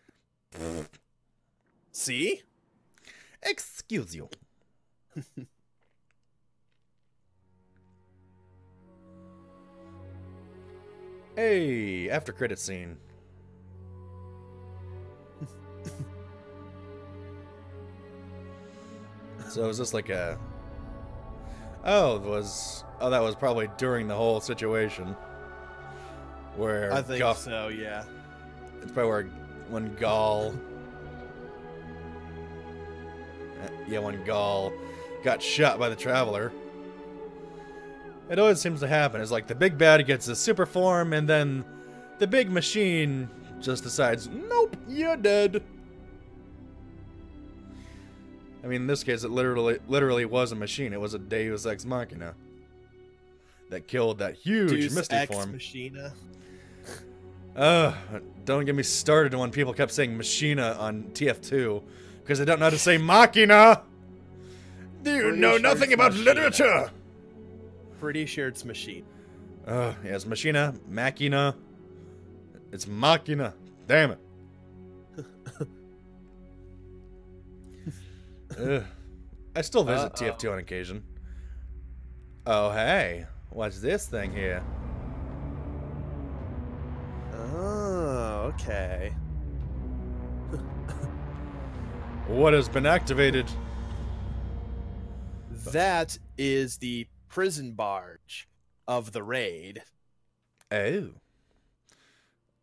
See? Excuse you. hey, after credit scene. So is this like a Oh, it was oh that was probably during the whole situation. Where I think Ga- so, yeah. It's probably where when Ghaul Uh, yeah, when Ghaul got shot by the Traveler. It always seems to happen. It's like the big bad gets a super form, and then the big machine just decides, nope, you're dead. I mean, in this case, it literally, literally was a machine. It was a Deus Ex Machina that killed that huge Deus Misty Ex form. Machina. Ugh, don't get me started when people kept saying Machina on TF2 because they don't know how to say Machina. Do you Pretty know sure nothing about Machina. literature? Pretty sure it's machine. Ugh, yeah, it's Machina, Machina. It's Machina. Damn it. Ugh. I still visit Uh-oh. TF2 on occasion. Oh, hey. What's this thing here? Oh, okay. What has been activated? That is the prison barge of the raid. Oh.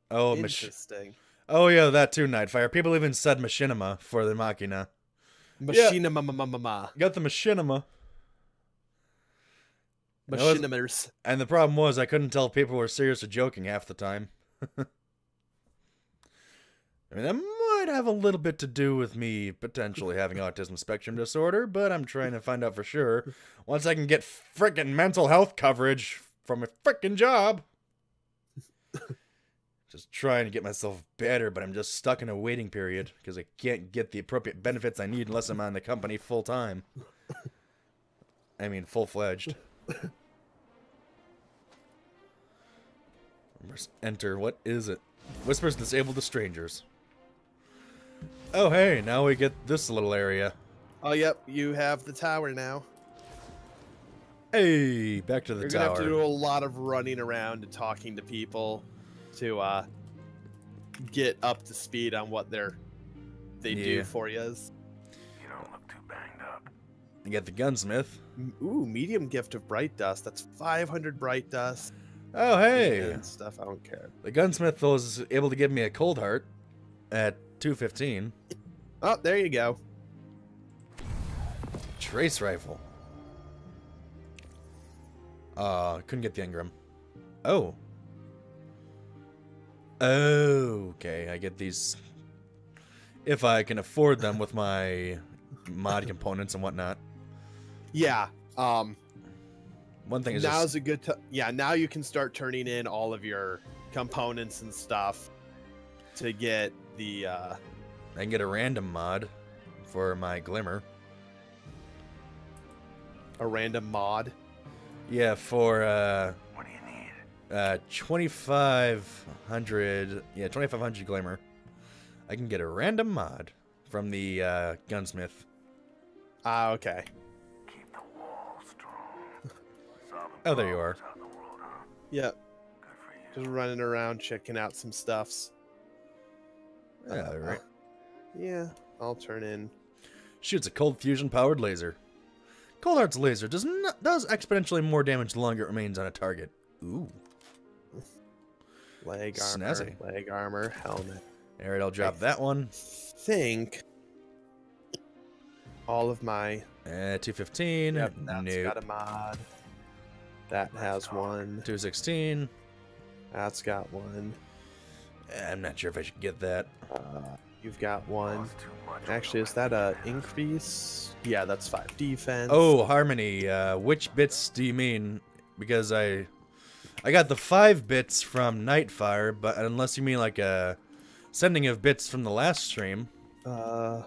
Oh, Interesting. oh yeah, that too, Nightfire. People even said machinima for the Machina. Machina ma ma ma ma ma. Got the machinima. And it was- Machinimers. And the problem was I couldn't tell if people were serious or joking half the time. I mean, that might have a little bit to do with me potentially having autism spectrum disorder, but I'm trying to find out for sure once I can get frickin' mental health coverage from a frickin' job. Just trying to get myself better, but I'm just stuck in a waiting period because I can't get the appropriate benefits I need unless I'm on the company full time. I mean, full fledged. Enter. What is it? Whispers disabled to strangers. Oh, hey, now we get this little area. Oh, yep. You have the tower now. Hey, back to the tower. You're gonna have to do a lot of running around and talking to people to uh get up to speed on what they're they Yeah. do for you. You don't look too banged up. You get the gunsmith. Ooh, medium gift of bright dust. That's 500 bright dust. Oh, hey. and stuff. I don't care. The gunsmith was able to give me a Coldheart at 215. Oh, there you go. Trace rifle. Uh, couldn't get the engram. Oh. Okay, I get these if I can afford them with my mod components and whatnot. Yeah. Um. One thing is now's just, a good time. Yeah, now you can start turning in all of your components and stuff to get the. uh I can get a random mod for my glimmer. A random mod. Yeah, for uh uh 2500 yeah 2500 glimmer i can get a random mod from the uh gunsmith Ah, okay. Keep the wall strong. Oh there you are Yep. Just running around checking out some stuffs. Yeah, Uh, right. Yeah, I'll turn in. Shoots a cold fusion powered laser. Coldheart's laser does not, does exponentially more damage the longer it remains on a target. Ooh. Leg armor, Snazzy. leg armor, helmet. All right, I'll drop that one. Think all of my Uh, 215. Yep, that's nope. got a mod. That has one. 216. That's got one. I'm not sure if I should get that. Uh, you've got one. Actually, is that a increase? Yeah, that's five defense. Oh, Harmony. Uh, which bits do you mean? Because I, I got the five bits from Nightfire, but unless you mean like a sending of bits from the last stream. Uh,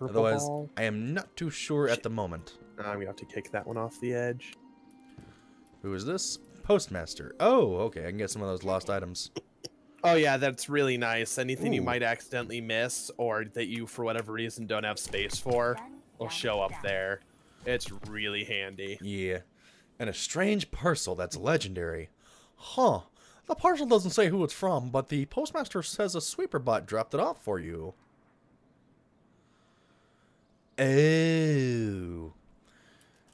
Otherwise, ball. I am not too sure at the moment. I'm gonna have to kick that one off the edge. Who is this? Postmaster. Oh, okay. I can get some of those lost items. Oh yeah, that's really nice. Anything you might accidentally miss or that you for whatever reason don't have space for will show up there. It's really handy. Yeah. And a strange parcel that's legendary. Huh. The parcel doesn't say who it's from, but the postmaster says a sweeper bot dropped it off for you. Oh.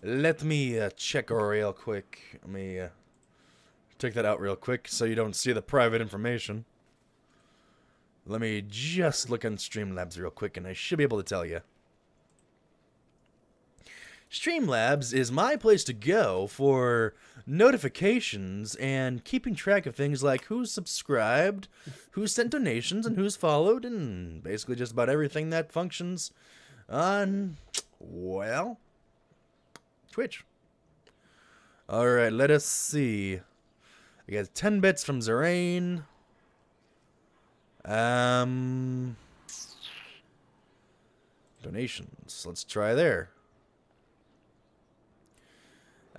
Let me uh, check real quick. Let me uh, take that out real quick so you don't see the private information. Let me just look on Streamlabs real quick and I should be able to tell you. Streamlabs is my place to go for notifications and keeping track of things like who's subscribed, who's sent donations, and who's followed, and basically just about everything that functions on, well, Twitch. Alright, let us see. I got 10 bits from Zerain. Um, donations. Let's try there.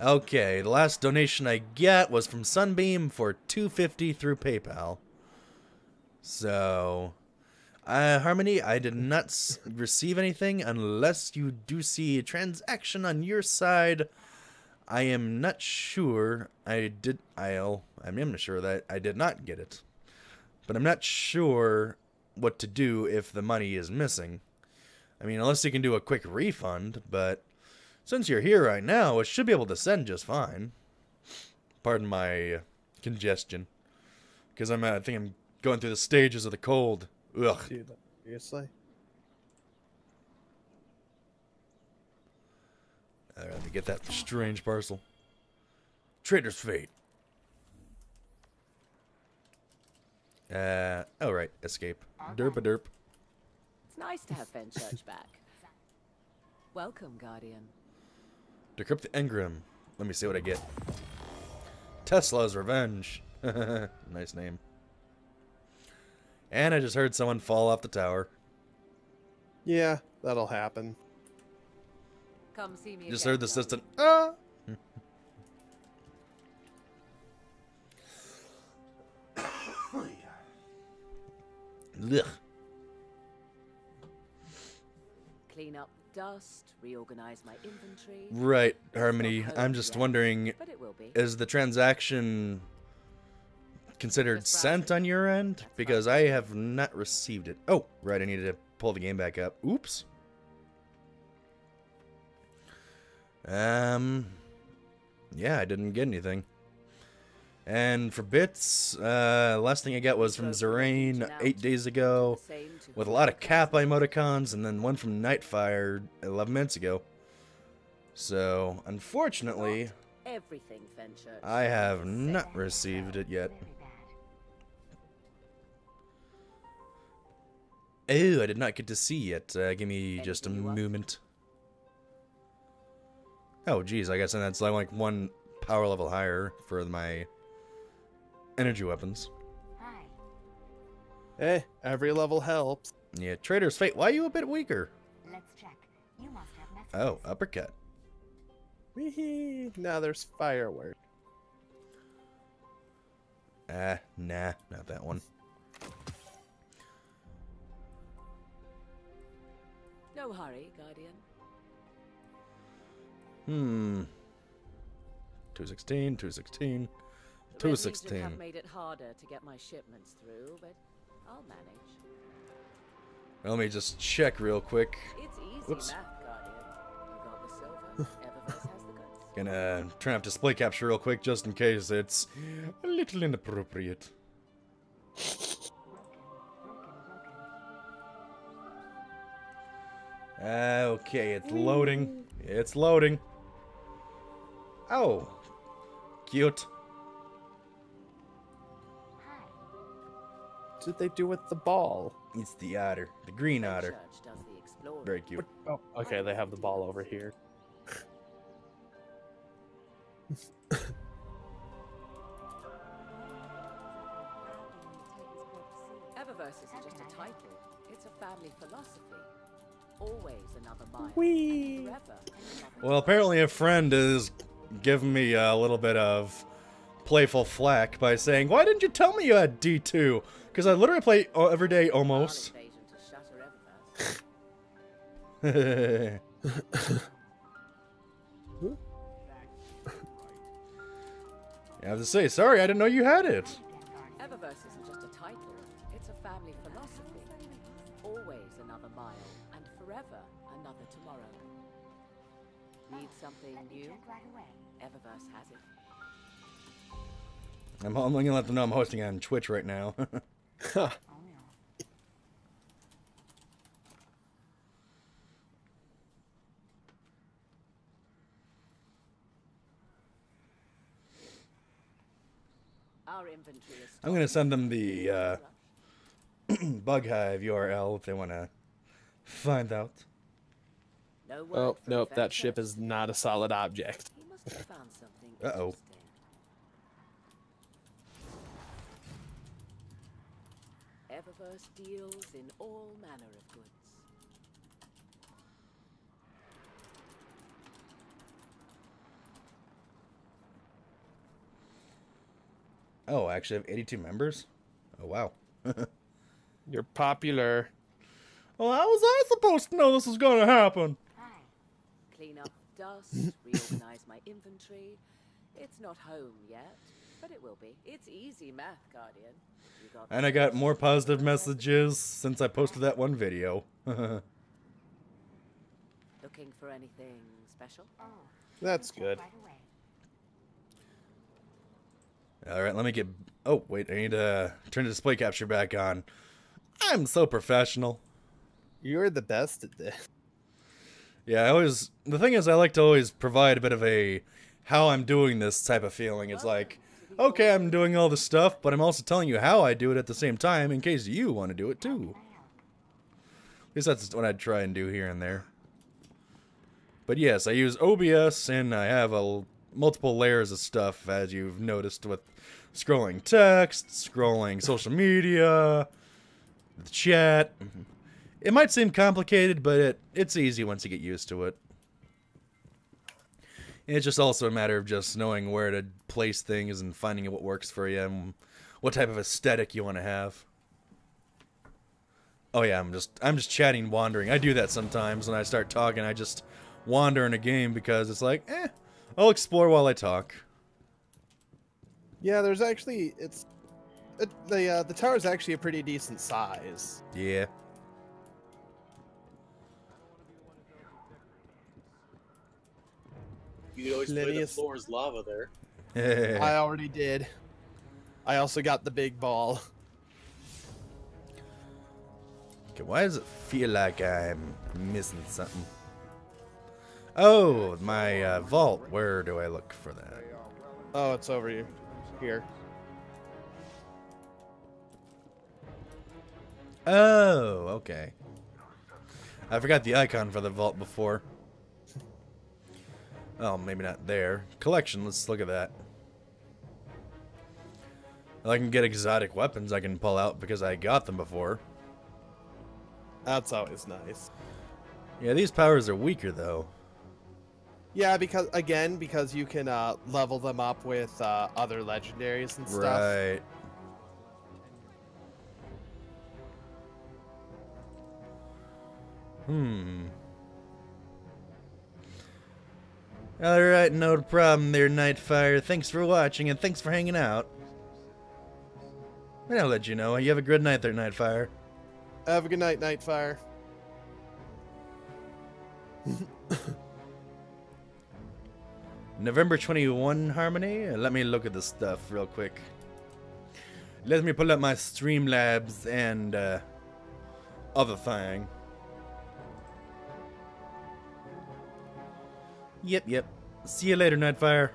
Okay, the last donation I get was from Sunbeam for 250 through PayPal. So, uh, Harmony, I did not receive anything unless you do see a transaction on your side. I am not sure I did. I'll. I am not sure that I did not get it, but I'm not sure what to do if the money is missing. I mean, unless you can do a quick refund, but since you're here right now, it should be able to send just fine. Pardon my uh, congestion, because I'm. uh, I think I'm going through the stages of the cold. Ugh. Dude, seriously? I let me get that strange parcel. Trader's fate. Uh, oh right, escape. Derp a derp. It's nice to have Fenchurch back. Welcome, Guardian. Decrypt the engram. Let me see what I get. Tesla's Revenge. nice name. And I just heard someone fall off the tower. Yeah, that'll happen. Come see me Just again, heard the Guardian. assistant. Ah! Ugh. Clean up dust, reorganize my inventory. Right, Harmony. I'm just wondering But it will be. is the transaction considered sent on your end? Because I have not received it. Oh, right, I needed to pull the game back up. Oops. Um, yeah, I didn't get anything. And for bits, uh, last thing I got was from Zerain eight days ago, with a lot of Kappa emoticons, and then one from Nightfire 11 minutes ago. So, unfortunately, Everything I have not received it yet. Oh, I did not get to see it. Uh, give me just a moment. Oh, geez, I guess that's like one power level higher for my energy weapons. Hey, every level helps. Yeah, Trader's Fate, why are you a bit weaker? Let's check. You must have messages. Oh, uppercut. Wee Now there's firework. Ah, nah, not that one. No hurry, Guardian. Hmm. 216, 216. Red Legion 216. have made it harder to get my shipments through, but I'll manage. Let me just check real quick. It's easy Whoops. math, Guardian. You got the silver, Eververse has the goods. Gonna turn off display capture real quick just in case it's a little inappropriate. Okay, it's loading. It's loading. Oh, cute. Did they do with the ball? It's the otter, the green otter. The. Very cute. Oh, oh, okay, they have the ball over here. Eververse isn't just a title, it's a family philosophy. Always another mile. Whee! Well, apparently a friend is giving me a little bit of playful flack by saying, "Why didn't you tell me you had D2?" Because I literally play every day almost. invasion to shatter Eververse. I have to say, sorry, I didn't know you had it. Eververse isn't just a title, it's a family philosophy. Always another mile, and forever another tomorrow. Need something new? Eververse has it. I'm, I'm gonna let them know I'm hosting on Twitch right now. Our inventory is I'm gonna send them the uh, Bug Hive URL if they want to find out. No word Oh, nope, that ship is not a solid object. He must have found something interesting. Eververse deals in all manner of goods. Oh, I actually have 82 members. Oh wow. You're popular. Well, how was I supposed to know this was gonna happen? Clean up dust, reorganize my inventory. It's not home yet, but it will be. It's easy math, Guardian. You got And I got more positive messages since I posted that one video. looking for anything special? That's good. All right, let me get. Oh wait, I need to turn the display capture back on. I'm so professional. You're the best at this. Yeah, I always. The thing is, I like to always provide a bit of a how I'm doing this type of feeling. It's oh. like, okay, I'm doing all this stuff, but I'm also telling you how I do it at the same time in case you want to do it too. At least that's what I try and do here and there. But yes, I use OBS and I have a multiple layers of stuff as you've noticed with scrolling text, scrolling social media, the chat. It might seem complicated, but it, it's easy once you get used to it. It's just also a matter of just knowing where to place things and finding what works for you and what type of aesthetic you want to have. Oh yeah, I'm just I'm just chatting, wandering. I do that sometimes when I start talking. I just wander in a game because it's like, eh, I'll explore while I talk. Yeah, there's actually it's it, the uh, the tower is actually a pretty decent size. Yeah. You could always play the Linnaeus- floor is lava there. I already did. I also got the big ball. Okay, why does it feel like I'm missing something? Oh, my uh, vault. Where do I look for that? Oh, it's over here. Here. Oh, okay. I forgot the icon for the vault before. Oh, maybe not there. Collection, let's look at that. I can get exotic weapons I can pull out because I got them before. That's always nice. Yeah, these powers are weaker though. Yeah, because again, because you can uh, level them up with uh, other legendaries and stuff. Right. Hmm. Alright, no problem there, Nightfire. Thanks for watching and thanks for hanging out. I'll let you know. You have a good night there, Nightfire. Have a good night, Nightfire. November 21 Harmony? Let me look at the stuff real quick. Let me pull up my Streamlabs and uh, other thing. Yep, yep. See you later, Nightfire.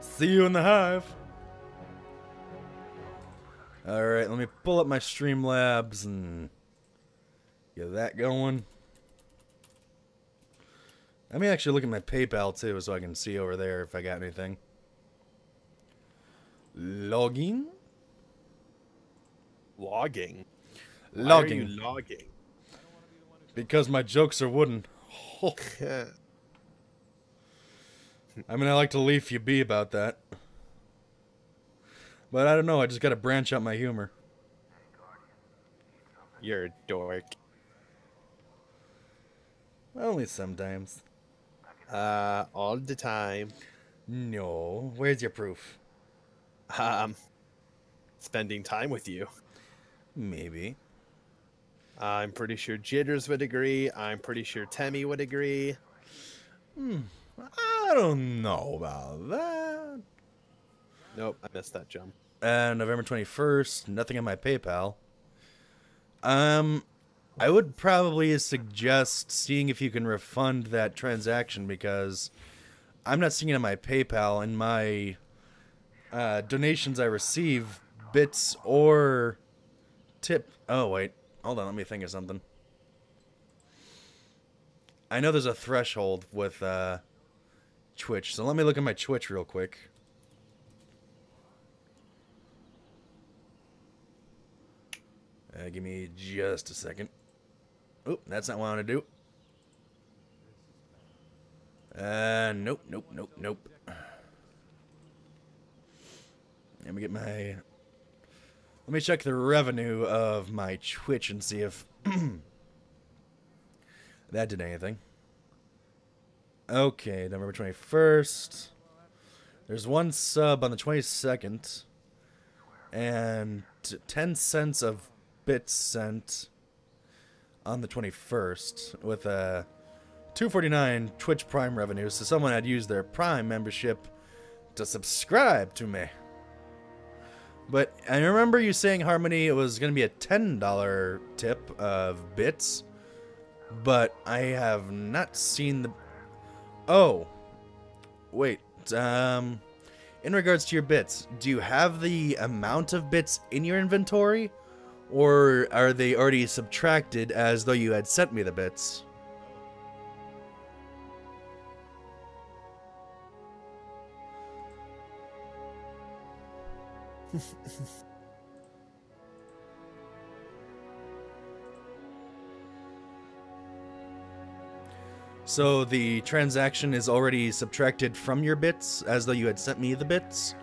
See you in the hive. Alright, let me pull up my Streamlabs and get that going. Let me actually look at my PayPal too so I can see over there if I got anything. Logging? Logging? Why are Logging. you logging? Because my jokes are wooden. I mean, I like to leave you be about that. But I don't know, I just gotta branch out my humor. You're a dork. Only sometimes. Uh, all the time. No. Where's your proof? Um, spending time with you. Maybe. I'm pretty sure Jitters would agree. I'm pretty sure Temmie would agree. Hmm. I don't know about that. Nope, I missed that jump. Uh, November 21st, nothing on my PayPal. Um, I would probably suggest seeing if you can refund that transaction because I'm not seeing it on my PayPal and my uh, donations I receive, bits or tip. Oh, wait. Hold on, let me think of something. I know there's a threshold with uh, Twitch, so let me look at my Twitch real quick. Uh, give me just a second. Oh, that's not what I want to do. Uh, nope, nope, nope, nope. Let me get my... Let me check the revenue of my Twitch and see if that did anything. Okay, November 21st. There's one sub on the 22nd. And 10 cents of bits sent on the 21st with a 249 Twitch Prime revenue. So someone had used their Prime membership to subscribe to me. But I remember you saying Harmony it was going to be a $10 tip of bits, but I have not seen the Oh. Wait. Um in regards to your bits, do you have the amount of bits in your inventory or are they already subtracted as though you had sent me the bits? So the transaction is already subtracted from your bits as though you had sent me the bits?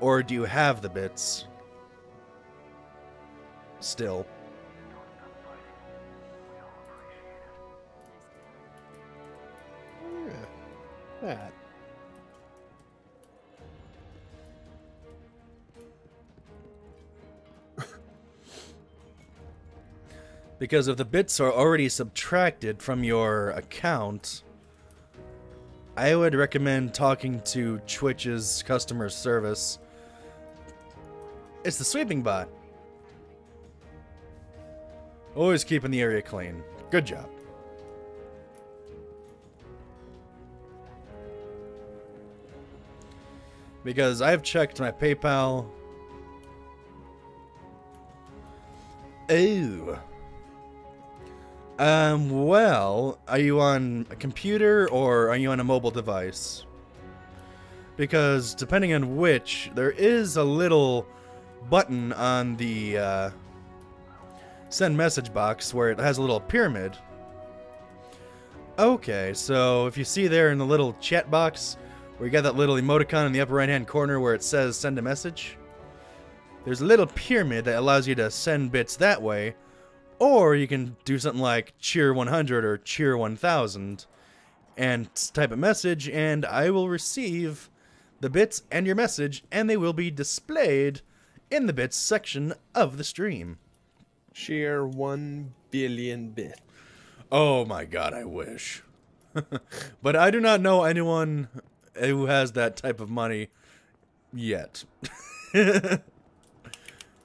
Or do you have the bits? Still. Yeah. That. Because if the bits are already subtracted from your account, I would recommend talking to Twitch's customer service. It's the sweeping bot. Always keeping the area clean. Good job. Because I've checked my PayPal. Ooh. Um, well, are you on a computer or are you on a mobile device? Because depending on which, there is a little button on the uh, send message box where it has a little pyramid. Okay, so if you see there in the little chat box where you got that little emoticon in the upper right hand corner where it says send a message, there's a little pyramid that allows you to send bits that way or you can do something like cheer 100 or cheer 1000 and type a message, and I will receive the bits and your message, and they will be displayed in the bits section of the stream. Share one billion bit. Oh my god, I wish. but I do not know anyone who has that type of money yet.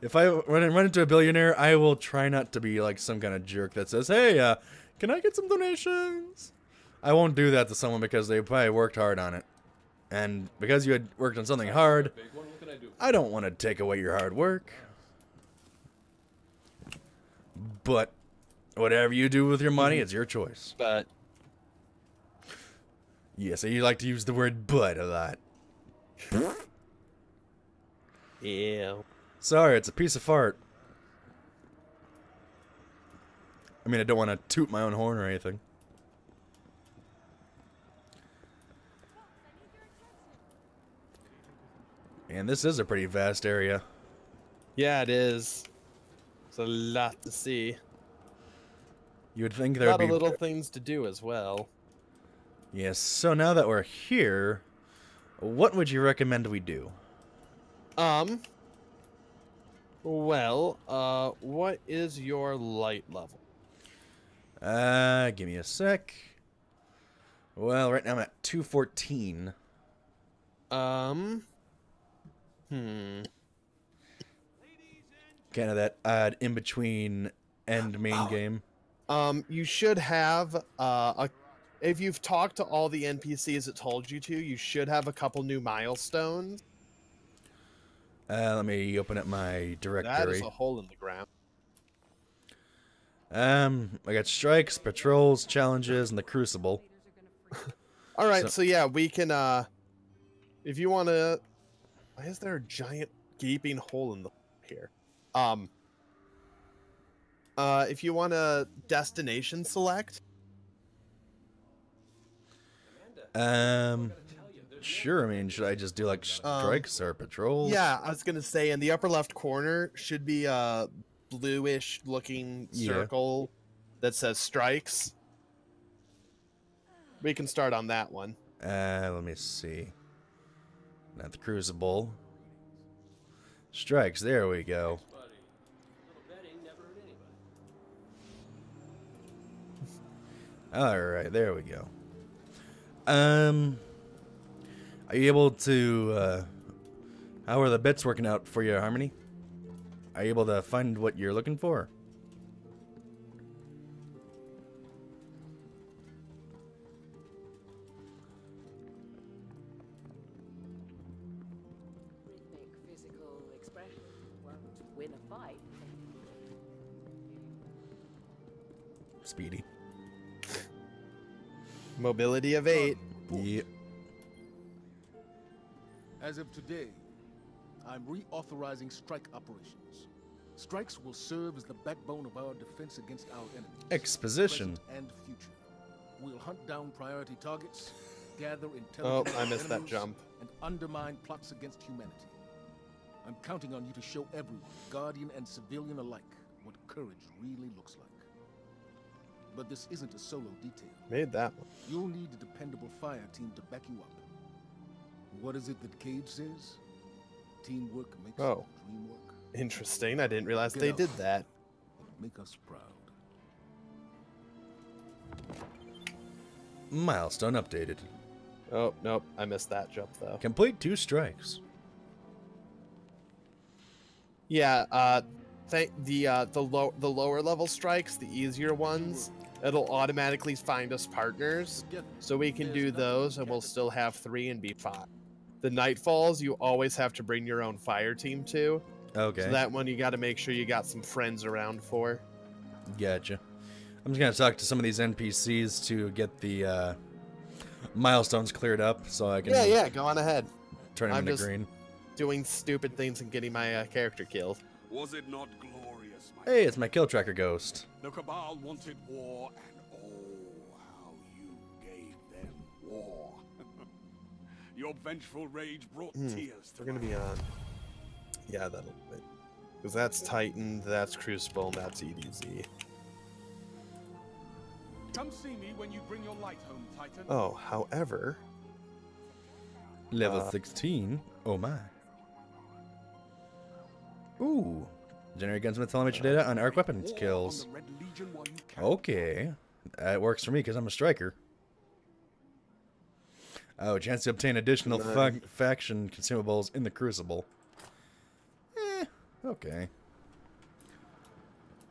if I run, run into a billionaire, I will try not to be like some kind of jerk that says, "Hey, uh, can I get some donations?" I won't do that to someone because they probably worked hard on it. And because you had worked on something hard, I don't want to take away your hard work. But whatever you do with your money, it's your choice. But Yeah, so you like to use the word but a lot. yeah. Sorry, it's a piece of fart. I mean, I don't want to toot my own horn or anything. And this is a pretty vast area. Yeah, it is. It's a lot to see. You would think there would be... A lot of little things to do as well. Yes, so now that we're here, what would you recommend we do? Um. Well, uh, what is your light level? Uh, give me a sec. Well, right now I'm at 214. Um. Hmm. Kind of that odd in between end main game. Um, you should have uh, a. If you've talked to all the NPCs it told you to, you should have a couple new milestones. Uh, let me open up my directory. That is directory. a hole in the ground. Um, I got strikes, patrols, challenges, and the crucible. All right, So- so, yeah, we can. uh If you want to, why is there a giant gaping hole in the here? Um. Uh, if you want to destination select, Um, sure. I mean, should I just do like Um, strikes or patrols? yeah, I was gonna say in the upper left corner should be a bluish looking Yeah. circle that says strikes. We can start on that one. Uh, let me see. Not the crucible. Strikes. There we go. All right, there we go. Um, are you able to? Uh, how are the bits working out for you, Harmony? Are you able to find what you're looking for? Rhythmic physical expression won't win a fight. Speedy. Mobility of eight. Yep. As of today, I'm reauthorizing strike operations. Strikes will serve as the backbone of our defense against our enemies. Exposition. and future. We'll hunt down priority targets, gather Oh, intelligence. I missed that enemies, jump. And undermine plots against humanity. I'm counting on you to show everyone, Guardian and civilian alike, what courage really looks like. But this isn't a solo detail. Made that one. You'll need a dependable fire team to back you up. What is it that Cayde says? Teamwork makes Oh. the dream work. Interesting. I didn't realize Get they did that. Make us proud. Milestone updated. Oh nope, I missed that jump though. Complete two strikes. Yeah, uh, th- the uh, the low the lower level strikes, the easier ones, it'll automatically find us partners, so we can do those, and we'll still have three and be fine. The nightfalls, you always have to bring your own fire team to. Okay. So that one you got to make sure you got some friends around for. Gotcha. I'm just gonna talk to some of these NPCs to get the uh, milestones cleared up, so I can Yeah, yeah, go on ahead. turn them I'm into just green. doing stupid things and getting my uh, character killed. Was it not glorious, my Hey, it's my kill tracker ghost. The Cabal wanted war, and Your vengeful rage brought Hmm, tears to We're gonna be on. Yeah, that'll. Because that's Titan, that's Crucible, and that's EDZ. Come see me when you bring your light home, Titan. Oh, however, Level Uh, 16. Oh my. Ooh. Generate gunsmith telemetry data on arc weapon kills. Okay. That works for me because I'm a striker. Oh, chance to obtain additional fa- faction consumables in the Crucible. Eh, okay.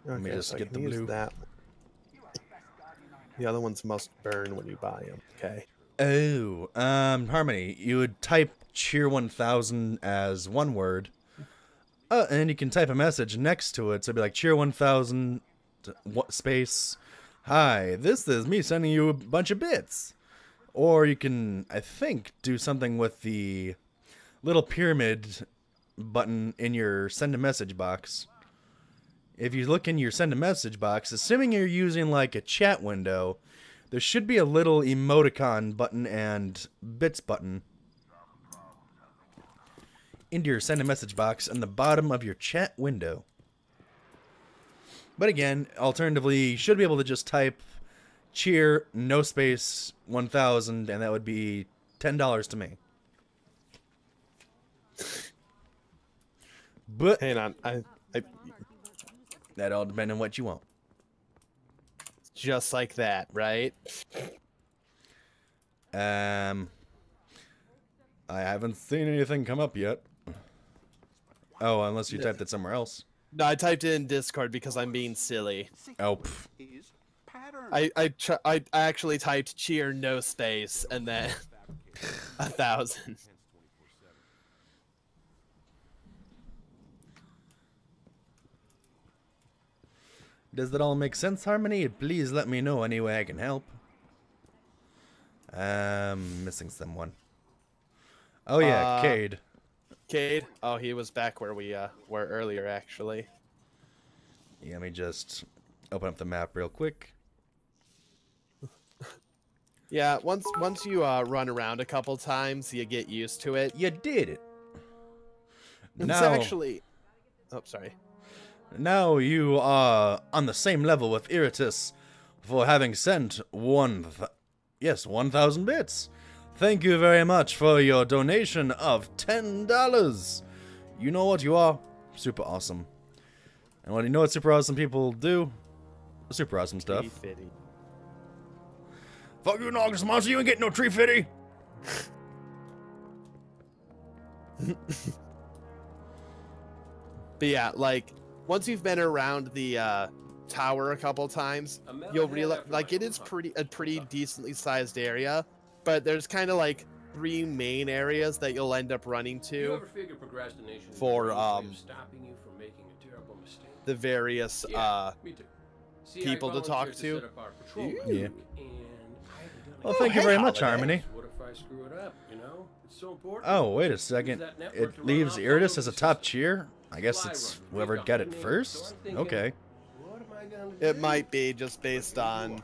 Let me just so get the blue. That. The other ones must burn when you buy them. Okay. Oh, um, Harmony, you would type cheer 1000 as one word. Uh, and you can type a message next to it. So it'd be like cheer 1000 what space. Hi, this is me sending you a bunch of bits. Or you can, I think, do something with the little pyramid button in your send a message box. If you look in your send a message box, assuming you're using like a chat window, there should be a little emoticon button and bits button into your send a message box on the bottom of your chat window. But again, alternatively, you should be able to just type cheer no space 1000 and that would be $10 to me. But hang on, I, I that all depends on what you want. just like that, right? Um, I haven't seen anything come up yet. Oh, unless you typed it somewhere else. No, I typed it in Discord because I'm being silly. Oh, pff. I I, tr- I I actually typed cheer no space and then a thousand. Does that all make sense, Harmony? Please let me know any way I can help. Um, missing someone. Oh yeah, Uh, Cayde. Cayde? Oh, he was back where we uh were earlier actually. Yeah, let me just open up the map real quick. Yeah, once once you uh run around a couple times, you get used to it. You did it. It's Now- actually Oh, sorry. Now you are on the same level with Iritus for having sent one, th- yes, 1,000 bits. Thank you very much for your donation of $10. You know what you are? Super awesome. And what you know what super awesome people do? Super awesome stuff. Tree fitty. Fuck you, Nogus Monster, you ain't getting no tree fitty. But yeah, like once you've been around the uh tower a couple times, you'll realize like it is pretty a pretty decently sized area, but there's kind of like three main areas that you'll end up running Do you to ever procrastination for the um stopping you from making a terrible mistake? the various Yeah, uh me too. See, people to talk volunteered to. set up our patrol Yeah. Well, it thank you yet. very much, Harmony. What if I screw it up? You know, it's so important. Oh, wait a second. It leaves off all Iritus as a top cheer? I guess it's whoever we've got got it first? so I'm thinking- Okay. What am I gonna it might be just based on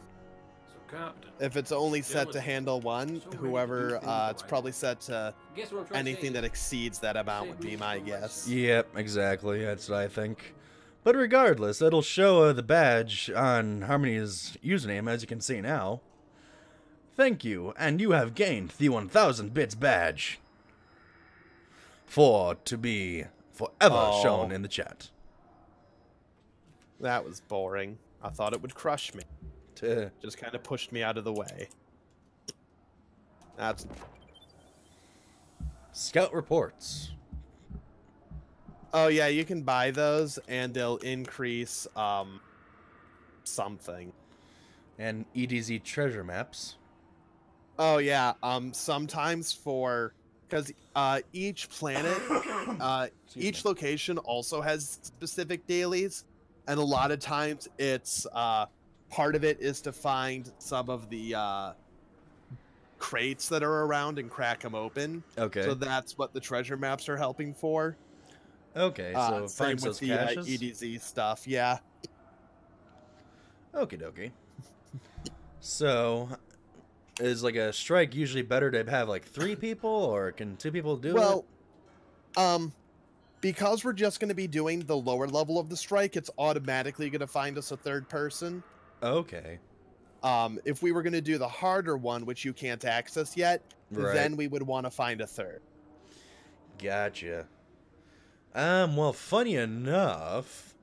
if it's only set to handle one, So ready to do whoever uh it's probably set to Guess what I'm trying anything that exceeds that amount would be my guess. Yep, exactly. That's what I think. But regardless, it'll show uh, the badge on Harmony's username, as you can see now. Thank you, and you have gained the 1000 bits badge. For to be forever Oh. shown in the chat. That was boring. I thought it would crush me. Tuh. Just kind of pushed me out of the way. That's Scout reports. Oh yeah, you can buy those and they'll increase um something. And EDZ treasure maps. Oh yeah, um sometimes for cuz uh each planet uh each location also has specific dailies and a lot of times it's uh part of it is to find some of the uh crates that are around and crack them open. Okay. So that's what the treasure maps are helping for. Okay, so Uh, it same with the uh, caches. EDZ stuff. Yeah. Okie dokie. So, is like a strike usually better to have like three people, or can two people do it? well, um, because we're just going to be doing the lower level of the strike, it's automatically going to find us a third person. Okay. Um, if we were going to do the harder one, which you can't access yet, Right. then we would want to find a third. Gotcha. Um, well, funny enough,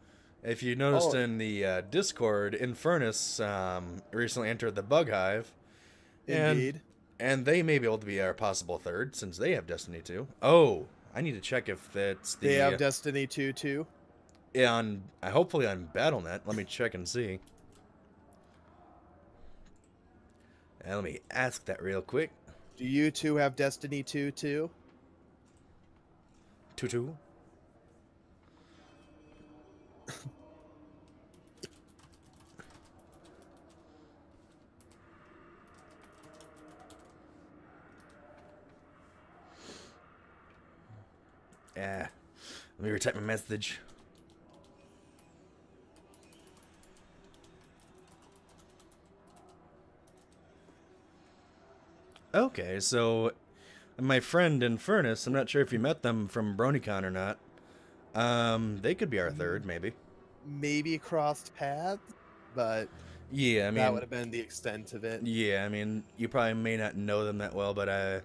if you noticed Oh. in the uh, Discord, Infernus um, recently entered the Bug Hive. And, Indeed. And they may be able to be our possible third since they have Destiny 2. Oh, I need to check if that's the. They have Destiny 2 too. Yeah, on uh, hopefully on BattleNet. Let me check and see. And let me ask that real quick. Do you two have Destiny 2 too? Tutu. Yeah. Let me retype my message. Okay, so my friend Infernus, I'm not sure if you met them from BronyCon or not. Um, they could be our third, maybe. Maybe crossed paths, but Yeah, I mean, that would have been the extent of it. yeah, I mean, you probably may not know them that well, but I,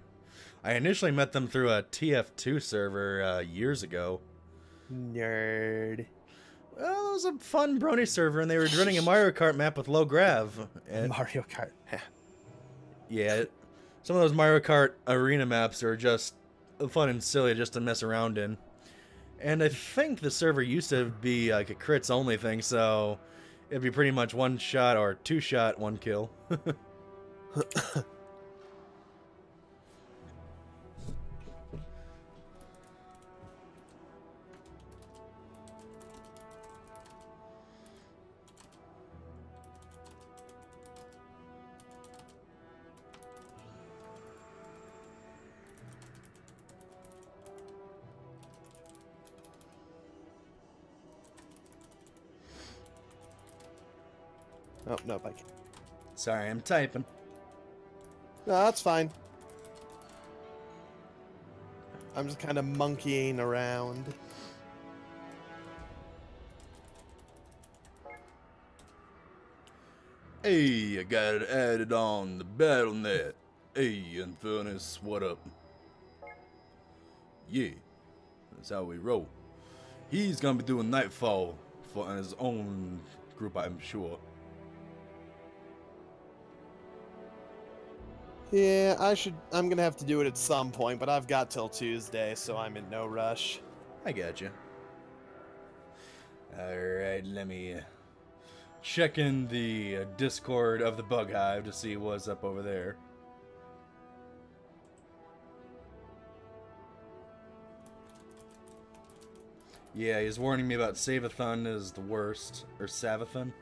I initially met them through a TF2 server uh, years ago. Nerd. Well, it was a fun Brony server, and they were running a Mario Kart map with low grav. And- Mario Kart. Yeah, some of those Mario Kart arena maps are just fun and silly just to mess around in. And I think the server used to be like a crits only thing, so it'd be pretty much one shot or two shot, one kill. Oh no, I can't. Sorry, I'm typing. No, that's fine. I'm just kind of monkeying around. Hey, I got it added on the BattleNet. Hey, Infernus, what up? Yeah, that's how we roll. He's gonna be doing Nightfall for his own group, I'm sure. Yeah, I should. I'm gonna have to do it at some point, but I've got till Tuesday, so I'm in no rush. I got you. Alright, let me check in the uh, Discord of the Bug Hive to see what's up over there. Yeah, he's warning me about Savathun is the worst. Or Savathun?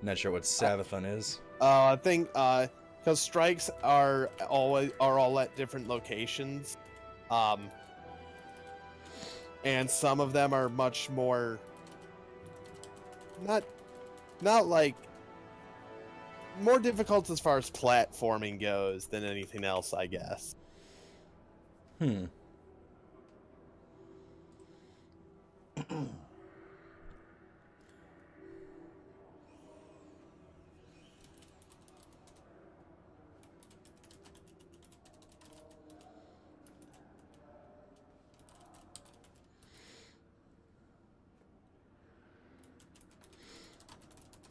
Not sure what Savathun is. Uh, I think uh, because strikes are always are all at different locations, um, and some of them are much more not not like more difficult as far as platforming goes than anything else, I guess. Hmm.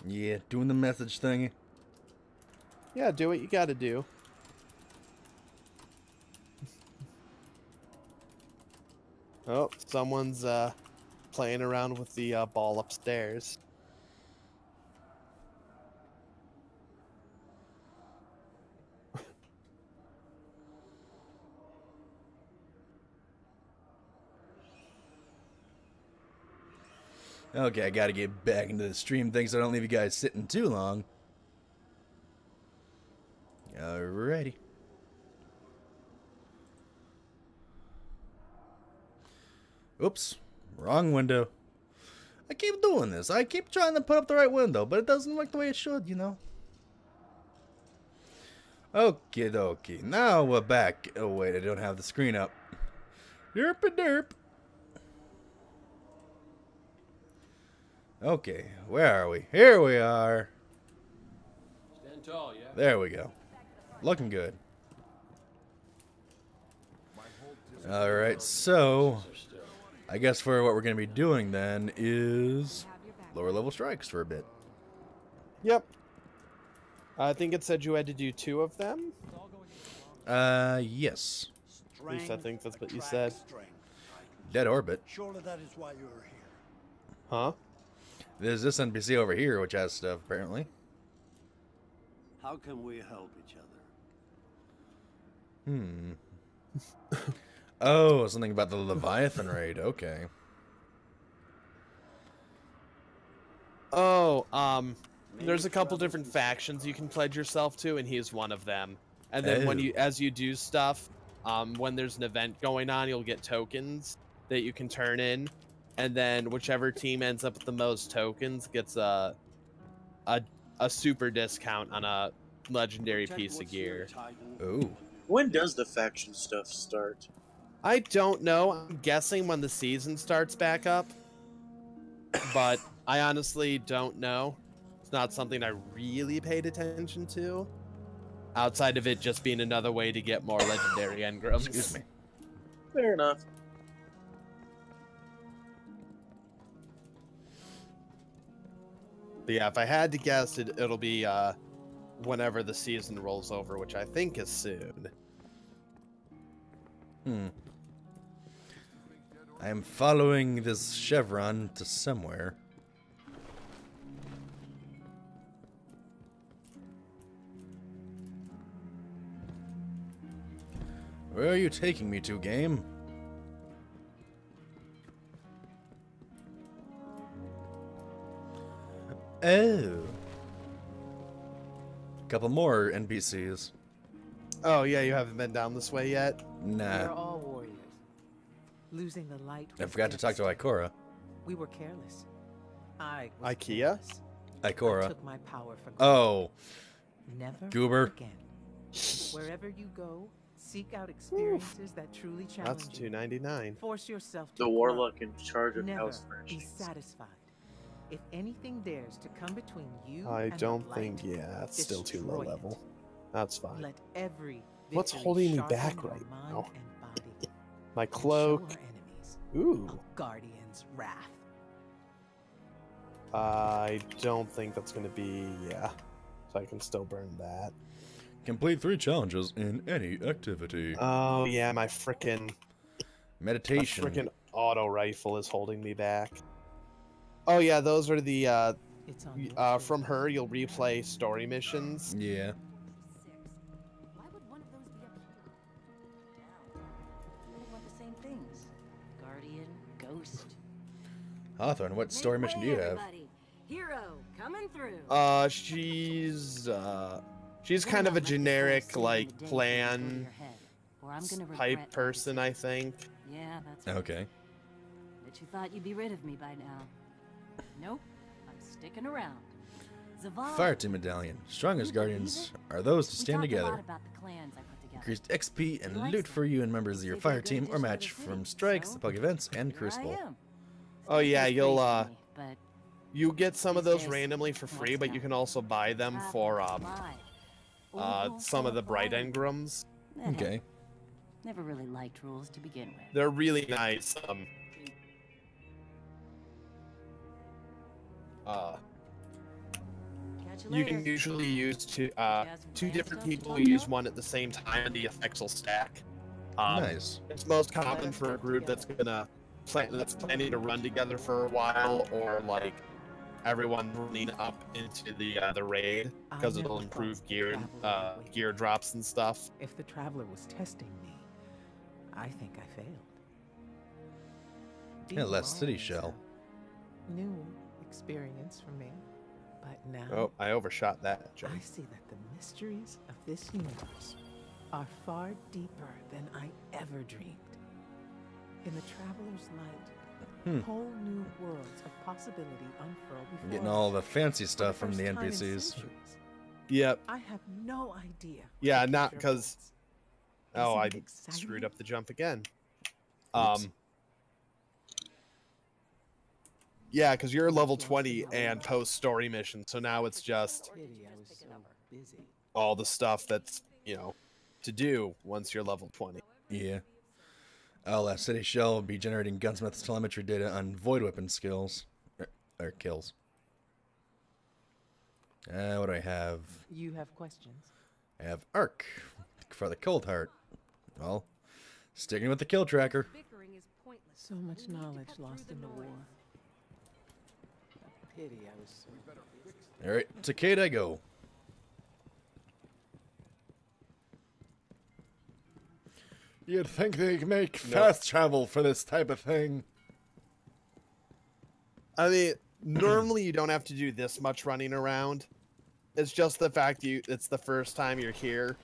Yeah, doing the message thingy. Yeah, do what you got to do. Oh, someone's uh, playing around with the uh, ball upstairs. Okay, I gotta get back into the stream thing so I don't leave you guys sitting too long. Alrighty. Oops, wrong window. I keep doing this. I keep trying to put up the right window, but it doesn't work the way it should, you know. Okie dokie. Now we're back. Oh, wait, I don't have the screen up. Derp a derp. Okay, where are we? Here we are. Stand tall, yeah? There we go. Looking good. Alright, so I guess for what we're going to be doing then is lower level strikes for a bit. Yep. I think it said you had to do two of them. Uh, yes. At least I think that's what you said. Dead orbit. Surely that is why you're here. Huh? There's this NPC over here which has stuff apparently. How can we help each other? Hmm. oh, something about the Leviathan raid. Okay. Oh, um, there's a couple different factions you can pledge yourself to, and he's one of them. And then when you, as you do stuff, um, when there's an event going on, you'll get tokens that you can turn in, and then whichever team ends up with the most tokens gets a, a, a super discount on a legendary piece of gear. Ooh. When does the faction stuff start? I don't know. I'm guessing when the season starts back up. But I honestly don't know. It's not something I really paid attention to. Outside of it just being another way to get more legendary engrams. Excuse me. Fair enough. But yeah, if I had to guess, it, it'll be uh, whenever the season rolls over, which I think is soon. Hmm. I am following this chevron to somewhere. Where are you taking me to, game? Oh. Couple more NPCs. Oh yeah, you haven't been down this way yet. Nah. We're all warriors. Losing the light. I forgot to talk to devastating. Ikora. We were careless. I was IKEA? careless. I Ikora. took my power for Oh. Never Goober. again. Wherever you go, seek out experiences that truly challenge That's you. two ninety nine. Force yourself to The warlock in charge of Never house be satisfied. If anything dares to come between you I and don't light, think. Yeah, it's still too low it. level. That's fine. Let every What's holding me back right now? and body. My cloak. enemies Ooh. a guardian's wrath. I don't think that's gonna be. Yeah. So I can still burn that. Complete three challenges in any activity. Oh yeah, my frickin' Meditation. My frickin' auto rifle is holding me back. Oh yeah, those are the uh, It's on y- uh from her. You'll replay story missions. Yeah. Why would one of those be up here? They the same things. Guardian, ghost. Hawthorne, what story mission do you have? Everybody. Hero coming through. Uh, she's uh, she's kind of a generic like plan Or I'm gonna type person, I think. Yeah, that's right. Okay. Bet you thought you'd be rid of me by now. Nope, I'm sticking around. Zaval. Fire Team Medallion. Strongest guardians are those to stand talked a lot together. about the clans I put together. Increased XP and likes loot for you and members of your fire team or match city, from strikes, so the Pug events, and Here I Crucible. Oh yeah, you'll uh, but you get some of those randomly for free, but you can also buy them for um, uh, some of the bright qualified. engrams. Okay. Never really liked rules to begin with. They're really nice. Um, uh, you you can usually use two uh, two different people talk use one at the same time, and the effects will stack. Um, Nice. It's most common for a group that's gonna plan that's planning to run together for a while, or like everyone running up into the uh, the raid because it'll improve gear travel uh, gear drops and stuff. If the traveler was testing me, I think I failed. Yeah, Being less city shell. New experience for me, but now Oh, I overshot that. Joke. I see that the mysteries of this universe are far deeper than I ever dreamed. In the traveler's light, Hmm. whole new worlds of possibility unfurl before Getting all the fancy stuff from the NPCs. Yep. I have no idea. Yeah, not because. Oh, I screwed up the jump again. Oops. Um. Yeah, because you're level 20 and post story mission, so now it's just Pity I was so busy. all the stuff that's, you know, to do once you're level 20. Yeah. Oh, uh, City Shell will be generating gunsmith's telemetry data on void weapon skills. Or, or kills. Uh, what do I have? You have questions? I have Arc for the Coldheart. Well, sticking with the kill tracker. So much knowledge lost in the war. A pity I was so busy. Alright, Takeda, go. You'd think they'd make fast travel for this type of thing. I mean, normally you don't have to do this much running around. It's just the fact you it's the first time you're here.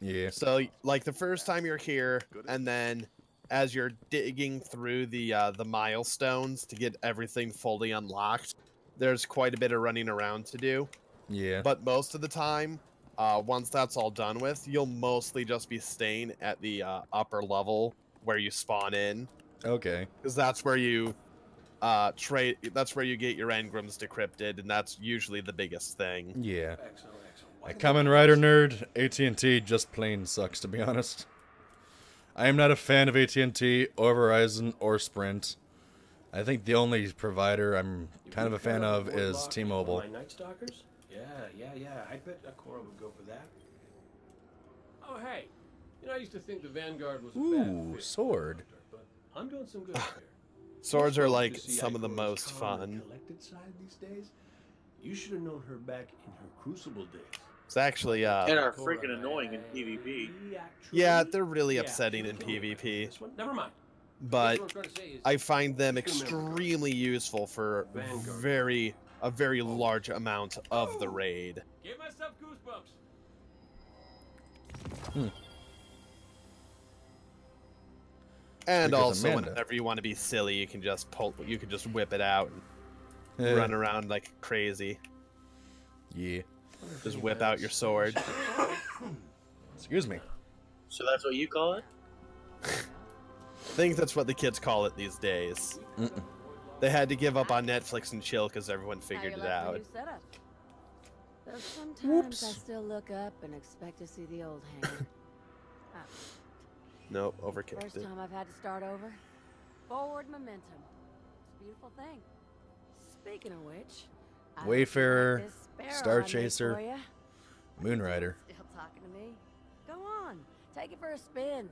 Yeah. So like the first time you're here and then as you're digging through the uh, the milestones to get everything fully unlocked, there's quite a bit of running around to do. Yeah. But most of the time, uh, once that's all done with, you'll mostly just be staying at the uh, upper level where you spawn in. Okay. Because that's where you uh, trade. That's where you get your engrams decrypted, and that's usually the biggest thing. Yeah. A Common Rider nerd, AT&T just plain sucks to be honest. I am not a fan of AT&T or Verizon or Sprint. I think the only provider I'm kind of a fan of is T-Mobile. My Night Stalkers? Yeah, yeah, yeah. I bet Ikora would go for that. Oh, hey. You know, I used to think the Vanguard was a bad Ooh, fit, sword. but I'm doing some good ah. here. Swords are like some of the most fun. Collected side these days. You should have known her back in her Crucible days. It's actually uh, and are freaking annoying in PvP. yeah, they're really upsetting in PvP. Never mind. But What we're gonna say is- I find them extremely useful for very a very large amount of the raid. Give myself goosebumps. Hmm. And Because also, Amanda- whenever you want to be silly, you can just pull, you can just whip it out and Yeah. run around like crazy. Yeah. Just whip out your sword. Excuse me. So that's what you call it? I think that's what the kids call it these days. Mm-mm. They had to give up on Netflix and chill because everyone figured it out. New setup. Though sometimes I still look up and expect to see the old hangar. Ah, Nope, overkicked First it. time I've had to start over. Forward momentum. It's a beautiful thing. Speaking of which, I hope you like Wayfarer, this sparrow Star Chaser, for ya. Moonrider. Still talking to me? Go on, take it for a spin.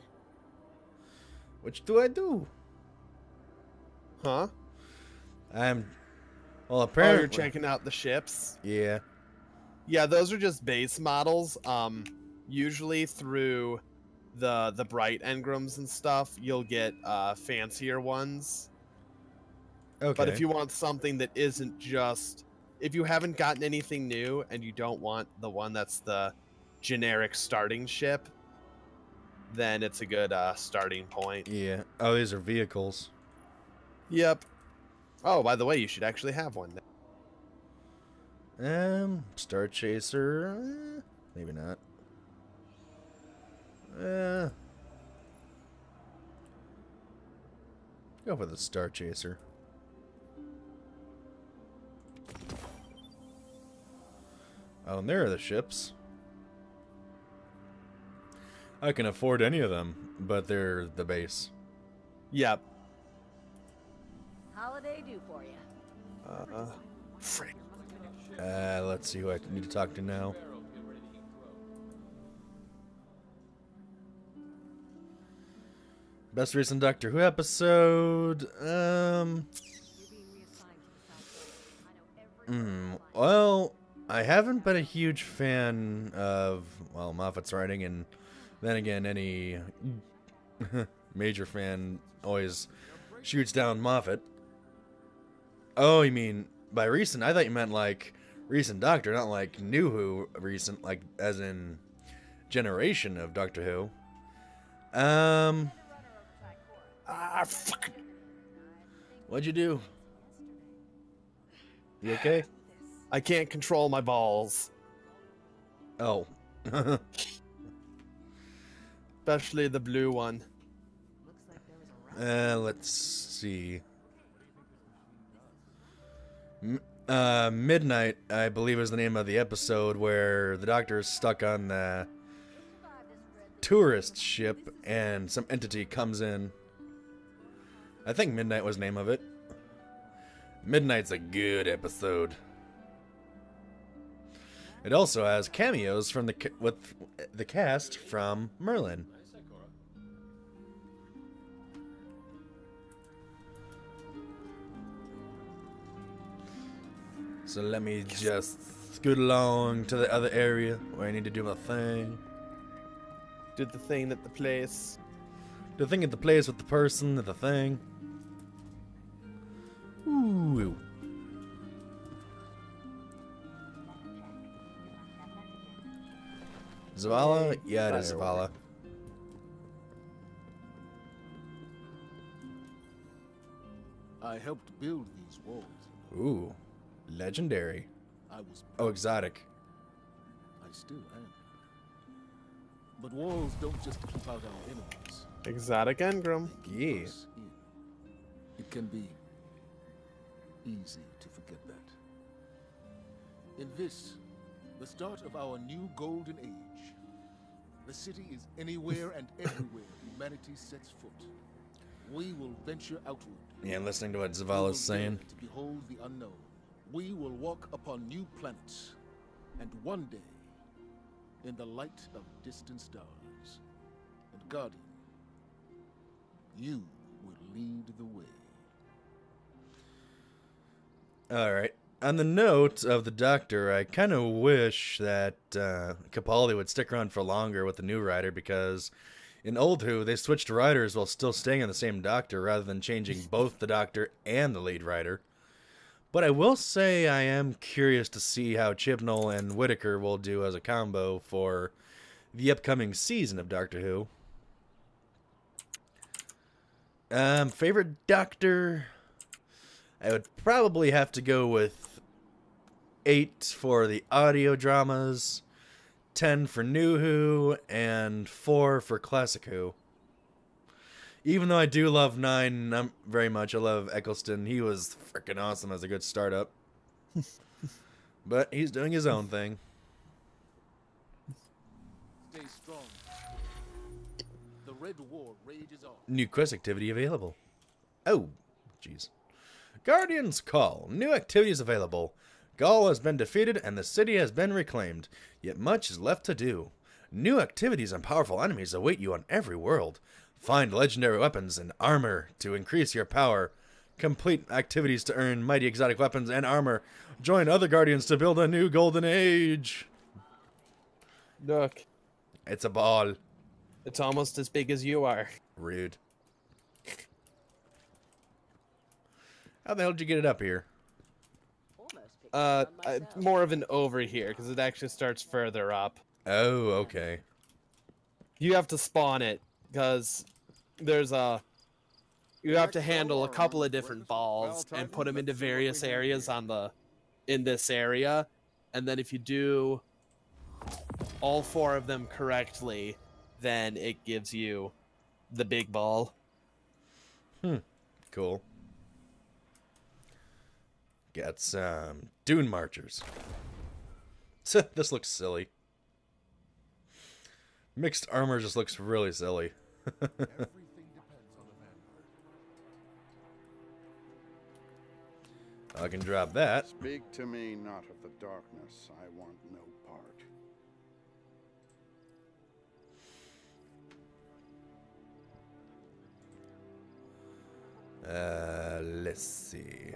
What do I do? Huh? I'm. Well, Oh, apparently. you're checking out the ships. Yeah. Yeah, those are just base models. Um, usually through the the bright engrams and stuff, you'll get uh fancier ones. Okay. But if you want something that isn't just if you haven't gotten anything new and you don't want the one that's the generic starting ship, then it's a good uh starting point. Yeah. Oh, these are vehicles. Yep. Oh, by the way, you should actually have one. Um, Star Chaser. eh, maybe not. Uh. Go for the Star Chaser. Oh, and there are the ships. I can afford any of them, but they're the base. Yep. Holliday do for you. Uh, frick. Uh, let's see who I need to talk to now. Best recent Doctor Who episode. Um. Hmm. Well, I haven't been a huge fan of well Moffat's writing, and then again, any major fan always shoots down Moffat. Oh, you mean by recent? I thought you meant like recent Doctor, not like new Who recent, like as in generation of Doctor Who. Um. Ah, fuck. What'd you do? You okay? I can't control my balls. Oh. Especially the blue one. Uh, let's see. M- uh, Midnight, I believe, is the name of the episode where the Doctor is stuck on the tourist ship and some entity comes in. I think Midnight was the name of it. Midnight's a good episode. It also has cameos from the ca- with the cast from Merlin. So let me just scoot along to the other area where I need to do my thing. Do the thing at the place. The thing at the place with the person at the thing. Ooh. Zavala? Yeah, it is Zavala. I helped build these walls. Ooh. Legendary. I was Oh, exotic. I still am. But walls don't just keep out our enemies. Exotic Engram. Yeah. It can be easy to forget that. In this, the start of our new golden age, the city is anywhere and everywhere humanity sets foot. We will venture outward. Yeah, listening to what Zavala's saying. To behold the unknown. We will walk upon new planets. And one day, in the light of distant stars, and Guardian, you will lead the way. Alright. On the note of the Doctor, I kind of wish that uh, Capaldi would stick around for longer with the new writer because in Old Who, they switched writers while still staying on the same Doctor rather than changing both the Doctor and the lead writer. But I will say I am curious to see how Chibnall and Whitaker will do as a combo for the upcoming season of Doctor Who. Um, favorite Doctor? I would probably have to go with 8 for the audio dramas, 10 for New Who, and 4 for Classic Who. Even though I do love 9 um, very much, I love Eccleston. He was freaking awesome as a good startup. but he's doing his own thing. Stay strong. The Red War rages on. New quest activity available. Oh, jeez. Guardians Call. New activities available. Ghaul has been defeated and the city has been reclaimed, yet much is left to do. New activities and powerful enemies await you on every world. Find legendary weapons and armor to increase your power. Complete activities to earn mighty exotic weapons and armor. Join other Guardians to build a new golden age. Look. It's a ball. It's almost as big as you are. Rude. How the hell did you get it up here? Uh, uh, more of an over here because it actually starts further up. Oh, okay. You have to spawn it because there's a. You have to handle a couple of different balls and put them into various areas on the, in this area, and then if you do all four of them correctly, then it gives you the big ball. Hmm. Cool. Got some Dune Marchers. this looks silly. Mixed armor just looks really silly. I can drop that. Speak to me not of the darkness. I want no part. Uh, let's see.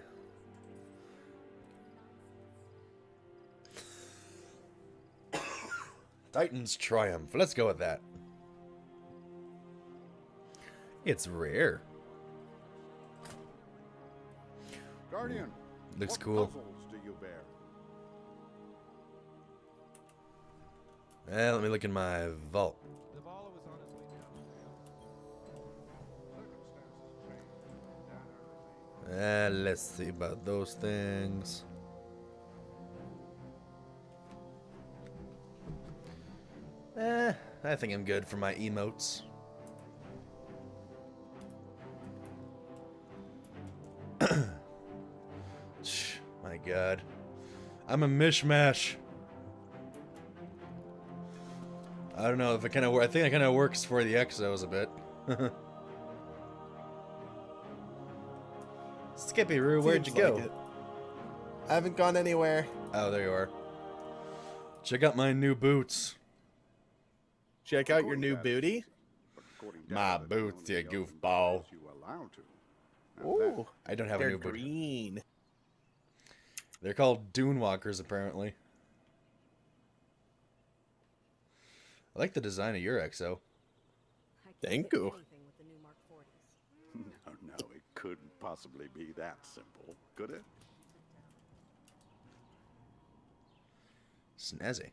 Titan's Triumph. Let's go with that. It's rare. Guardian. Looks what cool. puzzles do you bear? Eh, let me look in my vault. Uh, let's see about those things. Eh, I think I'm good for my emotes. My god. I'm a mishmash. I don't know if it kind of. I think it kind of works for the exos a bit. Skippy Roo, where'd you go? like. I haven't gone anywhere. Oh, there you are. Check out my new boots. Check out your new booty. My boots, you goofball. Ooh, I don't have they're a new boot. green. They're called Dune Walkers, apparently. I like the design of your exo. Thank you. No, no, it couldn't possibly be that simple, could it? Snazzy.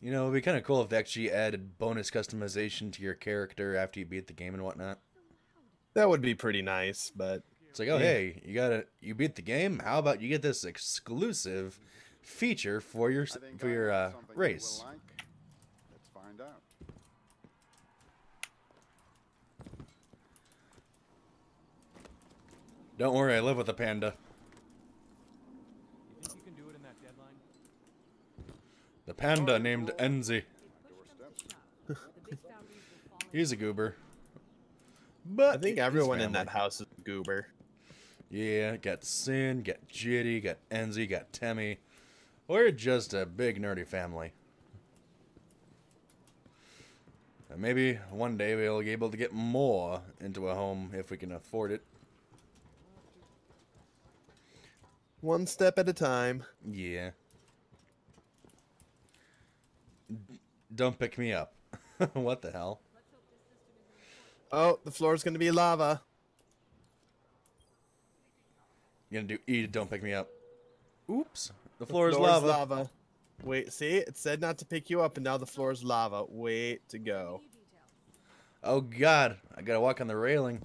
You know, it'd be kind of cool if they actually added bonus customization to your character after you beat the game and whatnot. That would be pretty nice, but It's like, oh, Yeah. hey, you got to you beat the game. How about you get this exclusive feature for your for your uh, race? Let's find out. Don't worry, I live with a panda. You think you can do it in that deadline? The panda named Enzi. He's a goober. But I think everyone in that house is a goober. Yeah, got Sin, got Jitty, got Enzi, got Temmy. We're just a big nerdy family. And maybe one day we'll be able to get more into a home if we can afford it. One step at a time. Yeah. D- Don't pick me up. what the hell? Oh, the floor is gonna be lava. You're gonna do eat, don't pick me up. Oops. The floor is floor's lava. Wait, see? It said not to pick you up, and now the floor is lava. Wait to go. Oh god, I gotta walk on the railing.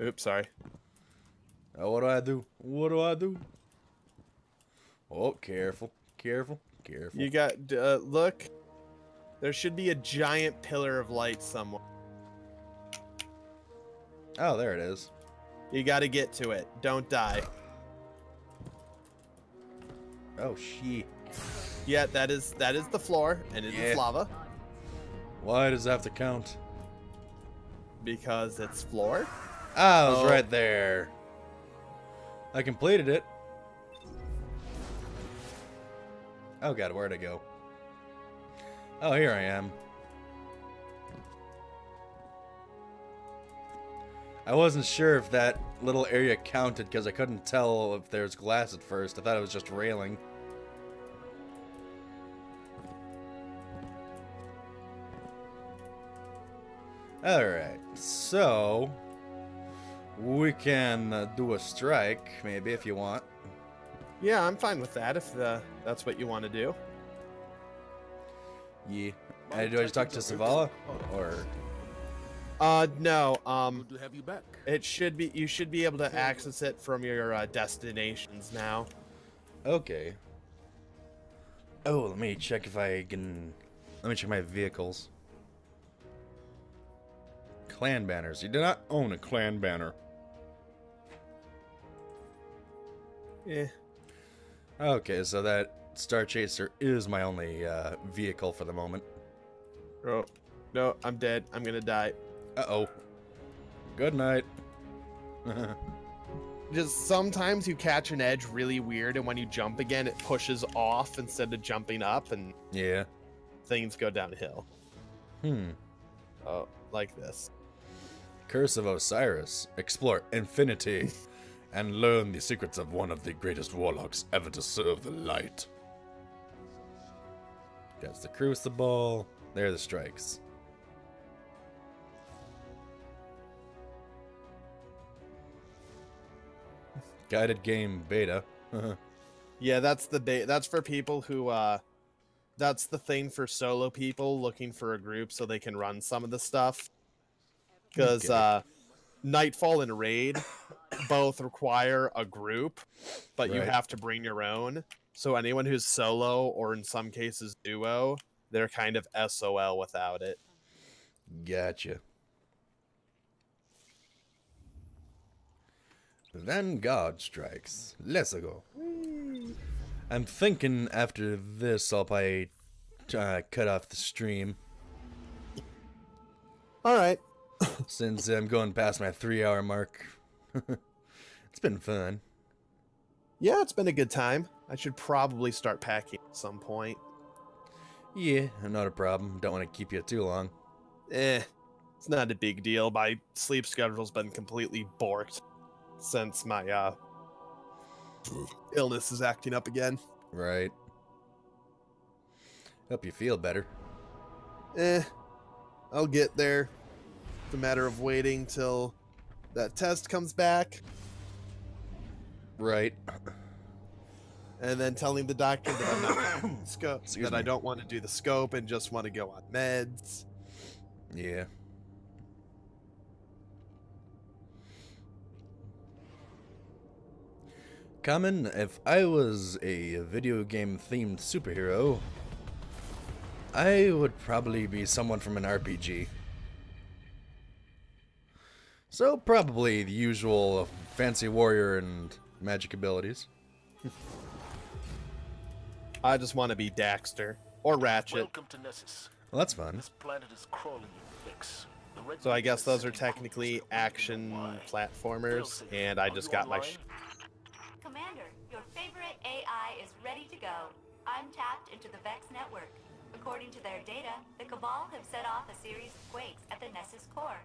Oops, sorry. Oh, what do I do? What do I do? Oh, careful, careful, careful. You got uh, look. There should be a giant pillar of light somewhere. Oh, there it is. You got to get to it. Don't die. Oh, shit. Yeah, that is that is the floor, and it is Yeah. lava Why does it have to count? because it's floor. Ah, I was Oh. right there. I completed it. Oh god, where'd I go? Oh, here I am. I wasn't sure if that little area counted because I couldn't tell if there's glass at first. I thought it was just railing. Alright, so we can uh, do a strike, maybe, if you want. Yeah, I'm fine with that if uh, that's what you want to do. Yeah. Uh, do I just talk to Zavala? Or. Uh, no. Um, Good to have you back. it should be you should be able to access it from your uh, destinations now. Okay. Oh, let me check if I can. Let me check my vehicles. Clan banners. You do not own a clan banner. Yeah. Okay, so that Star Chaser is my only uh, vehicle for the moment. Oh, no, I'm dead. I'm gonna die. Uh oh. Good night. Just sometimes you catch an edge really weird, and when you jump again, it pushes off instead of jumping up, and yeah. things go downhill. Hmm. Oh, like this. Curse of Osiris. Explore infinity and learn the secrets of one of the greatest warlocks ever to serve the light. That's the crucible. There are the strikes. Guided game beta. Yeah, that's the ba- that's for people who uh that's the thing for solo people looking for a group so they can run some of the stuff. Cuz Okay. uh Nightfall and Raid both require a group, but you have to bring your own. So anyone who's solo or in some cases duo, they're kind of SOL without it. Gotcha. Then God strikes. Let's go. I'm thinking after this, I'll probably uh, cut off the stream. All right. Since I'm going past my three hour mark. it's been fun. Yeah, it's been a good time. I should probably start packing at some point. Yeah, not a problem. Don't want to keep you too long. Eh, it's not a big deal. My sleep schedule's been completely borked since my uh illness is acting up again. Right. Hope you feel better. Eh, I'll get there. It's a matter of waiting till that test comes back. Right. And then telling the doctor that I'm not scope Excuse that I don't want to do the scope and just want to go on meds. Yeah. Common, if I was a video game themed superhero, I would probably be someone from an RPG. So, probably the usual fancy warrior and magic abilities. I just want to be Daxter or Ratchet. Welcome to Nessus. Well, that's fun. This planet is crawling with Vex. So I guess those are technically action platformers, and I just got my. Sh- Commander, your favorite AI is ready to go. I'm tapped into the Vex network. According to their data, the Cabal have set off a series of quakes at the Nessus core.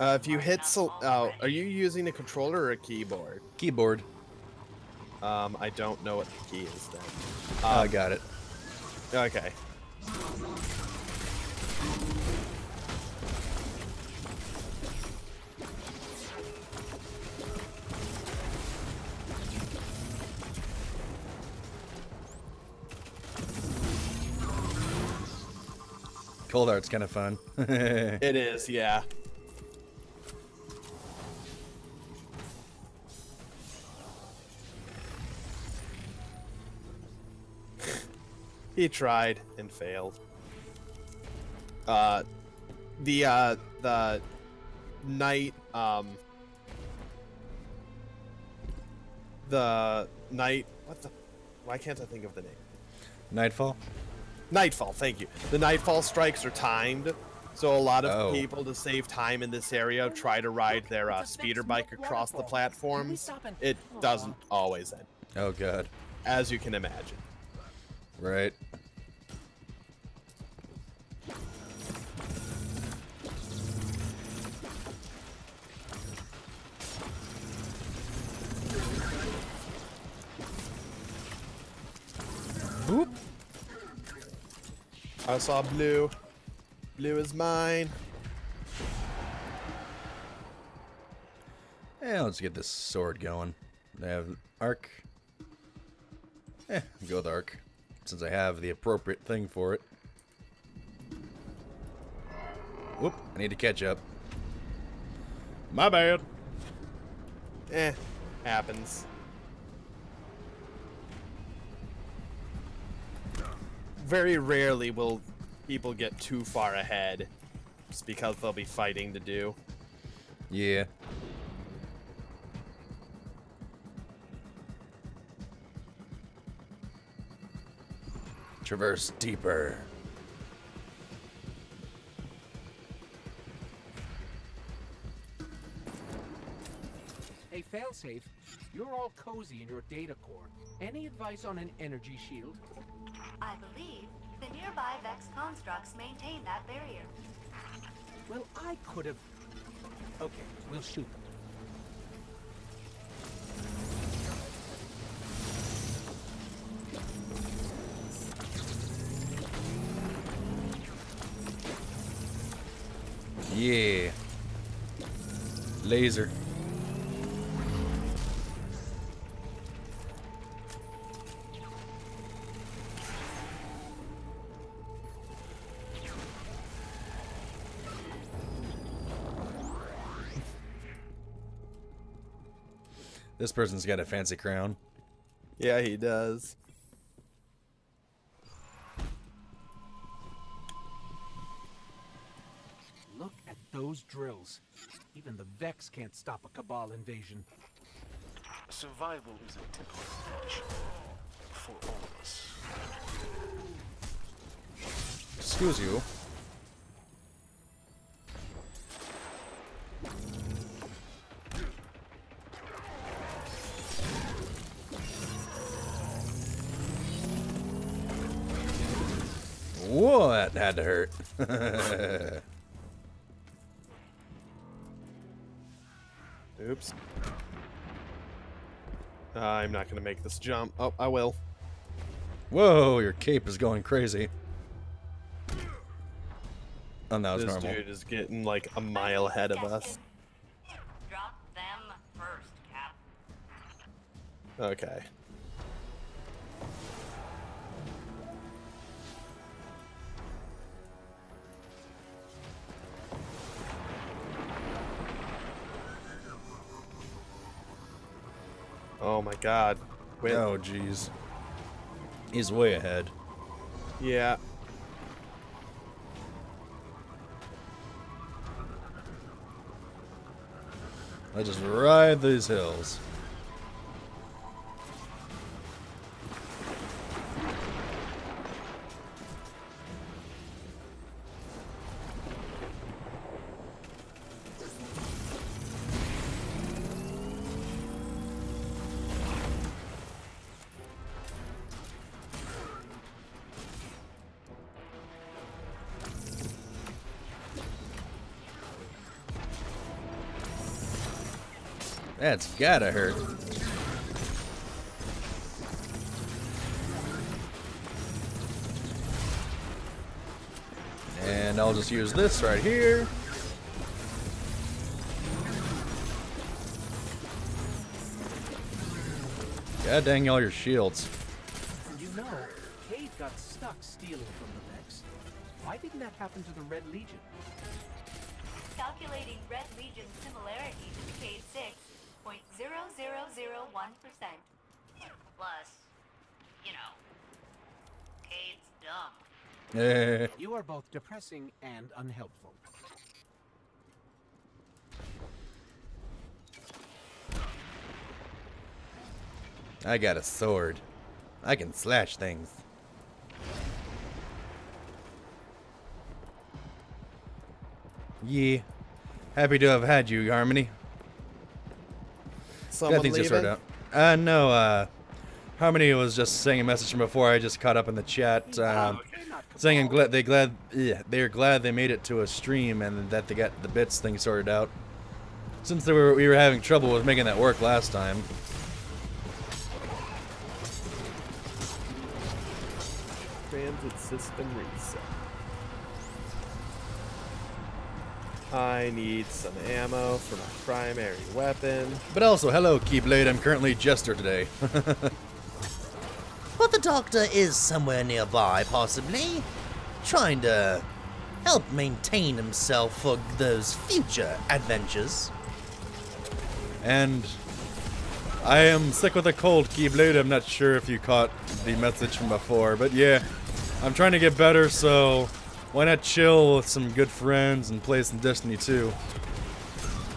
Uh, if you hit, sel- oh, are you using a controller or a keyboard? Keyboard. Um, I don't know what the key is then. I Um, got it. Okay. Coldheart's kind of fun. It is, yeah. he tried and failed. Uh, the uh, the night um, the night. What the? Why can't I think of the name? Nightfall? Nightfall, thank you. The Nightfall strikes are timed, so a lot of Oh. people to save time in this area try to ride their uh, speeder bike across the platforms. It doesn't always end, Oh, God. as you can imagine. Right. Boop. I saw blue. Blue is mine. Yeah, let's get this sword going. I have arc. Eh, go with arc. Since I have the appropriate thing for it. Whoop, I need to catch up. My bad. Eh, happens. Very rarely will people get too far ahead, just because they'll be fighting to do. Yeah. Traverse deeper. Hey, failsafe, you're all cozy in your data core. Any advice on an energy shield? I believe the nearby Vex constructs maintain that barrier. Well, I could have. Okay, we'll shoot them. Yeah. Laser. This person's got a fancy crown. Yeah, he does. Look at those drills. Even the Vex can't stop a Cabal invasion. Survival is a temporary match for all of us. Excuse you. Whoa, that had to hurt. Oops. I'm not gonna make this jump. Oh, I will. Whoa, your cape is going crazy. Oh, that was normal. this normal. dude is getting like a mile ahead of us. Drop them first, Cap. Okay. Oh my god. Wait. Oh, jeez. He's way ahead. Yeah. I just ride these hills. That's gotta hurt. And I'll just use this right here. God dang all your shields. You know, Cayde got stuck stealing from the Vex. Why didn't that happen to the Red Legion? Calculating Red Legion similarity to Cayde 6.0001%. Plus, you know, Cayde's dumb. Eh. You are both depressing and unhelpful. I got a sword. I can slash things. Yeah. Happy to have had you, Harmony. Someone Glad things just sorted leaving? out. Uh, no, uh, Harmony was just saying a message from before. I just caught up in the chat, um, saying I'm glad they glad yeah, they're glad they made it to a stream and that they got the bits thing sorted out. Since they were we were having trouble with making that work last time. Transit system reset. I need some ammo for my primary weapon. But also, hello, Keyblade. I'm currently Jestre today. But the doctor is somewhere nearby, possibly. Trying to help maintain himself for those future adventures. And I am sick with a cold, Keyblade. I'm not sure if you caught the message from before, but yeah, I'm trying to get better, so why not chill with some good friends and play some Destiny 2?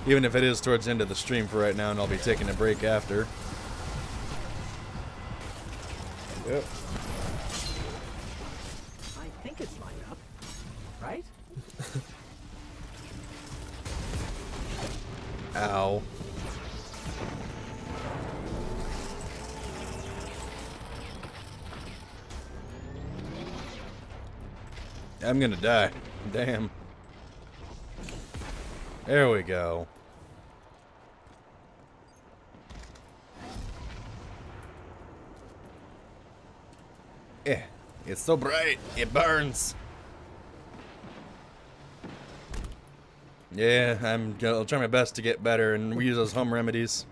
Even if it is towards the end of the stream for right now, and I'll be taking a break after. Yep. I think it's lined up, right? Ow. I'm gonna die. Damn. There we go. Eh, it's so bright, it burns. Yeah, I'm I'll try my best to get better and we use those home remedies.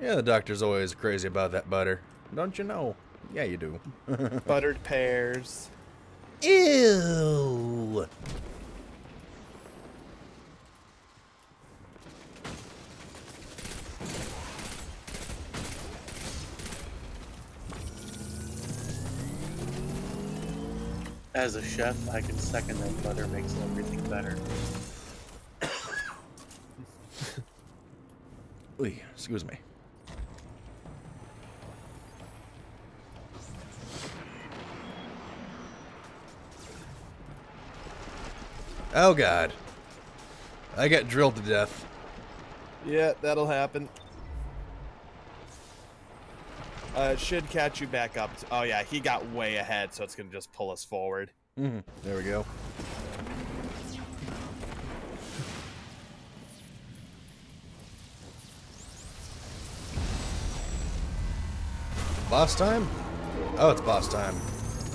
Yeah, the doctor's always crazy about that butter. Don't you know? Yeah, you do. Buttered pears. Ew. As a chef, I can second that butter makes everything better. Oy, excuse me. Oh god. I got drilled to death. Yeah, that'll happen. Uh, it should catch you back up. t- oh yeah, he got way ahead, so it's gonna just pull us forward. hmm There we go. Boss time? Oh, it's boss time.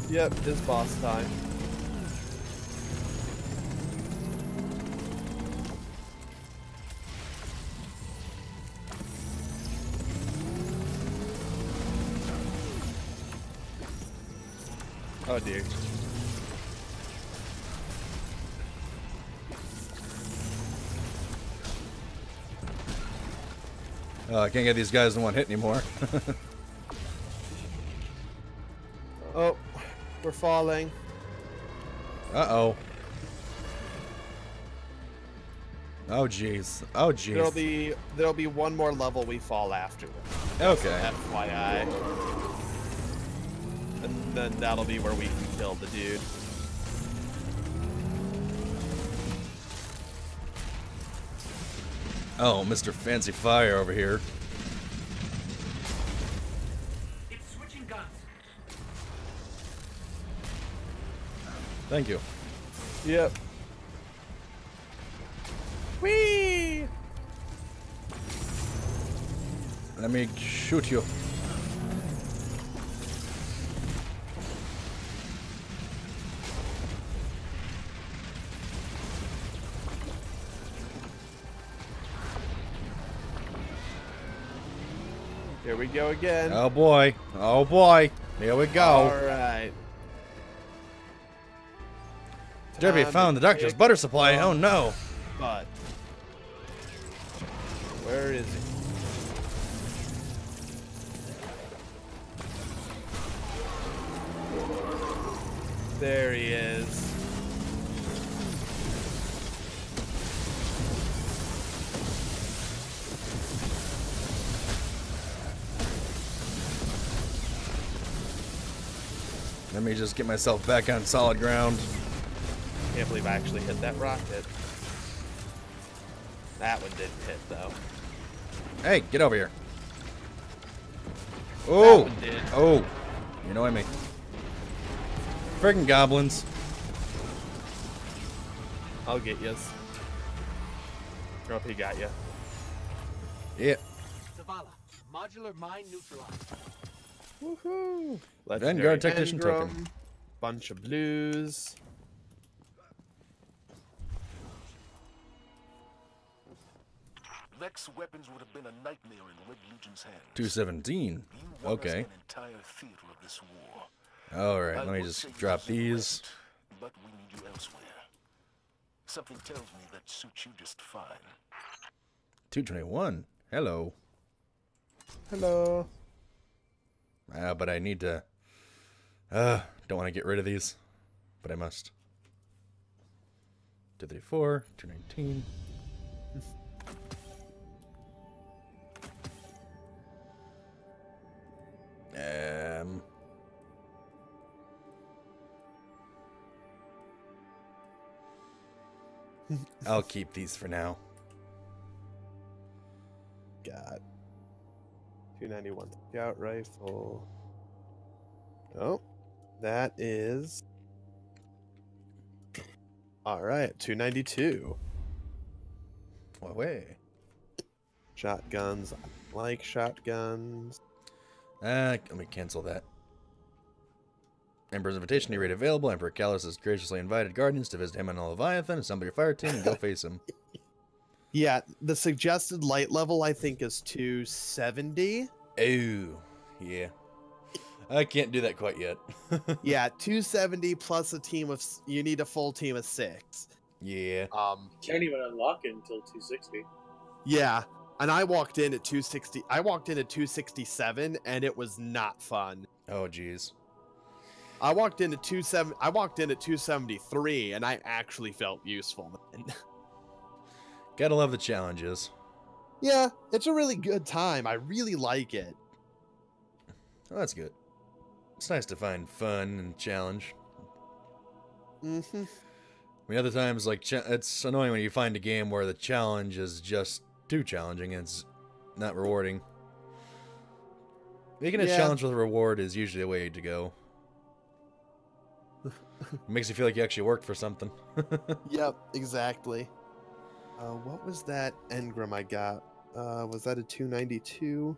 Yep, it's boss time. Oh dear. Oh, I can't get these guys in one hit anymore. Oh, we're falling. Uh-oh. Oh, jeez. Oh, jeez. There'll be there'll be one more level we fall after. Okay. FYI. And then that'll be where we can kill the dude. Oh, Mr. Fancy Fire over here. It's switching guns. Thank you. Yep. Whee! Let me shoot you. We go again. Oh boy. Oh boy. Here we go. All right. Derpy found the to doctor's butter supply. Oh no. But where is he? There he is. Let me just get myself back on solid ground. Can't believe I actually hit that rocket. That one didn't hit though. Hey, get over here. Oh. Oh. You know what I mean. Friggin' goblins. I'll get yous. Hope he got you. Yeah. Zavala, modular mine neutralized. Woohoo! Vanguard technician token. Bunch of blues. Vex weapons would have been a nightmare in Red Legion's hands. 217. You won us Okay. entire theater of this war. Alright, I let me just drop these. rest, But we need you elsewhere. Something tells me that suits you just fine. 221. Hello. Hello. Ah, but I need to. Uh, don't want to get rid of these, but I must. 234, 219. Um. I'll keep these for now. Got 291 scout rifle. Oh, that is. All right, 292. Away. Shotguns. I like shotguns. Uh, let me cancel that. Emperor's invitation to rate available. Emperor Calus has graciously invited guardians to visit him on the Leviathan. Assemble your fire team and go face him. Yeah, the suggested light level I think is 270. Oh, yeah. I can't do that quite yet. yeah, 270 plus a team of. You need a full team of six. Yeah. Um. Can't even unlock it until 260. Yeah, and I walked in at 260. I walked in at 267, and it was not fun. Oh, jeez. I walked into two seven. I walked in at 273, and I actually felt useful. then. Gotta love the challenges. yeah, it's a really good time. I really like it. Oh, that's good. It's nice to find fun and challenge. Mm-hmm. I mean, other times, like, cha- it's annoying when you find a game where the challenge is just too challenging and it's not rewarding. Making a Yeah. challenge with a reward is usually the way to go. it makes you feel like you actually worked for something. Yep, exactly. Uh, what was that engram I got? Uh, was that a 292?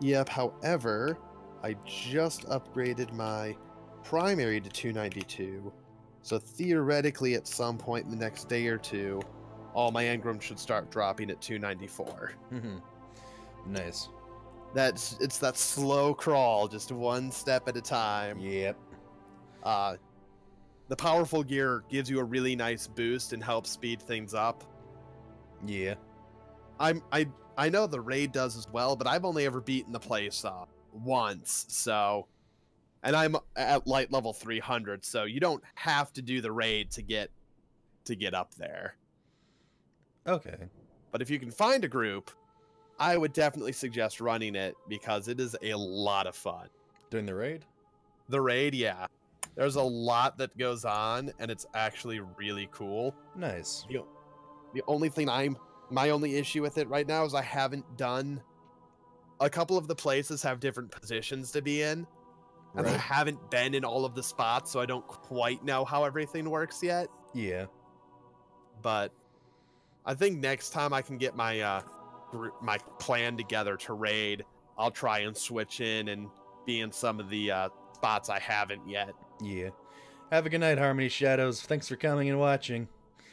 Yep, however, I just upgraded my primary to 292. So theoretically, at some point in the next day or two, all my engrams should start dropping at 294. nice. That's it's that slow crawl, just one step at a time. Yep. Uh, the powerful gear gives you a really nice boost and helps speed things up. Yeah. I'm I I know the raid does as well, but I've only ever beaten the place uh, once, so and I'm at light level 300, so you don't have to do the raid to get to get up there. Okay. But if you can find a group, I would definitely suggest running it because it is a lot of fun. Doing the raid? The raid, yeah. There's a lot that goes on and it's actually really cool. Nice. The, the only thing I'm my only issue with it right now is I haven't done a couple of the places have different positions to be in. And I haven't been in all of the spots, so I don't quite know how everything works yet. Yeah. But I think next time I can get my uh group, my plan together to raid, I'll try and switch in and be in some of the uh, spots I haven't yet. Yeah. Have a good night, Harmony Shadows. Thanks for coming and watching.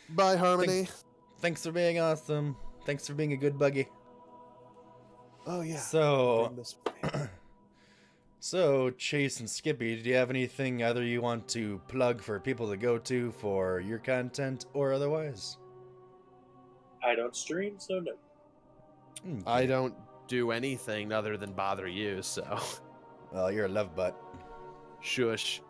Bye, Harmony. Thanks, thanks for being awesome. Thanks for being a good buggy. Oh yeah. So, this- so Chase and Skippy, do you have anything either you want to plug for people to go to for your content or otherwise? I don't stream, so no. I don't do anything other than bother you, so Well, you're a love butt. shush.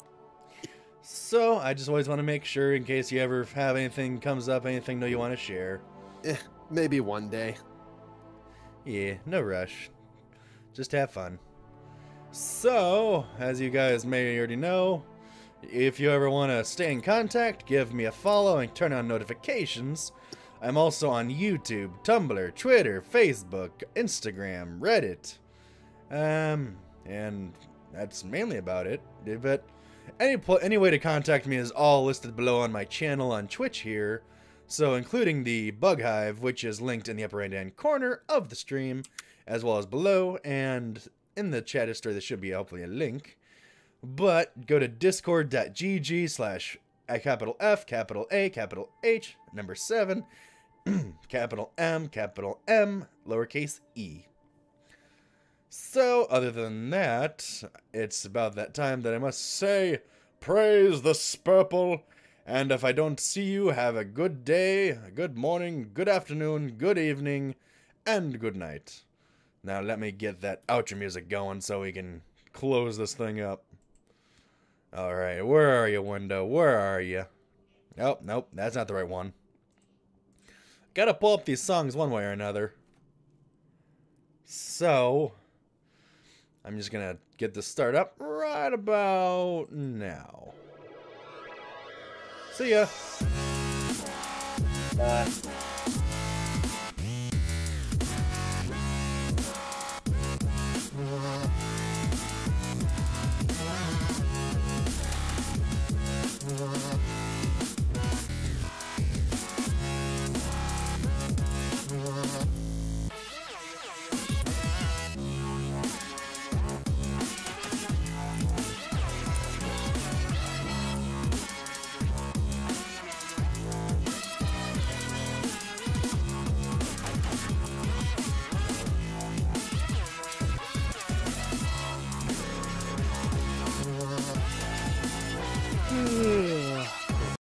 So I just always want to make sure, in case you ever have anything comes up, anything that you want to share. Eh, maybe one day. Yeah, no rush. Just have fun. So, as you guys may already know, if you ever want to stay in contact, give me a follow and turn on notifications. I'm also on YouTube, Tumblr, Twitter, Facebook, Instagram, Reddit. Um, and that's mainly about it. But any any way to contact me is all listed below on my channel on Twitch here. So, including the Bug Hive, which is linked in the upper right hand corner of the stream, as well as below, and in the chat history, there should be hopefully a link. But go to discord.gg slash capital F, capital A, capital H, number 7, capital M, capital M, lowercase e. So, other than that, it's about that time that I must say, praise the Spurple, and if I don't see you, have a good day, a good morning, good afternoon, good evening, and good night. Now let me get that outro music going so we can close this thing up. Alright, where are you, window? Where are you? Nope, nope, that's not the right one. Gotta pull up these songs one way or another. So, I'm just gonna get this start up right about now. See ya. Bye.